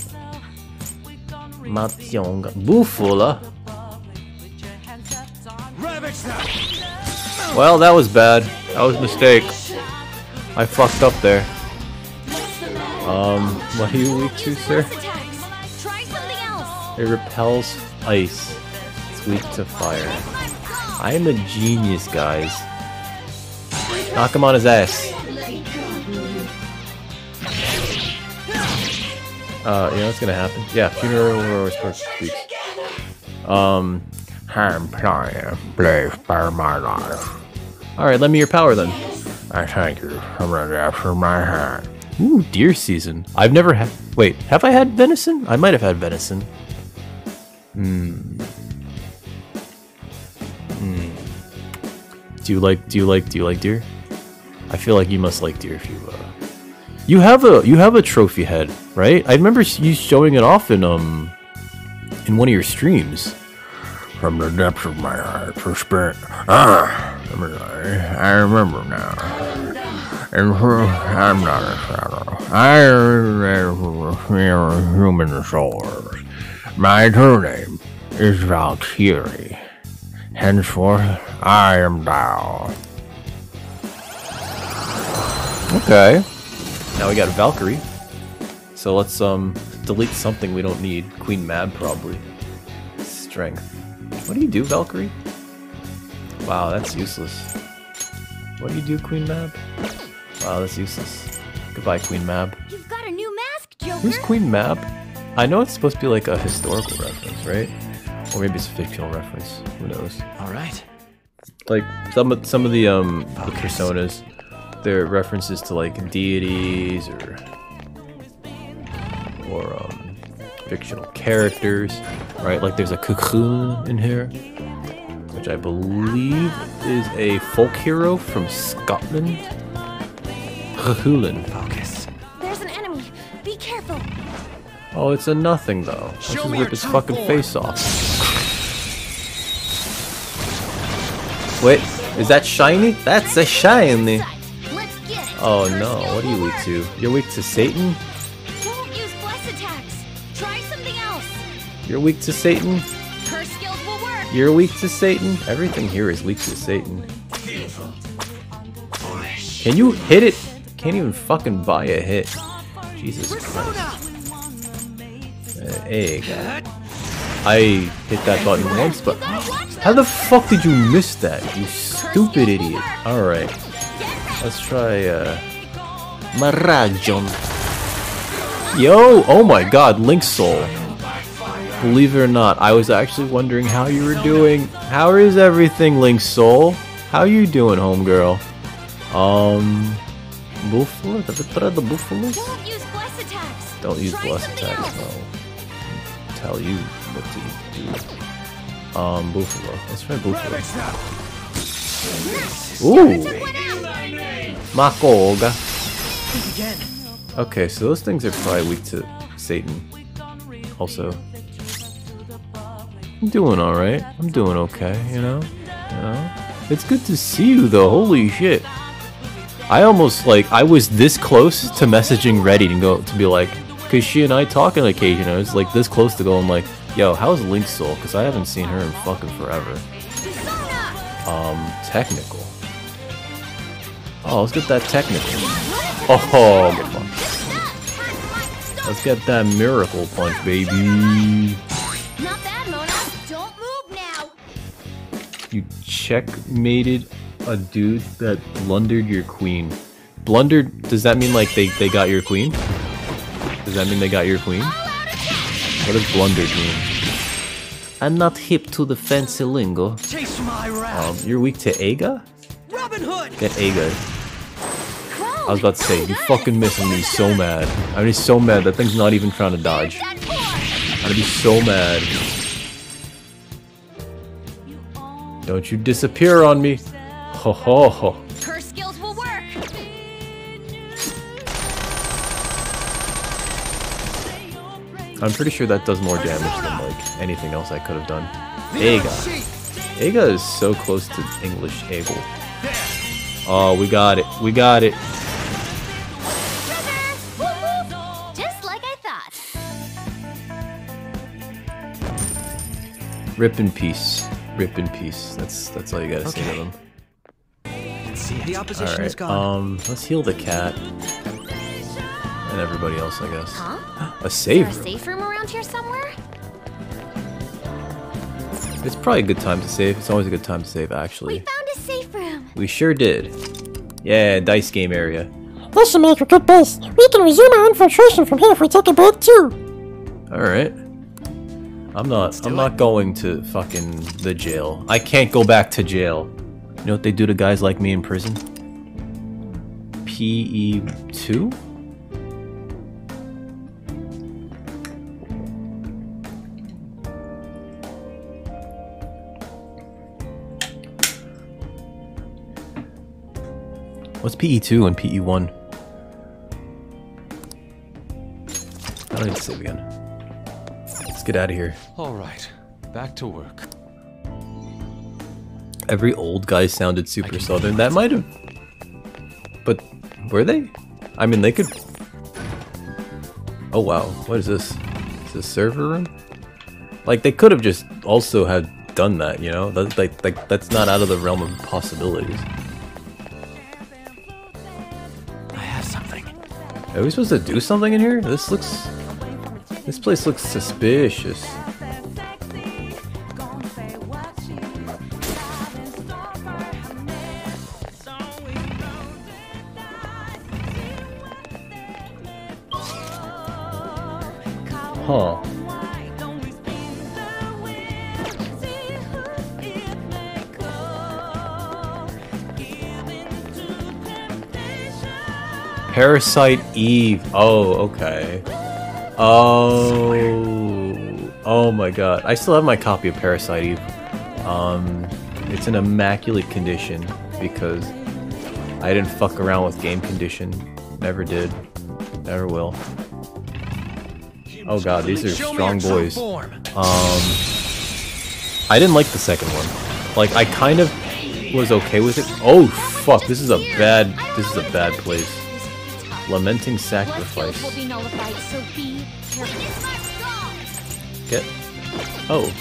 Matyong, Bufula. Well, that was bad. That was a mistake. I fucked up there. Um, what are you weak to, sir? It repels ice. It's weak to fire. I am a genius, guys. Knock him on his ass. Uh, you know what's gonna happen? Yeah, funeral or sports. Um, I'm trying play for my life. All right, lend me your power then. I thank you. I'm running after my hand. Ooh, deer season. I've never had. Wait, have I had venison? I might have had venison. Hmm. Hmm. Do you like? Do you like? Do you like deer? I feel like you must like deer if you. Uh... You have a you have a trophy head, right? I remember you showing it off in um in one of your streams. From the depths of my heart, for spirit. Ah, I remember now. And I'm not a shadow. I am a human soul. My true name is Valkyrie. Henceforth, I am thou. Okay. Now we got Valkyrie. So let's um delete something we don't need. Queen Mab probably. Strength. What do you do, Valkyrie? Wow, that's useless. What do you do, Queen Mab? Wow, that's useless. Goodbye, Queen Mab. You've got a new mask, Joker. Who's Queen Mab? I know it's supposed to be like a historical reference, right? Or maybe it's a fictional reference. Who knows? All right. Like some of some of the um the personas, they're references to like deities or or um fictional characters, right? Like there's a cocoon in here, which I believe is a folk hero from Scotland. Cocoon. Focus. Oh, it's a nothing though. Let's just rip his fucking form. face off. Wait, is that shiny? That's a shiny. Let's get it. Oh no, what are you weak to? You're weak to Satan? Don't use bless attacks. Try something else. You're weak to Satan? Her skills will work. You're weak to Satan? Everything here is weak to Satan. Can you hit it? Can't even fucking buy a hit. Jesus Christ. Egg. I hit that button once, but how the fuck did you miss that? You stupid idiot. Alright. Let's try, uh... Marajon. Yo! Oh my god, Link Soul. Believe it or not, I was actually wondering how you were doing. How is everything, Link Soul? How you doing, homegirl? Um... Bufula? Have tried the? Don't use bless attacks. Don't use bless attacks, no. Tell you what to do. Um, Bufula. Let's try Bufula. Ooh! Makouga. Okay, so those things are probably weak to Satan. Also. I'm doing alright. I'm doing okay, you know? You know? It's good to see you though, holy shit. I almost like I was this close to messaging Reddit and go to be like, cause she and I talk on occasion. I was like this close to going like, yo, how's Link Soul? Cause I haven't seen her in fucking forever. Um, technical. Oh, let's get that technical. Oh, get. Let's get that miracle punch, baby. Not bad, Mona. Don't move now. You checkmated a dude that blundered your queen. Blundered, does that mean like they, they got your queen? Does that mean they got your queen? What does blundered mean? I'm not hip to the fancy lingo. Chase my. Um, you're weak to Eiga? Robin Hood. Get Eiga. I was about to say, you fucking missing me so mad. I'm gonna be so mad, that thing's not even trying to dodge. I'm gonna be so mad. Don't you disappear on me. Ho ho ho. I'm pretty sure that does more damage than like anything else I could have done. Eiga. Eiga is so close to English able. Oh, we got it. We got it. Just like I thought. Rip in peace. Rip in peace. That's that's all you gotta say to them. See, the opposition is Alright, gone. um, let's heal the cat. And everybody else, I guess. Huh? A Is save there a room. safe room around here somewhere? It's probably a good time to save. It's always a good time to save, actually. We found a safe room. We sure did. Yeah, dice game area. This should make a good base. We can resume our infiltration from here if we take a break too. Alright. I'm not I'm not going to fucking the jail. I can't go back to jail. You know what they do to guys like me in prison? PE2? What's PE2 and PE1? I don't need to save again. Let's get out of here. All right, back to work. Every old guy sounded super southern. That might have... But, were they? I mean, they could... Oh wow, what is this? Is this server room? Like, they could have just also had done that, you know? That's, like, like, that's not out of the realm of possibilities. Are we supposed to do something in here? This looks... This place looks suspicious. Parasite Eve. Oh, okay. Oh. Oh my god. I still have my copy of Parasite Eve. Um, it's in immaculate condition because I didn't fuck around with game condition. Never did. Never will. Oh god, these are strong boys. Um, I didn't like the second one. Like, I kind of was okay with it. Oh fuck, this is a bad, this is a bad place. Lamenting Sacrifice. will be nullified, so be careful. Get. Oh,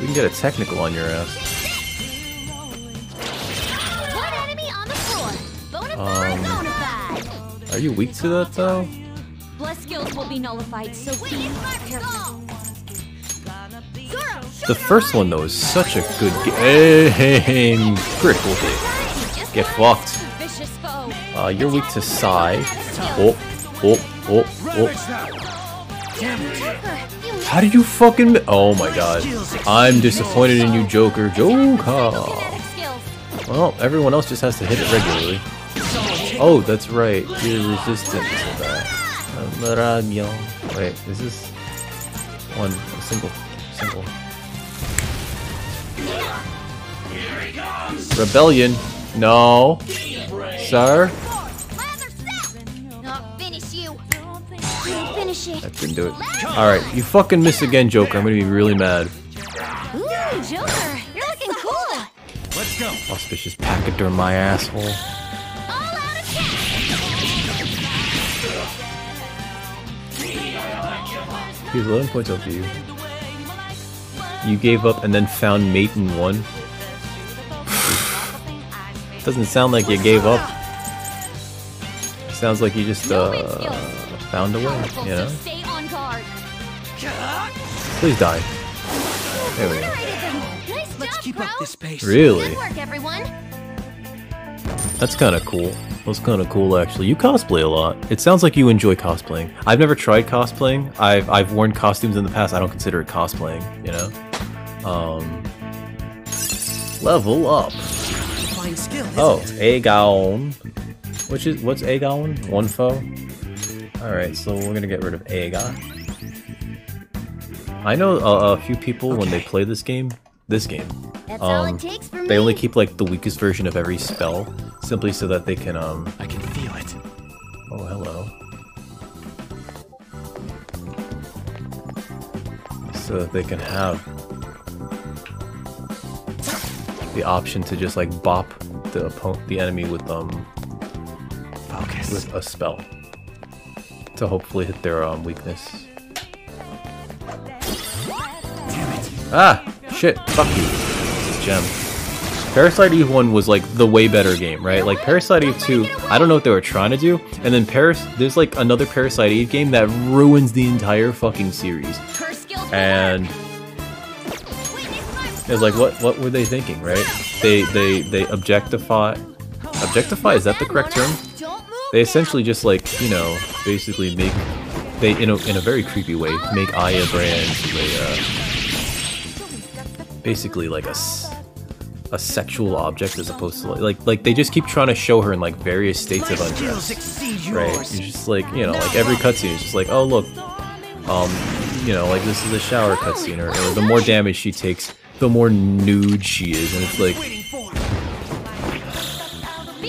we can get a technical on your ass. One enemy on the floor. Um. Are you weak to that though? Bless skills will be nullified, so be careful. The first one though is such a good game. Critical hit. Get fucked. Uh, you're weak to Psy. Oh, oh, oh, oh. How did you fucking? Oh my god. I'm disappointed in you, Joker. Joker. Well, everyone else just has to hit it regularly. Oh, that's right. You're resistant to that. Wait, is this one a single single? Rebellion. No. Sir? That didn't do it. Alright, you fucking miss again, Joker. I'm gonna be really mad. Ooh, Joker, you're looking cool. Let's go. Auspicious pachyderm my asshole. Here's 11 points up to you. You gave up and then found mate and won. [SIGHS] Doesn't sound like you gave up. Sounds like you just uh, found a way, you know? Stay on guard. Please die. There we go. Nice Let's job, keep bro. up this pace. Really? Work. That's kind of cool. That's kind of cool, actually. You cosplay a lot. It sounds like you enjoy cosplaying. I've never tried cosplaying. I've I've worn costumes in the past. I don't consider it cosplaying. You know. Um. Level up. Skill. Oh, it? Eigaon. Which is what's Eigaon? One foe. All right, so we're gonna get rid of Eigaon. I know a, a few people when they play this game. This game. That's all Um, it takes for they me. only keep like the weakest version of every spell, simply so that they can um. I can feel it. Oh hello. So that they can have the option to just like bop the opponent, the enemy with um Focus. with a spell to hopefully hit their um weakness. Ah, shit! Fuck you. Gem. Parasite Eve 1 was like the way better game, right? Like Parasite Eve 2, I don't know what they were trying to do, and then Paris, there's like another Parasite Eve game that ruins the entire fucking series. And it's like, what what were they thinking, right? They they they objectify, objectify is that the correct term? They essentially just like you know basically make they in a in a very creepy way make Aya Brand a uh, basically like a, a sexual object as opposed to like, like like they just keep trying to show her in like various states of undress. Right? You're just like you know like every cutscene is just like oh look, um you know like this is a shower cutscene or, or the more damage she takes, the more nude she is, and it's like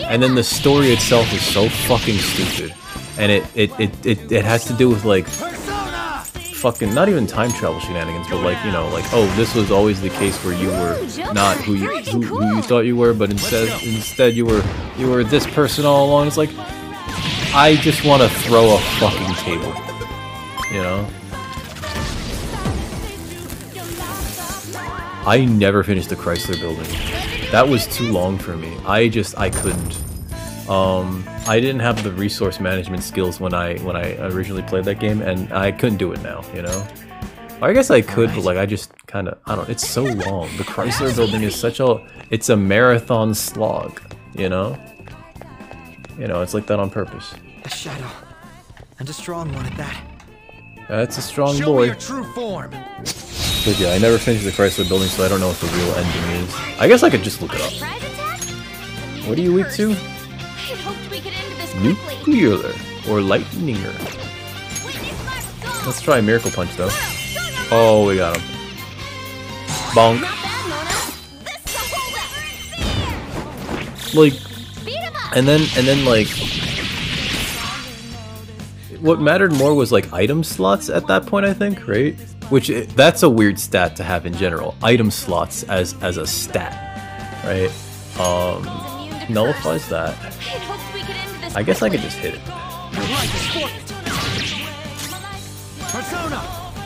and then the story itself is so fucking stupid, and it it it it, it has to do with like fucking not even time travel shenanigans, but like you know like oh this was always the case where you were not who you who, who you thought you were, but instead instead you were you were this person all along. It's like I just want to throw a fucking table, you know. I never finished the Chrysler building. That was too long for me. I just I couldn't. Um, I didn't have the resource management skills when I when I originally played that game, and I couldn't do it now. You know. I guess I could, but like I just kind of I don't. It's so long. The Chrysler building is such a it's a marathon slog. You know. You know, it's like that on purpose. A shadow. And a strong one at that. That's a strong Show boy. me your true form. But yeah, I never finished the Chrysler building, so I don't know what the real ending is. I guess I could just look it up. What are you weak to? Nuclear or lightninger. Let's try Miracle Punch though. Oh, we got him. Bonk. Like, and then and then like, what mattered more was like item slots at that point. I think, right? Which that's a weird stat to have in general. Item slots as as a stat, right? Um, nullifies that. I guess I could just hit it.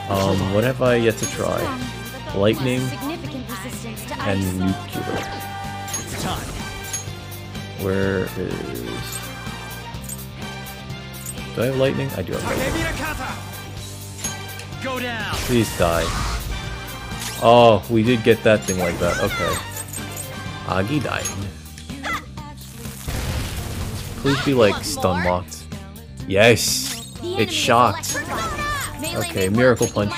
Um, what have I yet to try? Lightning and nuclear. Where is... Do I have lightning? I do have lightning. Go down. Please die. Oh, we did get that thing like that. Okay. Agidyne. Please be like stun locked. Yes! It's shocked. Okay, miracle punch.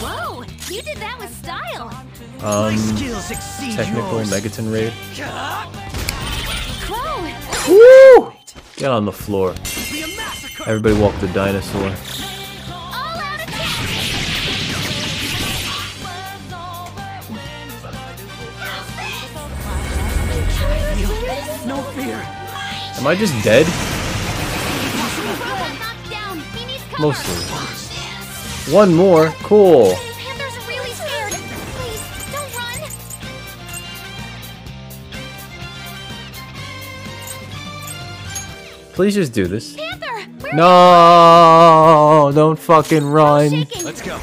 Whoa, you did that with style. Um, technical. Megaton raid. Woo! Get on the floor. Everybody walk the dinosaur. No fear. Am I just dead? Mostly. One more. Cool. Please just do this. Panther, No! Don't fucking run. Let's go.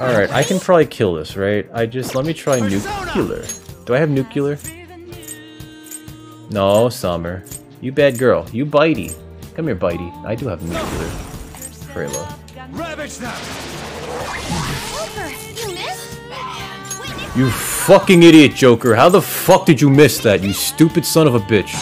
Alright, I can probably kill this, right? I just, let me try nuclear. Do I have nuclear? No, Summer. You bad girl. You bitey. Come here, bitey. I do have nuclear. Freila. Ravage them. Joker, you missed? You fucking idiot, Joker. How the fuck did you miss that, you stupid son of a bitch?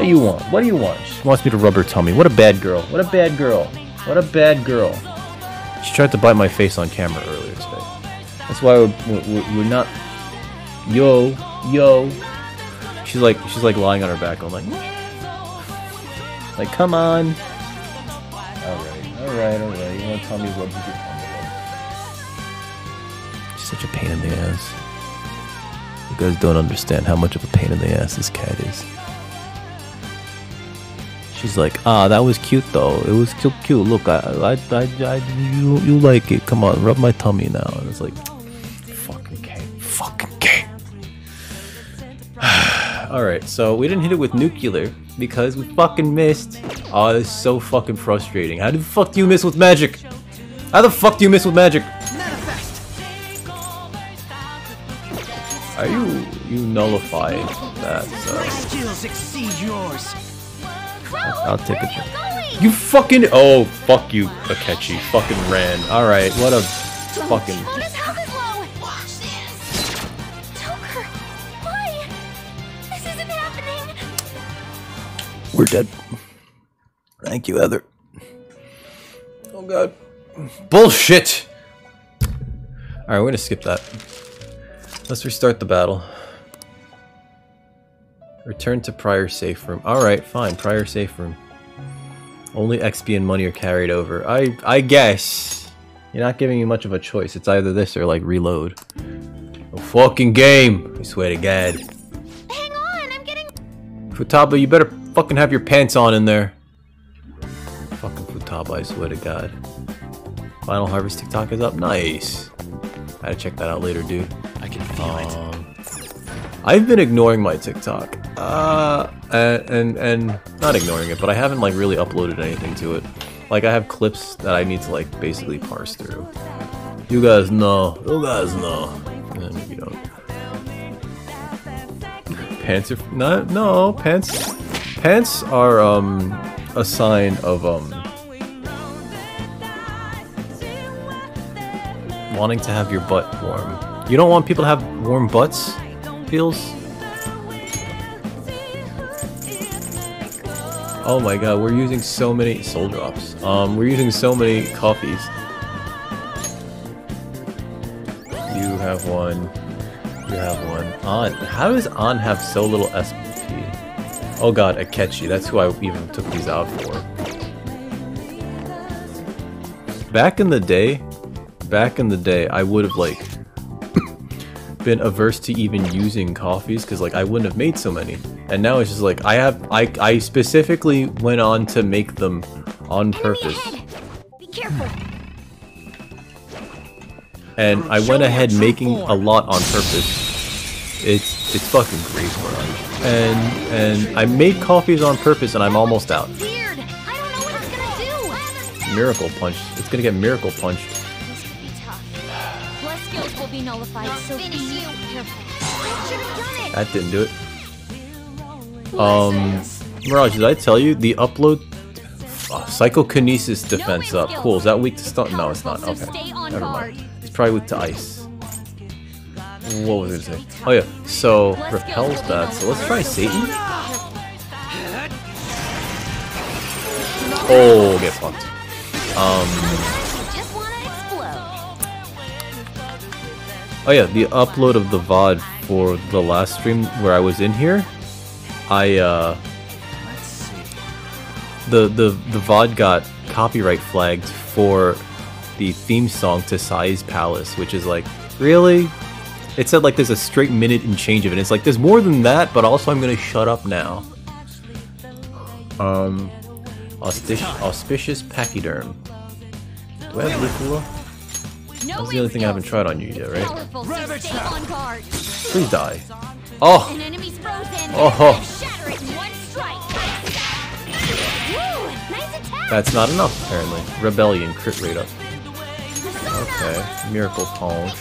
What do you want? What do you want? She wants me to rub her tummy. What a bad girl. What a bad girl. What a bad girl. She tried to bite my face on camera earlier today. That's why we're, we're, we're not... Yo, yo. She's like, she's like lying on her back. I'm like, [LAUGHS] like, come on. Alright, alright, alright. You want to tell me what you tell She's such a pain in the ass. You guys don't understand how much of a pain in the ass this cat is. She's like, ah, that was cute though. It was cute, cute. Look, I, I, I, I you, you like it. Come on, rub my tummy now. And it's like, fucking K, fucking K. [SIGHS] All right, so we didn't hit it with nuclear because we fucking missed. Oh, this is so fucking frustrating. How the fuck do you miss with magic? How the fuck do you miss with magic? Are you you nullify that? So. Skills exceed yours. I'll take it. You fucking oh fuck you, Akechi. Fucking ran. All right, what a fucking. His health is low. Joker, why? This isn't happening. We're dead. Thank you, Heather. Oh god. Bullshit. All right, we're gonna skip that. Let's restart the battle. Return to prior safe room. All right, fine. Prior safe room. Only XP and money are carried over. I I guess. You're not giving me much of a choice. It's either this or like reload. A fucking game. I swear to God. Hang on, I'm getting. Futaba, you better fucking have your pants on in there. Fucking Futaba, I swear to God. Final Harvest TikTok is up. Nice. I gotta check that out later, dude. I can feel it. Um, I've been ignoring my TikTok. Uh, and, and not ignoring it, but I haven't like really uploaded anything to it. Like I have clips that I need to like basically parse through. You guys know. You guys know. And you don't. Pants are no no pants. Pants are um a sign of um wanting to have your butt warm. You don't want people to have warm butts, Oh my god, we're using so many soul drops. Um, we're using so many coffees. You have one. You have one. Ann. How does Ann have so little SP? Oh god, Akechi. That's who I even took these out for. Back in the day, back in the day, I would have like been averse to even using coffees because like I wouldn't have made so many. And now it's just like I have I I specifically went on to make them on purpose. Be careful. And I went ahead making a lot on purpose. It's it's fucking great, bro. And and I made coffees on purpose and I'm almost out. Weird. I don't know what it's gonna do. Miracle punch. It's gonna get miracle punched. Skills will be nullified, so be careful. I should have done it. That didn't do it. Um, Mirage, did I tell you the upload uh, psychokinesis defense up? Cool. Is that weak to stun? No, it's not. Okay, never mind. It's probably weak to ice. What was I gonna say? Oh yeah. So repels that. So let's try Satan. Oh, get fucked. Um. Oh yeah, the upload of the VOD for the last stream where I was in here, I uh the the the VOD got copyright flagged for the theme song to Sae's Palace, which is like, really? It said like there's a straight minute and change of it. It's like there's more than that, but also I'm gonna shut up now. Um auspicious, auspicious pachyderm. Lifula? That's the only thing I haven't tried on you yet, right? Powerful, so stay on guard. Please die. Oh! An. Oh. Shatter it in one strike. Woo! Nice attack. That's not enough, apparently. Rebellion, crit rate up. Okay, Miracle Punch.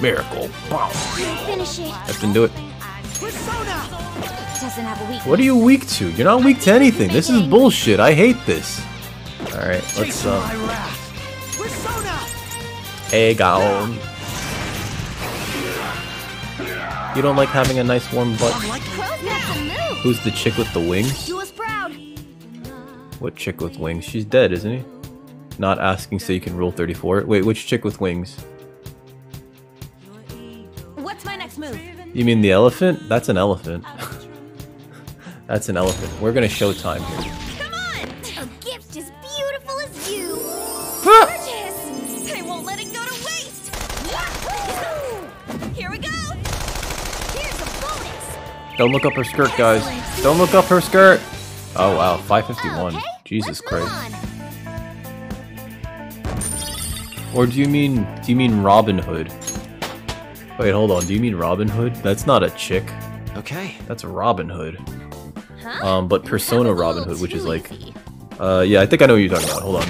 Miracle Punch. Finish it. That didn't do it. Doesn't have a weakness. What are you weak to? You're not weak to anything. This is bullshit. I hate this. Alright, let's, uh... Eigaon. You don't like having a nice warm butt? Crow's got some move. Who's the chick with the wings? Do us proud. What chick with wings? She's dead, isn't he? Not asking so you can rule 34. Wait, which chick with wings? What's my next move? You mean the elephant? That's an elephant. [LAUGHS] That's an elephant. We're gonna show time here. Come on! A gift as beautiful as you. Don't look up her skirt, guys. Don't look up her skirt. Oh wow, 551. Jesus Christ. Or do you mean do you mean Robin Hood? Wait, hold on. Do you mean Robin Hood? That's not a chick. Okay. That's Robin Hood. Um, but Persona Robin Hood, which is like, uh, yeah, I think I know who you're talking about. Hold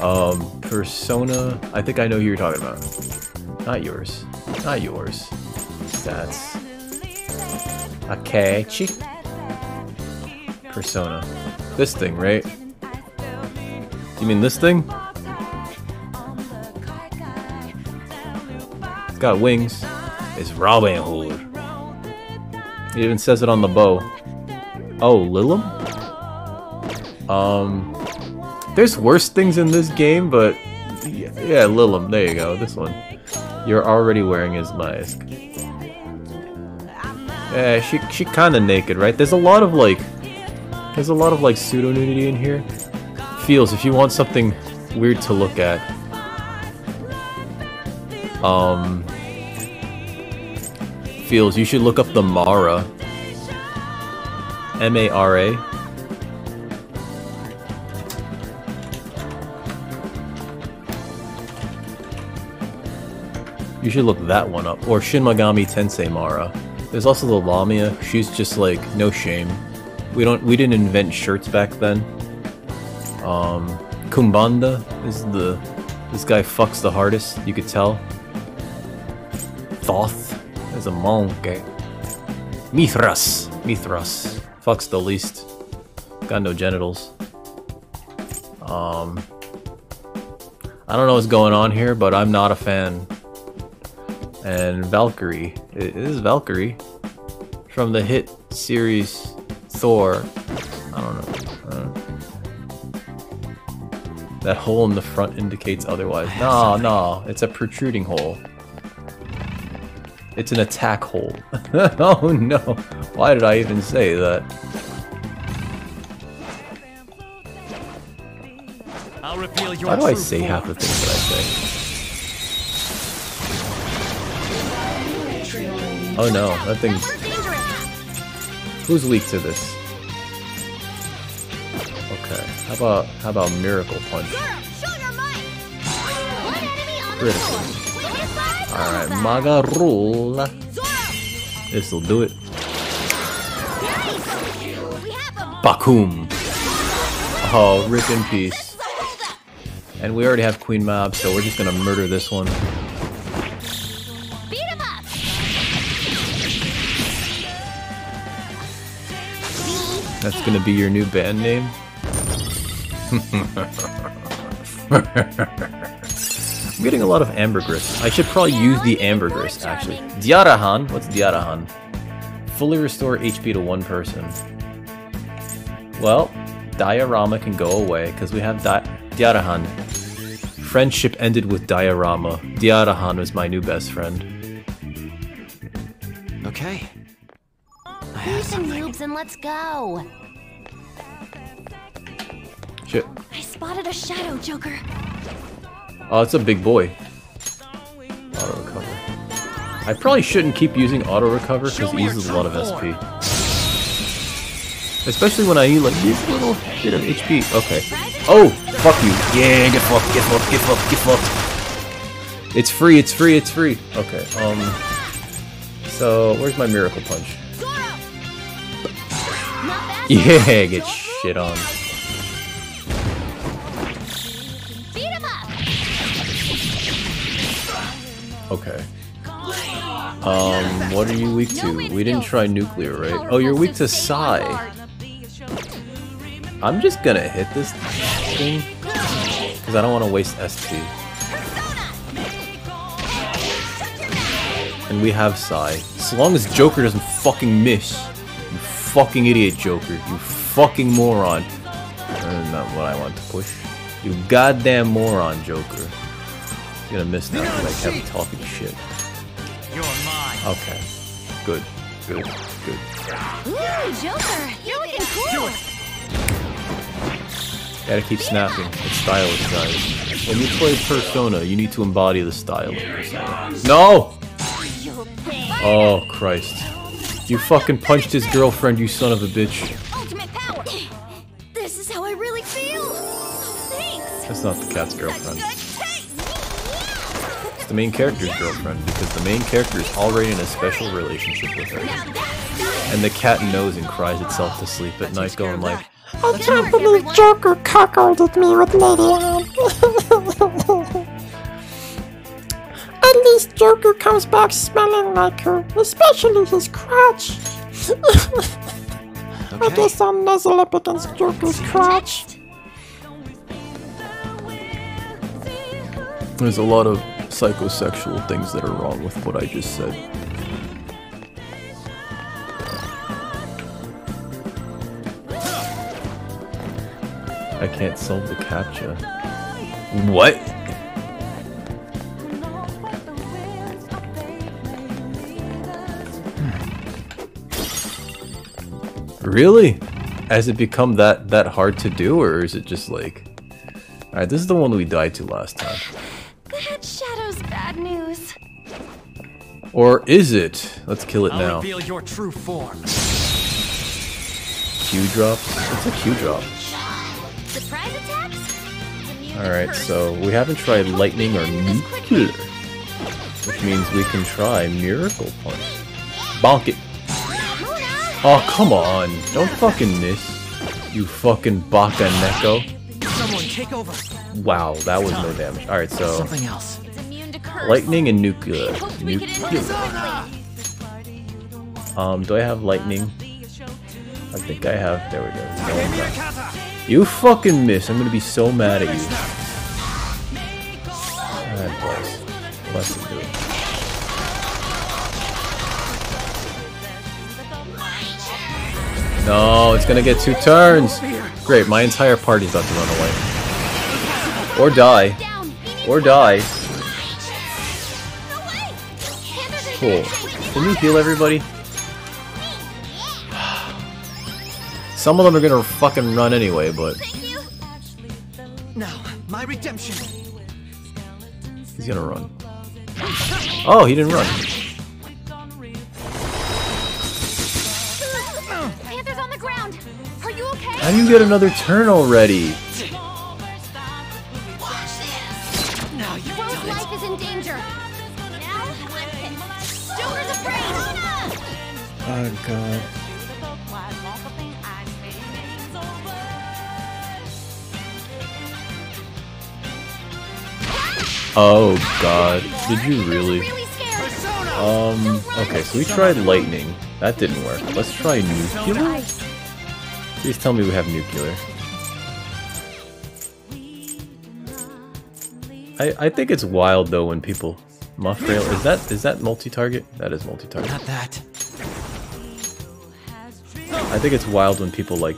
on. Um, Persona. I think I know who you're talking about. Not yours. Not yours. That's Akechi. Persona. This thing, right? You mean this thing? It's got wings. It's Robin Hood. It even says it on the bow. Oh, Lilim? Um, there's worse things in this game, but yeah, yeah, Lilim. There you go. This one. You're already wearing his mask. Yeah, she she kind of naked, right? There's a lot of like, there's a lot of like pseudo nudity in here. feels if you want something weird to look at. Um, feels you should look up the Mara. M A R A. You should look that one up. Or Shin Megami Tensei Mara. There's also the Lamia. She's just like no shame. We don't we didn't invent shirts back then. Um Kumbhanda is the this guy fucks the hardest, you could tell. Thoth is a monkey. Mithras. Mithras. Fucks the least. Got no genitals. Um I don't know what's going on here, but I'm not a fan. And Valkyrie. It is Valkyrie. From the hit series Thor. I don't know. I don't know. That hole in the front indicates otherwise. No, no, it's a protruding hole. It's an attack hole. [LAUGHS] oh no, why did I even say that? I'll reveal your Why do I say half the things that I say? Oh no, that thing's... Who's weak to this? Okay, how about how about Miracle Punch? Critical. Alright, Magarula. This'll do it. Bakum. Oh, rip in peace. And we already have Queen Mab, so we're just gonna murder this one. That's gonna be your new band name? [LAUGHS] I'm getting a lot of ambergris. I should probably use the ambergris, actually. Diarahan? What's Diarahan? Fully restore HP to one person. Well, Diarama can go away, because we have Di Diarahan. Friendship ended with Diarama. Diarahan was my new best friend. Okay. Use some noobs and let's go. Shit. I spotted a shadow, Joker. Oh, it's a big boy. Auto recover. I probably shouldn't keep using auto recover because it uses a lot of SP. Especially when I need like this little bit of HP. Okay. Oh, fuck you. Yeah, get fucked, get fucked, get fucked, get fucked. It's free, it's free, it's free. Okay, um... So, where's my Miracle Punch? [LAUGHS] Yeah, get shit on. Okay. Um, what are you weak to? We didn't try nuclear, right? Oh, you're weak to Psy. I'm just gonna hit this thing. Because I don't want to waste SP. And we have Psy. So long as Joker doesn't fucking miss. You fucking idiot, Joker. You fucking moron. That's not what I want to push. You goddamn moron, Joker. You're gonna miss now because I kept talking shit. You're mine. Okay. Good. Good. Good. Ooh, Joker, you're looking cool. Gotta keep snapping. It's stylish, guys. When you play Persona, you need to embody the style of Persona. No! Oh, Christ. You fucking punched his girlfriend, you son of a bitch. Ultimate power. This is how I really feel. Thanks. That's not the cat's girlfriend. It's the main character's girlfriend, because the main character is already in a special relationship with her. And the cat knows and cries itself to sleep at night, going like, I can't believe Joker cuckolded me with Lady [LAUGHS] At least Joker comes back smelling like her, especially his crotch. [LAUGHS] I guess I'll nuzzle up against Joker's crotch. There's a lot of psychosexual things that are wrong with what I just said. I can't solve the captcha. What? Really? Has it become that that hard to do, or is it just like Alright, this is the one we died to last time. That shadow's bad news. Or is it? Let's kill it I'll now. reveal your true form. Q drops? What's a Q drop? Surprise attacks? Alright, so we haven't tried lightning or nuclear. Which means we can try miracle punch. Bonk it. Oh, come on. Don't fucking miss. You fucking baka neko. Someone take over. Wow, that was no damage. Alright, so Something else. lightning and nuclear. Nuclear. Um, do I have lightning? I think I have. There we go. No, I'm. You fucking miss. I'm gonna be so mad at you. Alright, bless. Bless you, dude. No, it's gonna get two turns. Great, my entire party's about to run away. Or die. Or die. Cool. Can you heal everybody? [SIGHS] Some of them are gonna fucking run anyway, but my redemption. he's gonna run. Oh, he didn't run. How do you get another turn already? Now you World's life is in danger. Now I'm pissed. Joker's afraid. Oh god. Oh god. Did you really? Um, okay, so we tried lightning. That didn't work. Let's try nuclear? Please tell me we have nuclear. I, I think it's wild though when people muff rail. Is that is that multi-target? That is multi-target. Not that. I think it's wild when people like.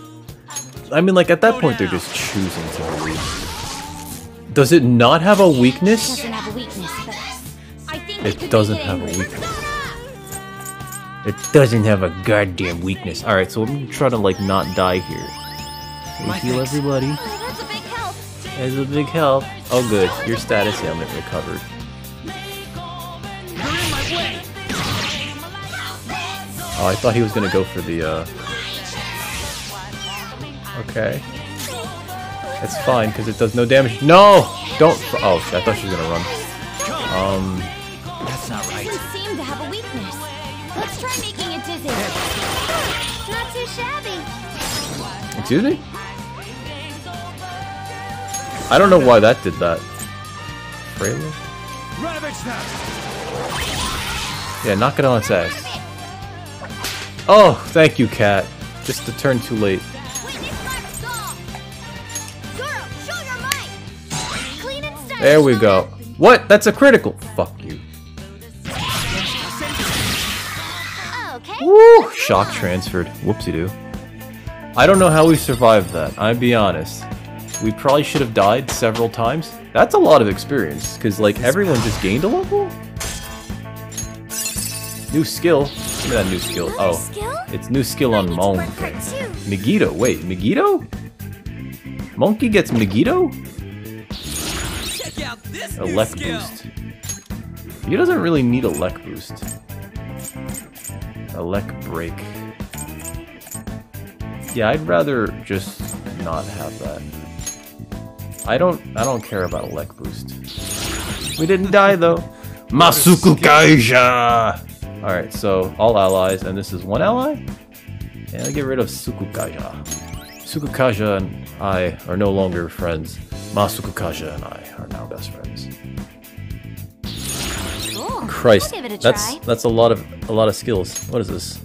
I mean, like at that point they're just choosing to believe. Does it not have a weakness? Doesn't have a weakness, I think It doesn't have a weakness. It doesn't have a goddamn weakness. Alright, so I'm gonna try to like not die here. Heal everybody? that's a big help. That's a big help. Oh good, your status ailment recovered. Oh, I thought he was gonna go for the uh Okay. That's fine, because it does no damage. No! Don't oh I thought she was gonna run. Um Excuse me? I don't know why that did that. Yeah, knock it on its ass. Oh, thank you, cat. Just a turn too late. Zorro, show your might. Clean and stylish. There we go. What? That's a critical. Fuck you. Woo! Shock transferred. Whoopsie doo. I don't know how we survived that. I'll be honest. We probably should have died several times. That's a lot of experience, because, like, everyone just gained a level? New skill. Give me that new skill. Oh. It's new skill on Monkey. Megido. Wait, Megido? Monkey gets Megido? Check out this A new lek boost. He doesn't really need a lek boost. A lek break. Yeah, I'd rather just not have that. I don't I don't care about a lek boost. We didn't die though. Masukukaja! Alright, so all allies, and this is one ally? And Yeah, get rid of Sukukaja. Sukukaja and I are no longer friends. Masukukaja and I are now best friends. Cool. Christ, I'll it that's try. that's a lot of a lot of skills. What is this?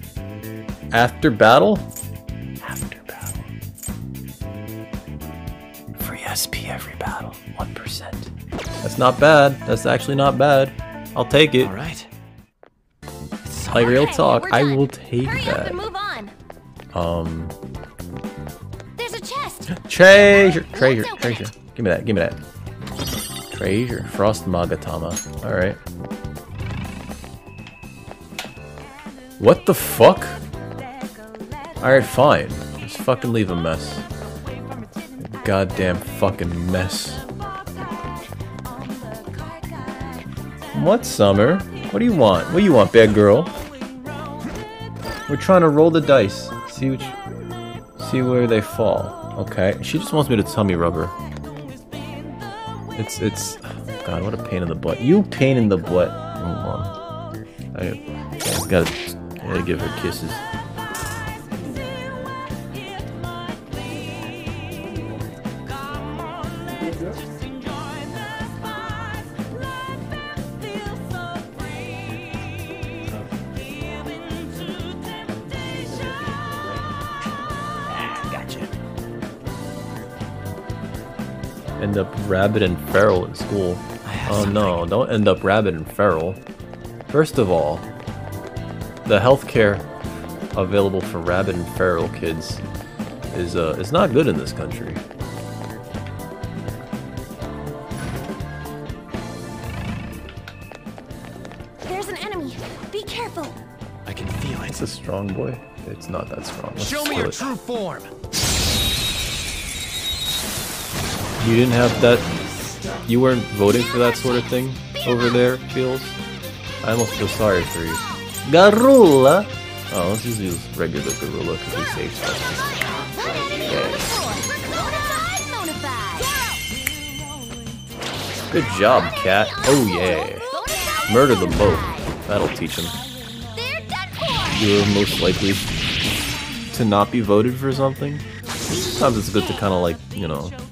After battle? After battle. Free SP every battle, one percent. That's not bad. That's actually not bad. I'll take it. All right. Like real talk, I will take Hurry up that. and move on. Um, There's a chest. [GASPS] treasure, treasure, treasure. Give me that. Give me that. Treasure, Frost Magatama. All right. What the fuck? Alright, fine. Just fucking leave a mess. Goddamn fucking mess. What, Summer? What do you want? What do you want, bad girl? We're trying to roll the dice. See which, see where they fall. Okay. She just wants me to tummy rub her. It's it's oh God, what a pain in the butt. You pain in the butt. I, I gotta, I gotta give her kisses. Rabid and feral in school. Oh no, don't end up rabid and feral. First of all, the healthcare available for rabid and feral kids is uh is not good in this country. There's an enemy. Be careful. I can feel it. It's a strong boy. It's not that strong. Let's Show me your it. true form. You didn't have that. You weren't voting for that sort of thing over there, Feels. I almost feel sorry for you. Garula. Oh, let's just use regular Garula because he saves stuff. Good job, cat. Oh yeah. Murder them both. That'll teach him. You're most likely to not be voted for something. Sometimes it's good to kind of like, you know, sort of like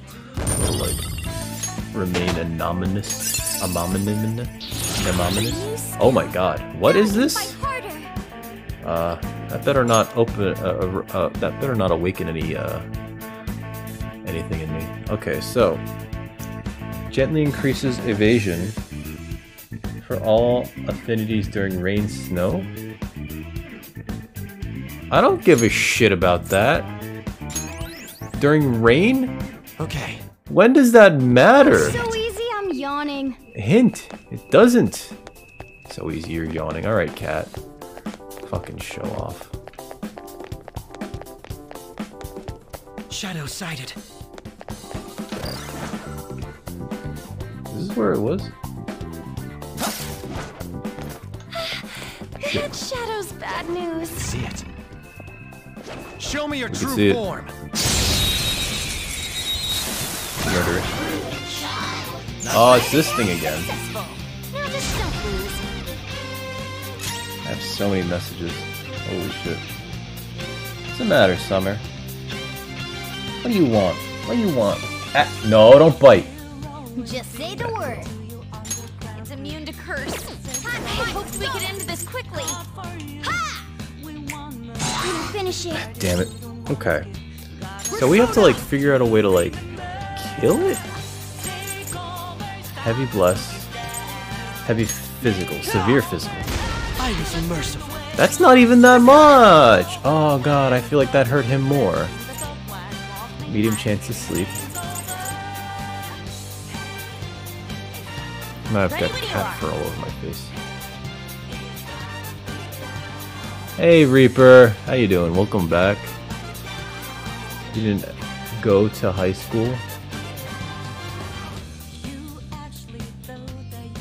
remain anonymous. Anonymous. Anonymous. Oh my god. What is this? Uh, that better not open. Uh, uh, uh, that better not awaken any uh, anything in me. Okay, so gently increases evasion for all affinities during rain, snow. I don't give a shit about that. During rain? Okay. When does that matter? So easy, I'm yawning. Hint, it doesn't. So easy, you're yawning. Alright, cat. Fucking show off. Shadow sighted. This is where it was. [SIGHS] That shadow's bad news. See it. Show me your You true see it. form. Murder. Oh, it's this thing again. Now just don't lose. I have so many messages. Holy shit. What's the matter, Summer? What do you want? What do you want? Ah, no, don't bite. Just say the word. It's immune to curse. I hoped we could end this quickly. Ha! I'm finish it. Damn it. Okay. So we have to like figure out a way to like kill it? Heavy bless. Heavy physical. Severe physical. I was merciful. That's not even that much! Oh god, I feel like that hurt him more. Medium chance to sleep. Now I've got cat fur all over my face. Hey Reaper, how you doing? Welcome back. You didn't go to high school?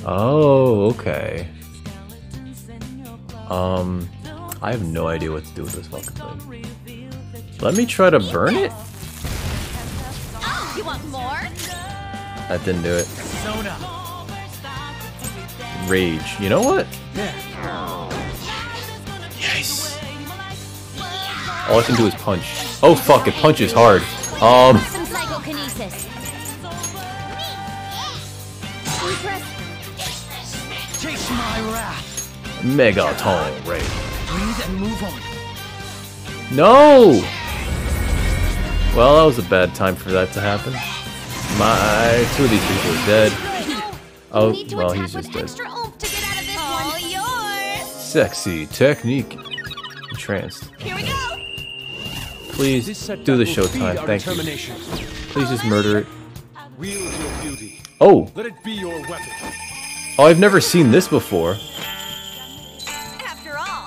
Oh, okay. Um, I have no idea what to do with this fucking thing. Let me try to burn it? Oh, you want more? That didn't do it. Rage. You know what? Yes. All I can do is punch. Oh fuck, it punches hard. Um, Some psychokinesis. Taste my wrath. Megaton Ray. Breathe and move on. No! Well, that was a bad time for that to happen. My two of these people are dead. Oh, well, he's just dead. Sexy technique. Entranced. Here we go. Please do the showtime. Thank you. Please just murder it. Wield your beauty. Oh! Let it be your weapon. Oh, I've never seen this before.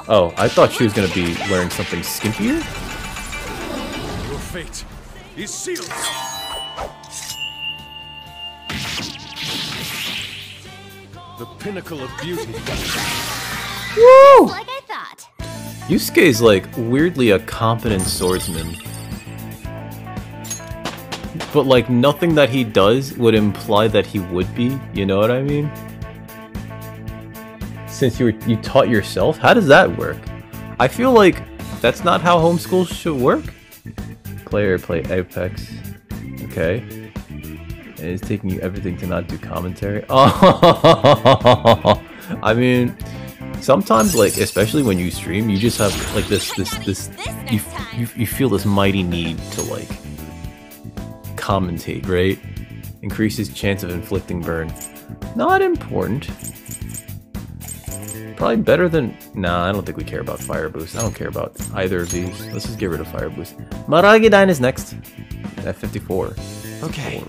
Oh, I thought she was gonna be wearing something skimpier? Your fate is sealed. The pinnacle of beauty. Woo! Like I thought. Yusuke's like weirdly a competent swordsman. But like nothing that he does would imply that he would be, you know what I mean? Since you were, you taught yourself, how does that work? I feel like that's not how homeschool should work. Player play Apex. Okay. And it's taking you everything to not do commentary. Oh, [LAUGHS] I mean, sometimes like especially when you stream you just have like this this this you, you, you feel this mighty need to like commentate right increases chance of inflicting burn not important probably better than nah i don't think we care about fire boost i don't care about either of these. Let's just get rid of fire boost Maragidyne is next. At 54 okay.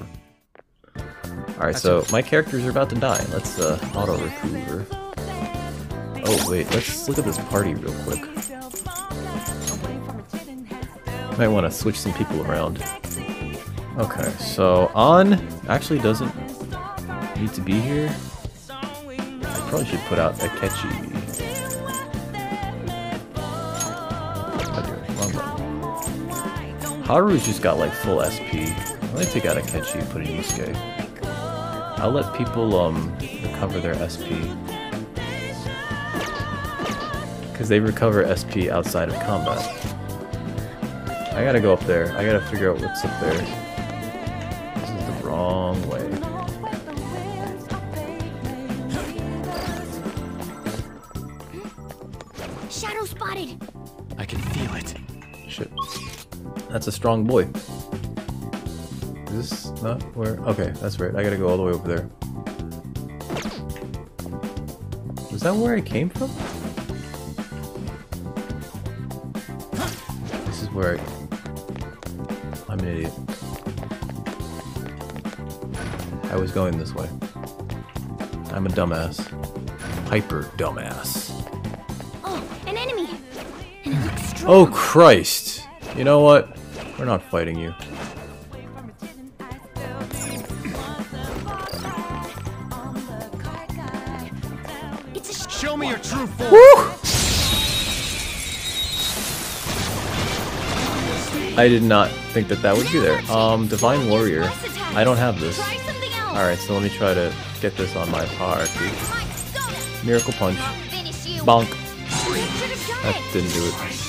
All right so my characters are about to die. Let's uh auto recruiter Oh wait, let's look at this party real quick. Might want to switch some people around. Okay, so Ann actually doesn't need to be here. Probably should put out Akechi. Haru's just got like full SP. Let me take out Akechi and put in Yusuke. I'll let people um recover their SP. Because they recover SP outside of combat. I gotta go up there. I gotta figure out what's up there. This is the wrong way. Shadow spotted. I can feel it. Shit. That's a strong boy. Is this not where? Okay, that's right. I gotta go all the way over there. Was that where I came from? This is where I... I'm an idiot. I was going this way. I'm a dumbass. Hyper dumbass. Oh Christ! You know what? We're not fighting you. Show me your true form. I did not think that that would be there. Um, Divine Warrior. I don't have this. Alright, so let me try to get this on my hierarchy. Miracle Punch. Bonk. That didn't do it.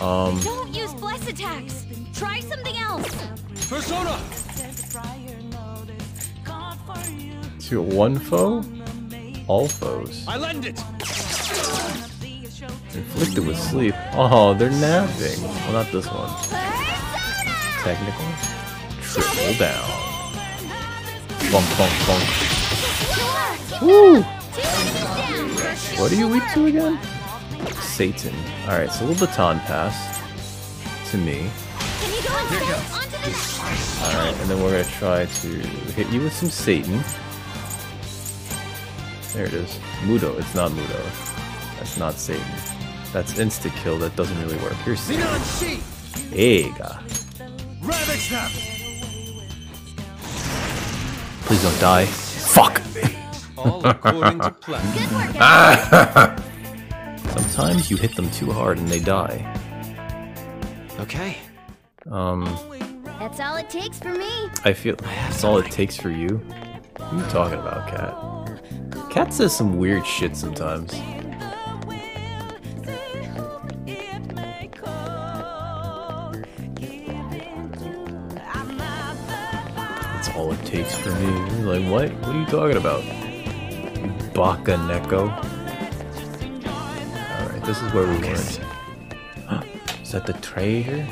Um, Don't use bless attacks. Try something else. Persona. to one foe? All foes. I lend it. Inflicted with sleep. Oh, they're napping. Well, not this one. Technical. Triple down. Bonk, bonk, bonk. Woo! What are you weak to again? Satan. Alright, so we'll baton pass to me. Alright, and then we're gonna try to hit you with some Satan. There it is. Mudo. It's not Mudo. That's not Satan. That's insta kill. That doesn't really work. Here's Satan. Eiga. Ravage them. Please don't die. Fuck. All according to [LAUGHS] plan. [LAUGHS] Sometimes you hit them too hard and they die. Okay. Um, That's all it takes for me. I feel that's all it takes for you. What are you talking about, Cat? Cat says some weird shit sometimes. That's all it takes for me. Like, what? What are you talking about? You Baka Neko? This is where we went. [GASPS] Is that the treasure?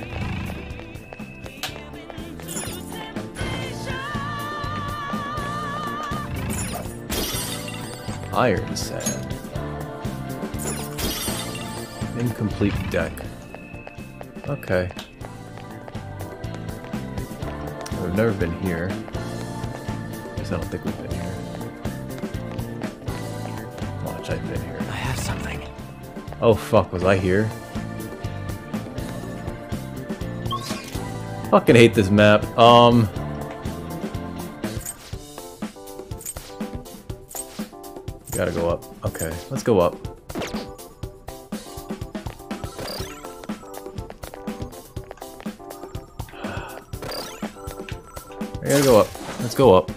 Iron Sand. Incomplete deck. Okay. We've never been here. Guess I don't think we've been here. Watch, I've been here. Oh fuck, was I here? Fucking hate this map. Um. Gotta go up. Okay, let's go up. I gotta go up. Let's go up.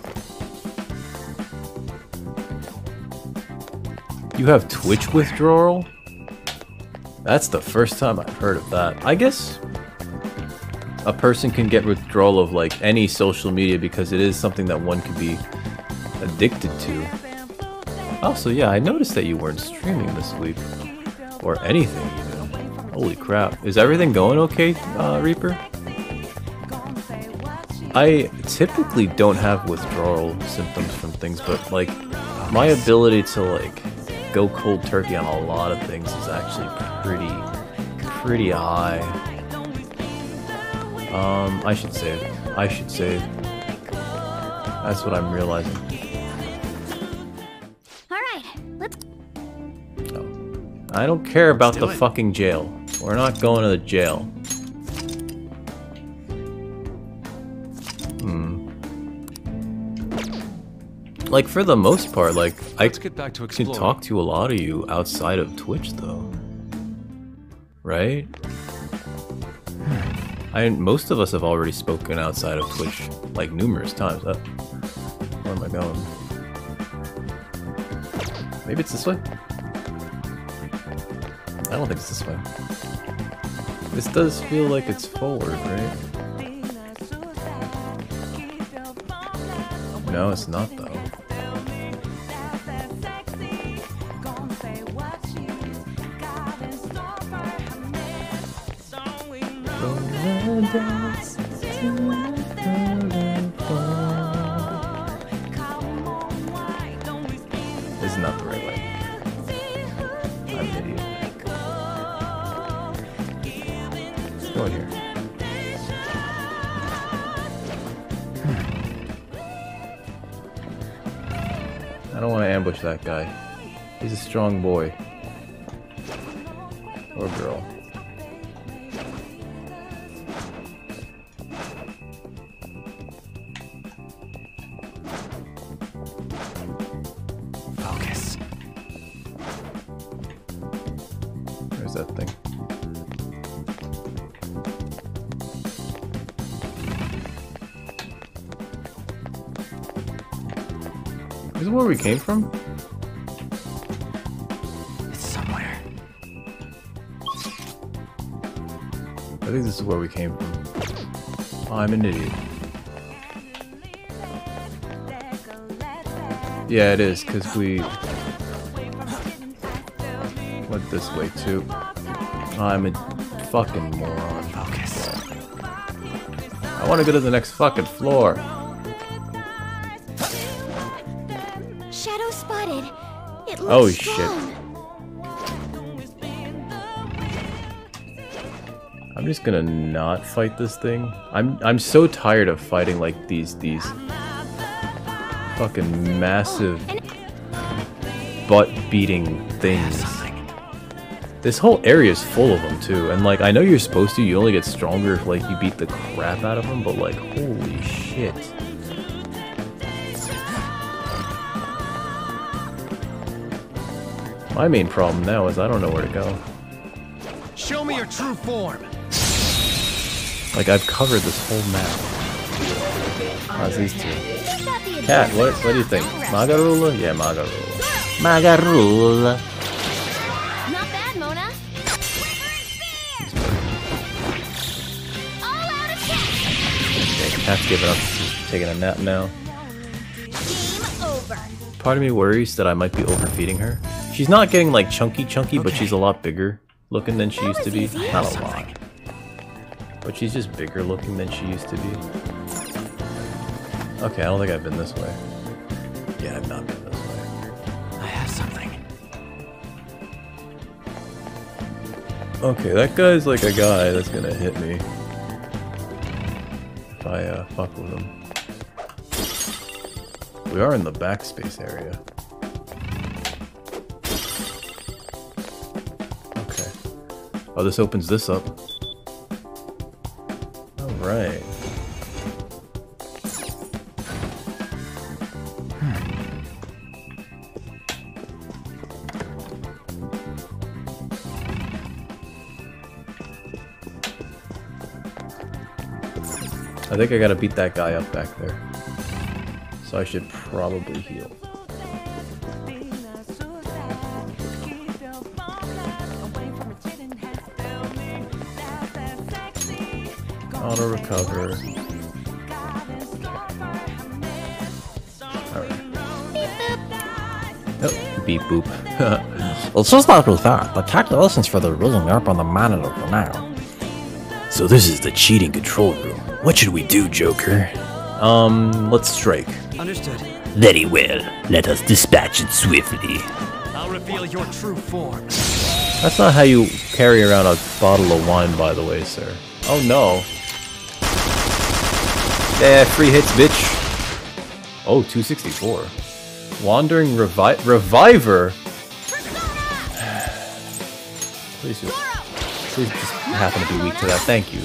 You have Twitch withdrawal? That's the first time I've heard of that. I guess a person can get withdrawal of like any social media because it is something that one can be addicted to. Also, yeah, I noticed that you weren't streaming this week. Or anything even. Holy crap. Is everything going okay, uh, Reaper? I typically don't have withdrawal symptoms from things, but like my ability to like go cold turkey on a lot of things is actually pretty pretty high. Um, I should save. I should save. That's what I'm realizing. Alright, let's I don't care about the fucking jail. We're not going to the jail. Like for the most part, like I get back to can talk to a lot of you outside of Twitch, though. Right? I most of us have already spoken outside of Twitch like numerous times. Uh, where am I going? Maybe it's this way. I don't think it's this way. This does feel like it's forward, right? No, it's not strong boy. Or girl. Focus. There's that thing. Is where we came from? This is where we came from. I'm an idiot. Yeah, it is, because we went this way too. I'm a fucking moron. Focus. I want to go to the next fucking floor. Shadow spotted. It looks Oh, shit. Just gonna not fight this thing. I'm I'm so tired of fighting like these these fucking massive butt beating things. This whole area is full of them too, and like I know you're supposed to. You only get stronger if like you beat the crap out of them, but like holy shit. My main problem now is I don't know where to go. Show me your true form. Like I've covered this whole map. How's these two? Cat, what what do you think? Magarula? Yeah, Magarula. Magarula. Not bad, Mona. All out attack. Okay, Cat's giving up. She's taking a nap now. Game over. Part of me worries that I might be overfeeding her. She's not getting like chunky chunky, but she's a lot bigger looking than she used to be. Not a lot. But she's just bigger looking than she used to be. Okay, I don't think I've been this way. Yeah, I've not been this way. I have something. Okay, that guy's like a guy that's gonna hit me. If I uh, fuck with him. We are in the backspace area. Okay. Oh, this opens this up. Think I gotta beat that guy up back there. So I should probably heal. Auto recover. Oh, beep boop. [LAUGHS] It's just like we thought. The calculations for the reading are up on the monitor for now. So this is the cheating control room. What should we do, Joker? Um, let's strike. Understood. Very well. Let us dispatch it swiftly. I'll reveal your true form. That's not how you carry around a bottle of wine, by the way, sir. Oh no. Yeah, free hits, bitch. Oh, 264. Wandering Revi Reviver? [SIGHS] Please just, please just happen to be weak to that. Thank you.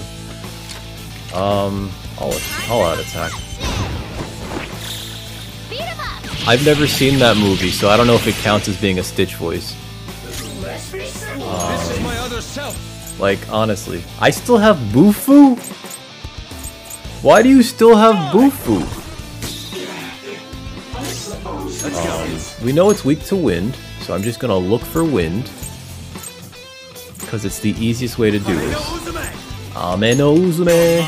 Um, all, all out attack. I've never seen that movie, so I don't know if it counts as being a Stitch voice. this is my other self. Like, honestly. I still have Bufu? Why do you still have Bufu? Um, we know it's weak to wind, so I'm just gonna look for wind. Because it's the easiest way to do this. Ameno Uzume!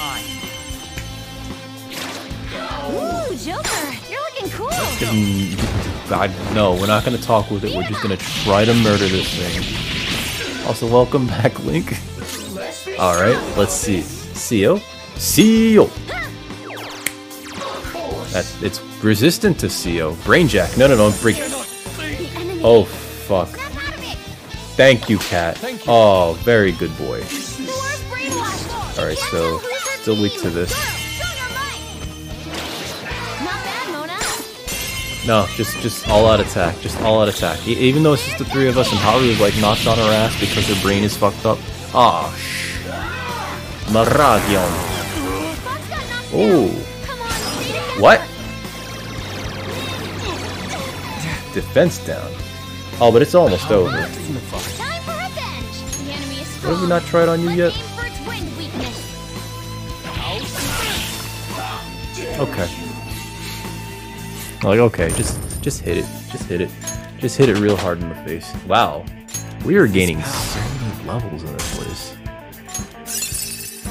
Ooh, Joker, you're looking cool. Mm, God, no, we're not gonna talk with it. We're just gonna try to murder this thing. Also, welcome back, Link. Alright, let's see. Seal? Seal! That, it's resistant to CO. Brainjack. No, no, no, break. Oh, fuck. Thank you, cat. Oh, very good boy. Alright, so, still weak to this. No, just just all out attack. Just all out attack. E- even though it's just the three of us and Haru is like knocked on her ass because her brain is fucked up. Ah, sh. Maragion. Oh. What? Defense down. Oh, but it's almost over. What have we not tried on you yet? Okay. Like, okay, just just hit it. Just hit it. Just hit it real hard in the face. Wow. We are gaining so many levels in this place.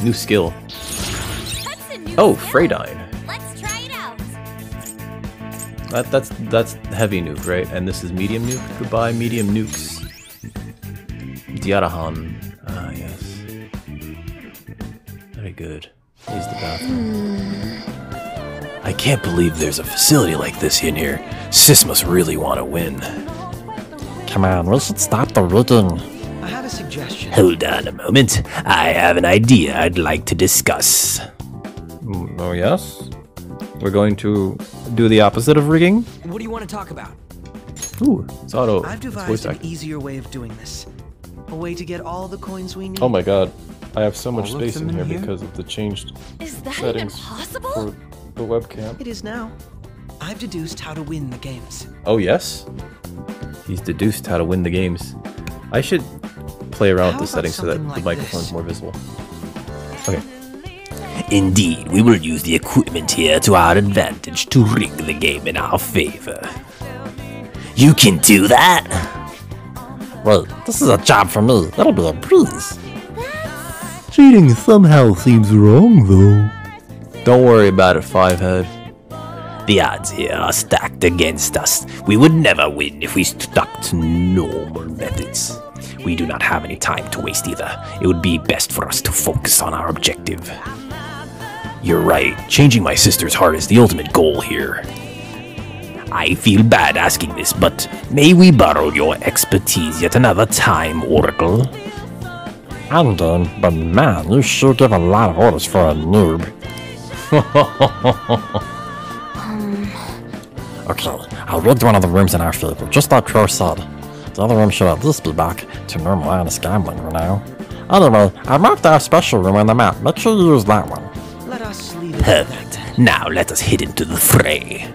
New skill. Oh, Freidyne. That, that's that's heavy nuke, right? And this is medium nuke. Goodbye, medium nukes. Diarahan. Ah, yes. Very good. Use the bathroom. I can't believe there's a facility like this in here. Sis must really want to win. Come on, we should stop the rigging. I have a suggestion. Hold on a moment. I have an idea I'd like to discuss. Mm, Oh, yes? We're going to do the opposite of rigging? What do you want to talk about? Ooh, it's auto. I've it's voice devised an easier way of doing this. A way to get all the coins we need. Oh my god. I have so much All space in them here, here? because of the changed Is that settings even possible? for the webcam. It is now. I've deduced how to win the games. Oh, yes? He's deduced how to win the games. I should play around How with the settings so that something the like microphone's this? more visible. Okay. Indeed, we will use the equipment here to our advantage to rig the game in our favor. You can do that? Wait, this is a job for me. That'll be a breeze. Cheating somehow seems wrong, though. Don't worry about it, Fivehead. The odds here are stacked against us. We would never win if we stuck to normal methods. We do not have any time to waste either. It would be best for us to focus on our objective. You're right, changing my sister's heart is the ultimate goal here. I feel bad asking this, but may we borrow your expertise yet another time, Oracle? I'm done, but man, you sure give a lot of orders for a noob. [LAUGHS] Um. okay, I'll rig one of the rooms in our favor, just like Crow said. The other room should at least be back to normal honest gambling for now. Anyway, I marked our special room on the map. Make sure you use that one. Let us leave it at that. Perfect. Now let us hit into the fray.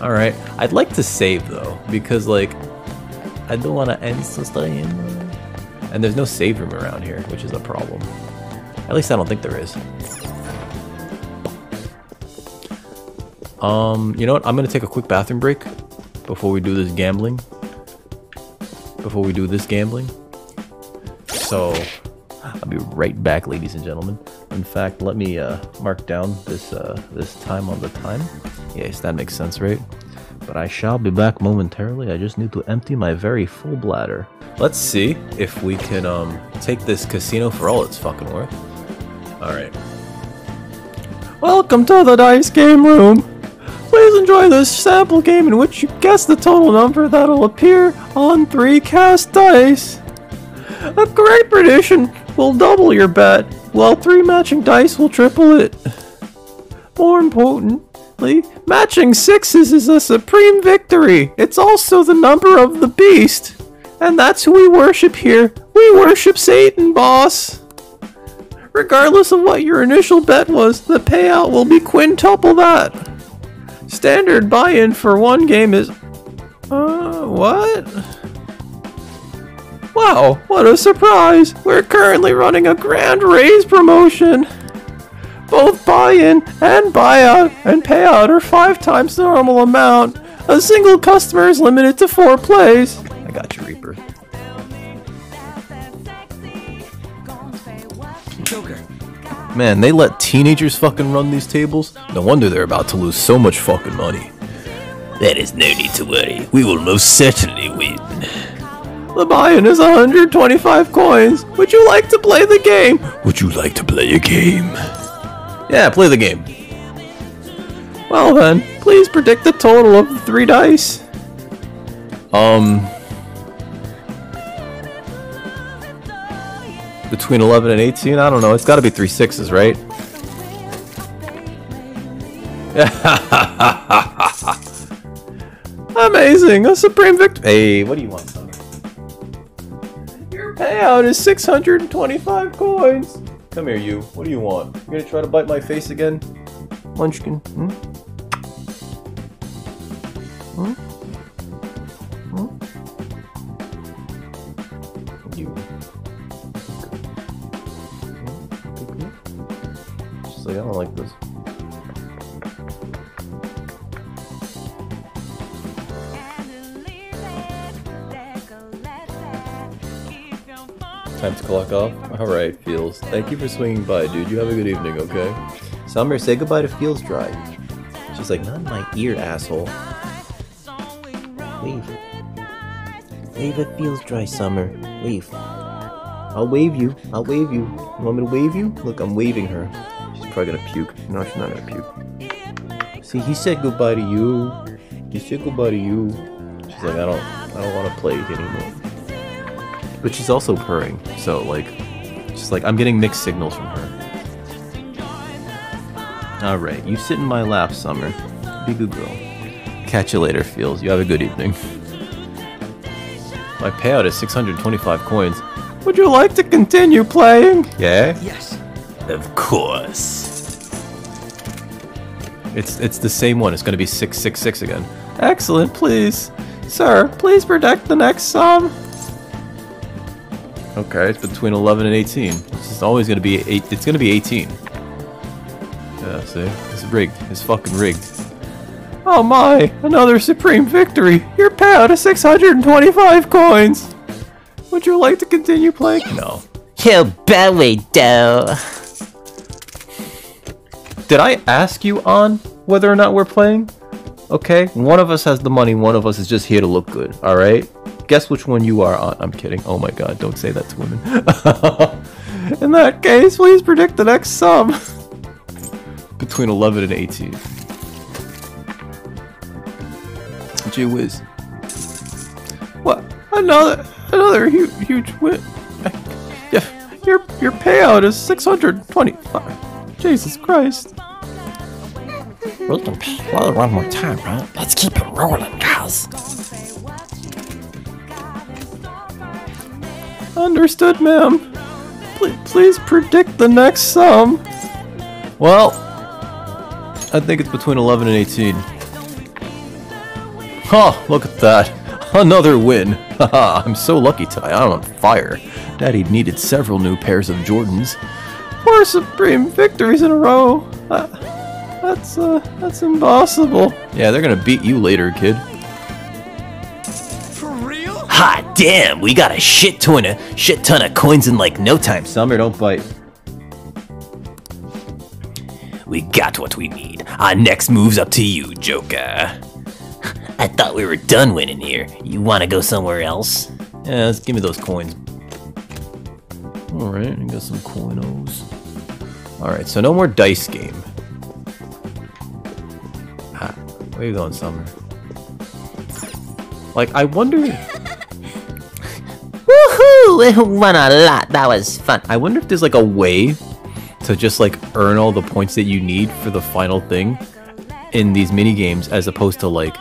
Alright. I'd like to save, though, because, like, I don't want to end so stream. And there's no save room around here, which is a problem. At least I don't think there is. Um, you know what? I'm gonna take a quick bathroom break before we do this gambling. Before we do this gambling. So, I'll be right back, ladies and gentlemen. In fact, let me uh, mark down this uh, this time on the time. Yes, that makes sense, right? But I shall be back momentarily. I just need to empty my very full bladder. Let's see if we can um, take this casino for all it's fucking worth. All right. Welcome to the dice game room. Please enjoy this sample game in which you guess the total number that'll appear on three cast dice. A correct prediction will double your bet, while three matching dice will triple it. More importantly, matching sixes is a supreme victory. It's also the number of the beast. And that's who we worship here. We worship Satan, boss. Regardless of what your initial bet was, the payout will be quintuple that. Standard buy-in for one game is... Uh, what? Wow, what a surprise! We're currently running a grand raise promotion! Both buy-in and buyout and payout are five times the normal amount. A single customer is limited to four plays. I got you, Reaper. Man, they let teenagers fucking run these tables? No wonder they're about to lose so much fucking money. There is no need to worry. We will most certainly win. The buy-in is 125 coins. Would you like to play the game? Would you like to play a game? Yeah, play the game. Well then, please predict the total of the three dice. Um... Between 11 and 18? I don't know. It's gotta be three sixes, right? [LAUGHS] Amazing! A supreme victory! Hey, what do you want, son? Your payout is 625 coins! Come here, you. What do you want? You gonna try to bite my face again? Munchkin? Hmm? Thank you for swinging by, dude. You have a good evening, okay? Summer, say goodbye to Feels Dry. She's like, not in my ear, asshole. Leave. Leave it feels dry, Summer. Leave. I'll wave you. I'll wave you. You want me to wave you? Look, I'm waving her. She's probably gonna puke. No, she's not gonna puke. See, he said goodbye to you. He said goodbye to you. She's like, I don't, I don't want to play anymore. But she's also purring, so like, just like I'm getting mixed signals from her. All right, you sit in my lap, Summer. Be good girl. Catch you later, Feels. You have a good evening. My payout is 625 coins. Would you like to continue playing? Yeah. Yes. Of course. It's it's the same one. It's going to be 666 again. Excellent, please. Sir, please predict the next sum. Okay, it's between 11 and 18. It's always going to be 8. It's going to be 18. Yeah, see? It's rigged. It's fucking rigged. Oh my! Another supreme victory! Your payout is 625 coins! Would you like to continue playing? No. You belly dough. Did I ask you on whether or not we're playing? Okay, one of us has the money, one of us is just here to look good, alright? Guess which one you are on. I'm kidding. Oh my god, don't say that to women. [LAUGHS] In that case, please predict the next sum. [LAUGHS] Between 11 and 18. Gee whiz. What? Another another huge huge win. [LAUGHS] Yeah, your your payout is 625. Jesus Christ. We can play one more time, right? Let's keep it rolling, guys. Understood, ma'am. Please, please predict the next sum. Well, I think it's between 11 and 18. Oh, look at that. Another win. [LAUGHS] Haha, I'm so lucky today. I'm on fire. Daddy needed several new pairs of Jordans. Four supreme victories in a row. I, that's uh, that's impossible. Yeah, they're gonna beat you later, kid. Hot damn, we got a shit ton of shit ton of coins in like no time. Summer, don't bite. We got what we need. Our next move's up to you, Joker. [LAUGHS] I thought we were done winning here. You wanna go somewhere else? Yeah, let's give me those coins. Alright, I got some coinos. Alright, so no more dice game. Ah, where you going, Summer? Like, I wonder... Woohoo! It won a lot. That was fun. I wonder if there's like a way to just like earn all the points that you need for the final thing in these mini games as opposed to like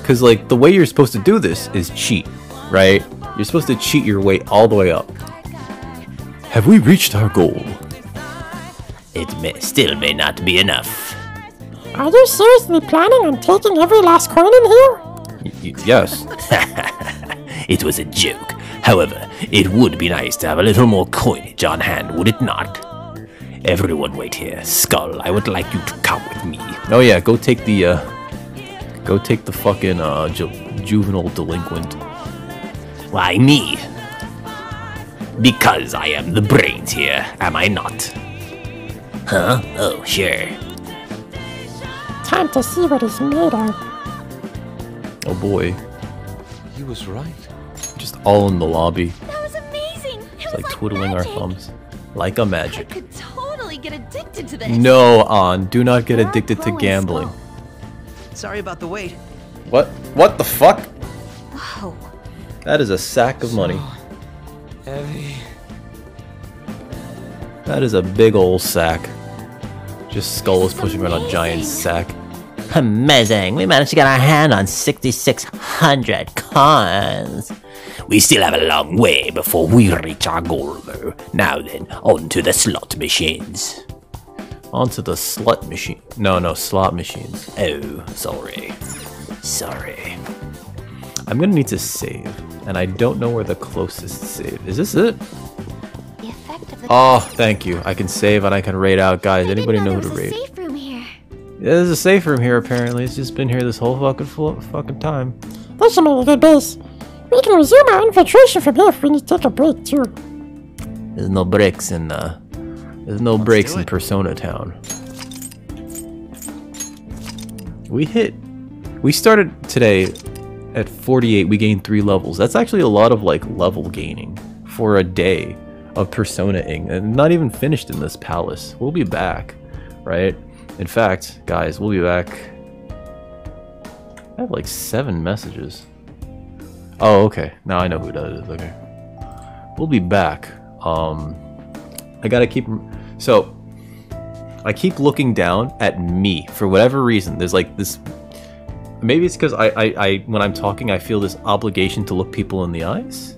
because like the way you're supposed to do this is cheat right you're supposed to cheat your way all the way up have we reached our goal It may, still may not be enough. Are you seriously planning on taking every last coin in here? Y- y- yes [LAUGHS] It was a joke. However, it would be nice to have a little more coinage on hand, would it not? Everyone wait here. Skull, I would like you to come with me. oh yeah go take the uh go take the fucking uh ju- juvenile delinquent Why me? Because I am the brains here, am I not? Huh? Oh, sure. Time to see what he's made of. oh boy He was right. Just all in the lobby That was amazing. It was like like twiddling our thumbs like a I magic I could totally get addicted to this. no on do not get addicted to gambling Sorry about the wait. What? What the fuck? Whoa. That is a sack of money. Heavy. That is a big old sack. Just Skull is pushing around a giant sack. Amazing. We managed to get our hand on 6,600 coins. We still have a long way before we reach our goal, though. Now then, on to the slot machines. Onto the slot machine. No, no, slot machines. Oh, sorry. Sorry. I'm gonna need to save, and I don't know where the closest save. Is this it? The effect of the Oh, thank you. I can save and I can raid out. Guys, anybody know who to raid? Safe room. Yeah, there's a safe room here apparently. It's just been here this whole fucking flo- fucking time. This should make a good base. We can resume our infiltration from here if we need to take a break too. There's no breaks in uh there's no breaks in. Persona Town. We hit we started today at 48. We gained 3 levels. That's actually a lot of like level gaining for a day of Persona-ing and not even finished in this palace. We'll be back, right? In fact, guys, we'll be back. I have like 7 messages. Oh, okay. Now I know who does it. Okay. We'll be back. Um I gotta keep. So, I keep looking down at me for whatever reason. There's like this. Maybe it's because I, I, I, when I'm talking, I feel this obligation to look people in the eyes.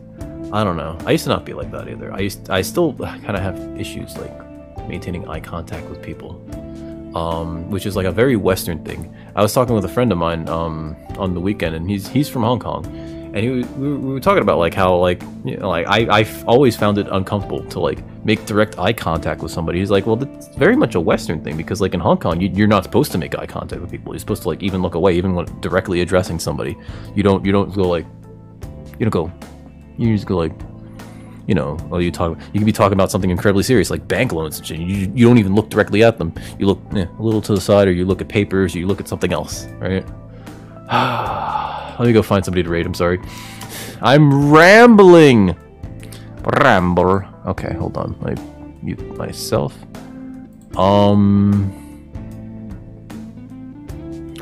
I don't know. I used to not be like that either. I used, I still kind of have issues like maintaining eye contact with people, um, which is like a very Western thing. I was talking with a friend of mine um, on the weekend, and he's he's from Hong Kong, and he was- we were, talking about like how like you know, like I I've always found it uncomfortable to like make direct eye contact with somebody. He's like, well, that's very much a Western thing because like in Hong Kong, you, you're not supposed to make eye contact with people. You're supposed to like even look away, even when directly addressing somebody. You don't you don't go like you don't go you just go like you know, well, you talk. You can be talking about something incredibly serious, like bank loans. You, you don't even look directly at them. You look eh, a little to the side, or you look at papers, or you look at something else, right? [SIGHS] Let me go find somebody to raid. I'm sorry. I'm rambling. Ramble. Okay, hold on. I mute myself. Um.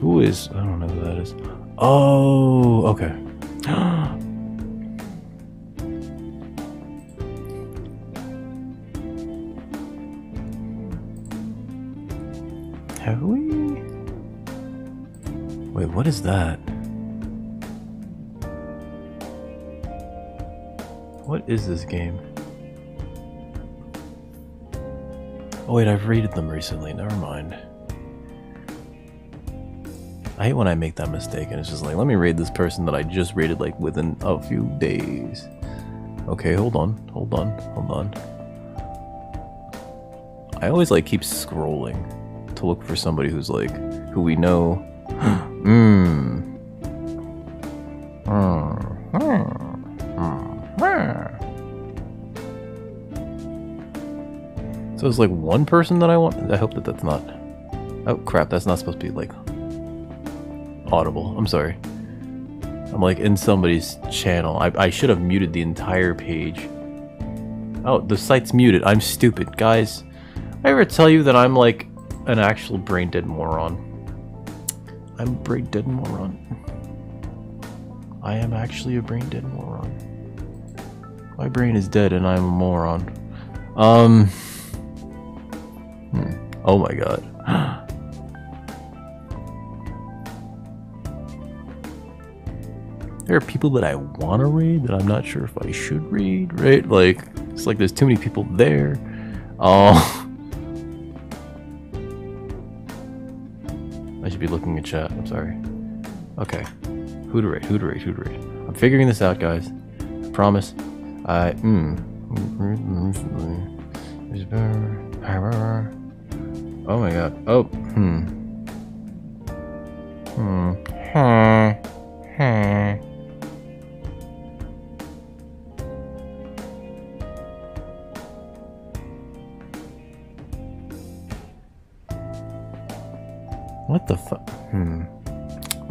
Who is? I don't know who that is. Oh, okay. [GASPS] Have we? Wait, what is that? What is this game? Oh wait, I've rated them recently. Never mind. I hate when I make that mistake and it's just like, let me raid this person that I just rated like within a few days. Okay, hold on, hold on, hold on. I always like keep scrolling. To look for somebody who's like who we know. Mmm. [GASPS] So it's like one person that I want. I hope that that's not. Oh crap! That's not supposed to be like audible. I'm sorry. I'm like in somebody's channel. I, I should have muted the entire page. Oh, the site's muted. I'm stupid. Guys, I ever tell you that I'm like an actual brain dead moron? I'm a brain dead moron. I am actually a brain dead moron. My brain is dead and I'm a moron. Um. Hmm. Oh my god. there are people that I want to read that I'm not sure if I should read, right? Like, it's like there's too many people there. Oh. [LAUGHS] should be looking at chat. I'm sorry. Okay. Who to rate? Who to rate? Who to rate? I'm figuring this out, guys. I promise. I. Hmm. Oh my god. Oh. Hmm. Hmm. Hmm. Hmm. What the fuck? Hmm.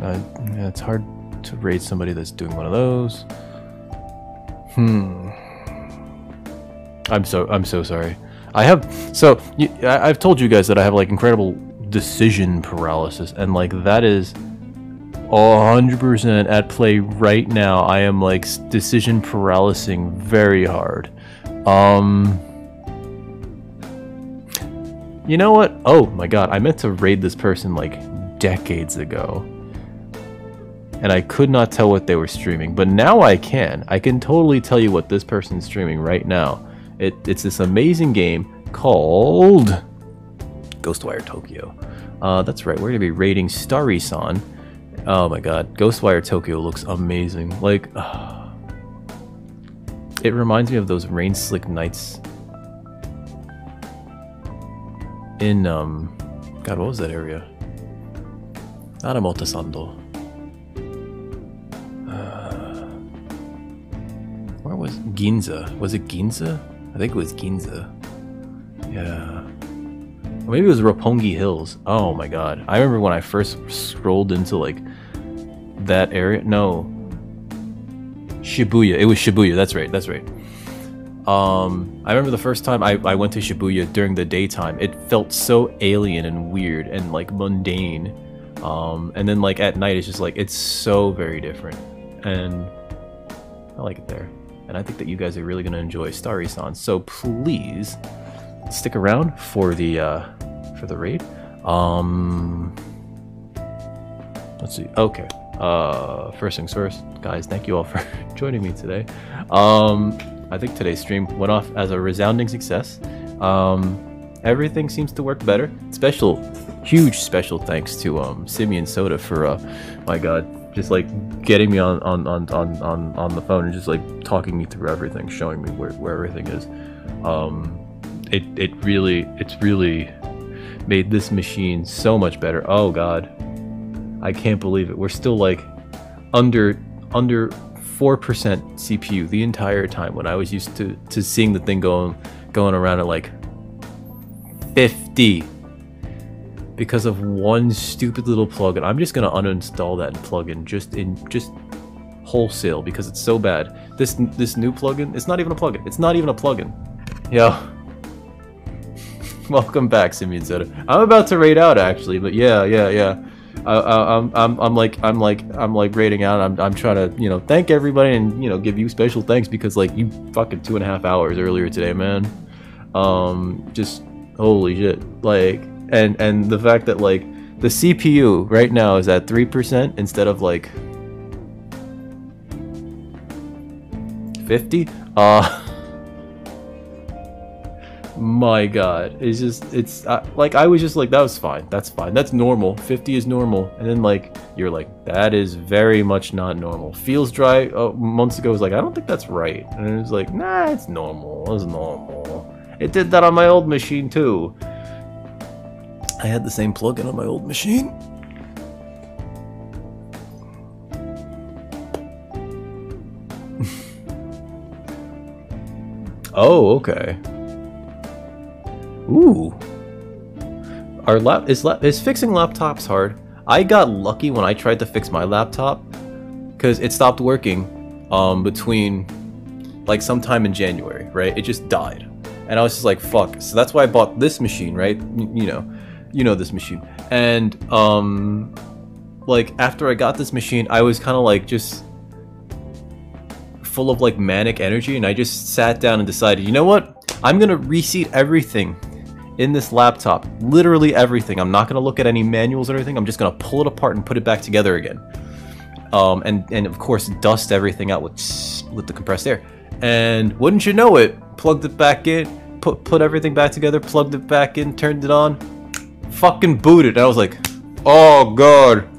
Uh, yeah, it's hard to rate somebody that's doing one of those. Hmm. I'm so I'm so sorry. I have so I, I've told you guys that I have like incredible decision paralysis, and like that is hundred percent at play right now. I am like decision paralysing very hard. Um. You know what? Oh my god, I meant to raid this person like decades ago. And I could not tell what they were streaming, but now I can. I can totally tell you what this person's streaming right now. It, it's this amazing game called Ghostwire Tokyo. Uh, that's right, we're gonna be raiding Starry-san. Oh my god, Ghostwire Tokyo looks amazing. Like, uh, [SIGHS] it reminds me of those Rain Slick Nights in um god what was that area? Omotesando uh, where was Ginza? Was it Ginza? I think it was Ginza. Yeah. Or maybe it was Roppongi Hills. Oh my god. I remember when I first scrolled into like that area. No. Shibuya. It was Shibuya. That's right. That's right um, I remember the first time I, I went to Shibuya during the daytime, it felt so alien and weird and like mundane. Um, and then like at night, it's just like, it's so very different. And I like it there. And I think that you guys are really going to enjoy Starry-san. So please stick around for the, uh, for the raid. Um, let's see. Okay. Uh, first things first, guys, thank you all for [LAUGHS] joining me today. Um, I think today's stream went off as a resounding success. Um, everything seems to work better. Special, huge special thanks to um, Simian Soda for, uh, my god, just like getting me on, on, on, on, on, on the phone and just like talking me through everything, showing me where, where everything is. Um, it, it really, it's really made this machine so much better. Oh god. I can't believe it. We're still like under, under 4% CPU the entire time when I was used to, to seeing the thing going going around at like 50 because of one stupid little plugin. I'm just gonna uninstall that plugin just in just wholesale because it's so bad. This this new plugin, it's not even a plugin. It's not even a plugin. Yeah. [LAUGHS] Welcome back, Simeon Zeta. I'm about to raid out actually, but yeah, yeah, yeah. I, am I'm, I'm like I'm like I'm like rating out. I'm, I'm trying to you know thank everybody and you know give you special thanks because like you fucking two and a half hours earlier today, man. Um, just holy shit, like and and the fact that like the CPU right now is at three percent instead of like fifty. Uh. [LAUGHS] my god. It's just it's like i was just like that was fine. That's fine. That's normal. 50 is normal. And then like you're like that is very much not normal. Feels dry uh, months ago was like i don't think that's right. And it was like nah it's normal. It's normal. It did that on my old machine too. I had the same plugin on my old machine. [LAUGHS] oh, okay. Ooh. Our lap is is fixing laptops hard. I got lucky when I tried to fix my laptop because it stopped working um, between like sometime in January, right? It just died, and I was just like, "Fuck!" So that's why I bought this machine, right? You know, you know this machine, and um, like after I got this machine, I was kind of like just full of like manic energy, and I just sat down and decided, you know what? I'm gonna reseat everything in this laptop, literally everything. I'm not gonna look at any manuals or anything. I'm just gonna pull it apart and put it back together again. Um, and and of course dust everything out with with the compressed air. And wouldn't you know it, plugged it back in, put put everything back together, plugged it back in, turned it on, fucking booted. And I was like, oh god.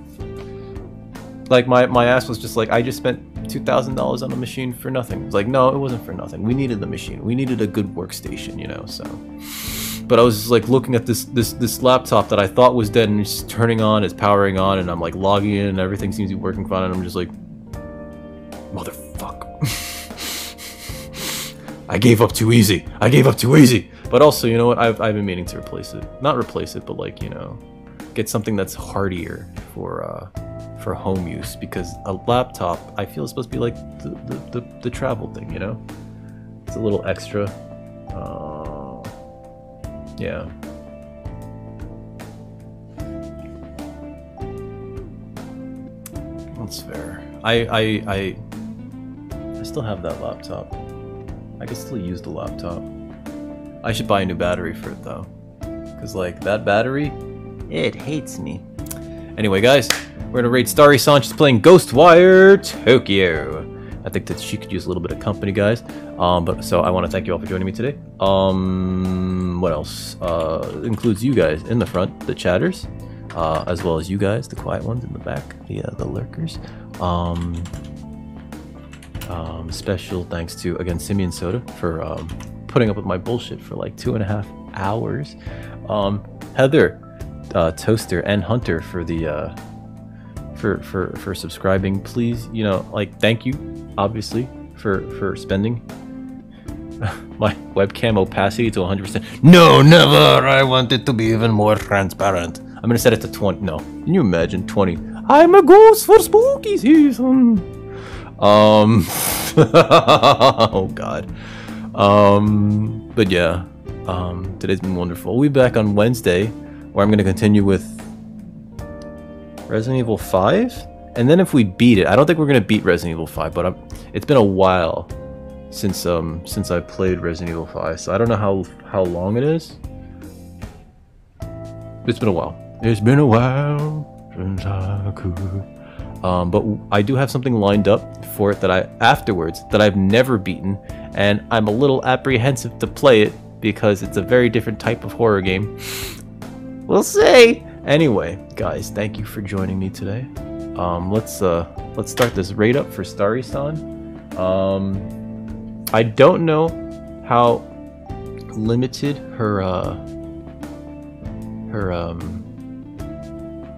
Like my my ass was just like I just spent two thousand dollars on a machine for nothing. It's like no, it wasn't for nothing. We needed the machine. We needed a good workstation, you know. So, but I was like looking at this this this laptop that I thought was dead, and it's turning on, it's powering on, and I'm like logging in, and everything seems to be working fine, and I'm just like, motherfucker. [LAUGHS] I gave up too easy. I gave up too easy. But also, you know what? I've, I've been meaning to replace it. Not replace it, but like, you know, get something that's hardier for uh, for home use. Because a laptop, I feel, is supposed to be like the, the, the, the travel thing, you know? It's a little extra. Uh, yeah. That's fair. I, I, I, I still have that laptop. I can still use the laptop. I should buy a new battery for it though. Cause like that battery, it hates me. Anyway, guys, we're gonna raid Starry Sanchez playing Ghostwire Tokyo. I think that she could use a little bit of company, guys. Um, but so I want to thank you all for joining me today. Um, what else? Uh, includes you guys in the front, the chatters, uh, as well as you guys, the quiet ones in the back, the uh, the lurkers. Um, um, special thanks to again Simian Soda for um, putting up with my bullshit for like two and a half hours. Um, Heather, uh, Toaster, and Hunter for the uh, for for for subscribing. Please, you know, like thank you, obviously, for for spending [LAUGHS] my webcam opacity to 100%. No, never. I want it to be even more transparent. I'm gonna set it to 20. No, can you imagine 20? I'm a ghost for spooky season. Um. [LAUGHS] oh God. Um. But yeah. Um. Today's been wonderful. We'll be back on Wednesday, where I'm gonna continue with Resident Evil 5, and then if we beat it, I don't think we're gonna beat Resident Evil 5, but I'm, it's been a while since um since I played Resident Evil 5, so I don't know how how long it is. It's been a while. It's been a while since I could. Um, but I do have something lined up for it that I afterwards that I've never beaten, and I'm a little apprehensive to play it because it's a very different type of horror game. we'll see. Anyway, guys, thank you for joining me today. Um, let's uh, let's start this raid up for Starry-san. Um, I don't know how limited her uh, her um,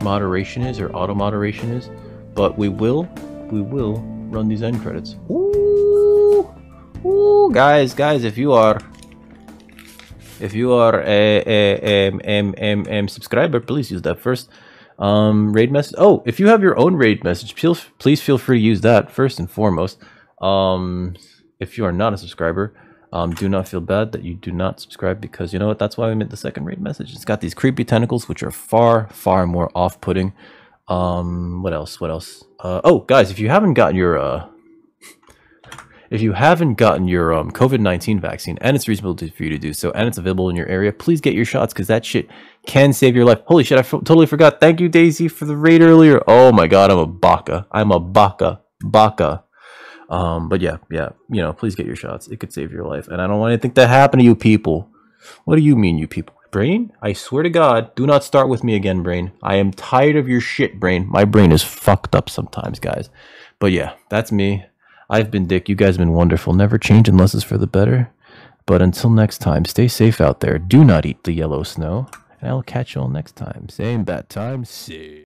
moderation is or auto moderation is, but we will we will run these end credits. Ooh, ooh, guys, guys, if you are if you are a, a, a, a, subscriber, please use that first. Um, raid message. Oh, if you have your own raid message, please, please feel free to use that first and foremost. Um, if you are not a subscriber, um, do not feel bad that you do not subscribe because you know what? That's why we made the second raid message. It's got these creepy tentacles, which are far, far more off-putting. Um, what else? What else? Uh, oh, guys, if you haven't gotten your uh, if you haven't gotten your um, COVID 19 vaccine and it's reasonable for you to do so and it's available in your area, please get your shots because that shit can save your life. Holy shit, I f- totally forgot. Thank you, Daisy, for the raid earlier. Oh my god, I'm a baka. I'm a baka. Baka. Um, but yeah, yeah, you know, please get your shots. It could save your life. And I don't want anything to happen to you people. What do you mean, you people? Brain? I swear to God, do not start with me again, Brain. I am tired of your shit, Brain. My brain is fucked up sometimes, guys. But yeah, that's me. I've been Dick. You guys have been wonderful. Never change unless it's for the better. But until next time, stay safe out there. Do not eat the yellow snow. And I'll catch you all next time. Same bat time. See.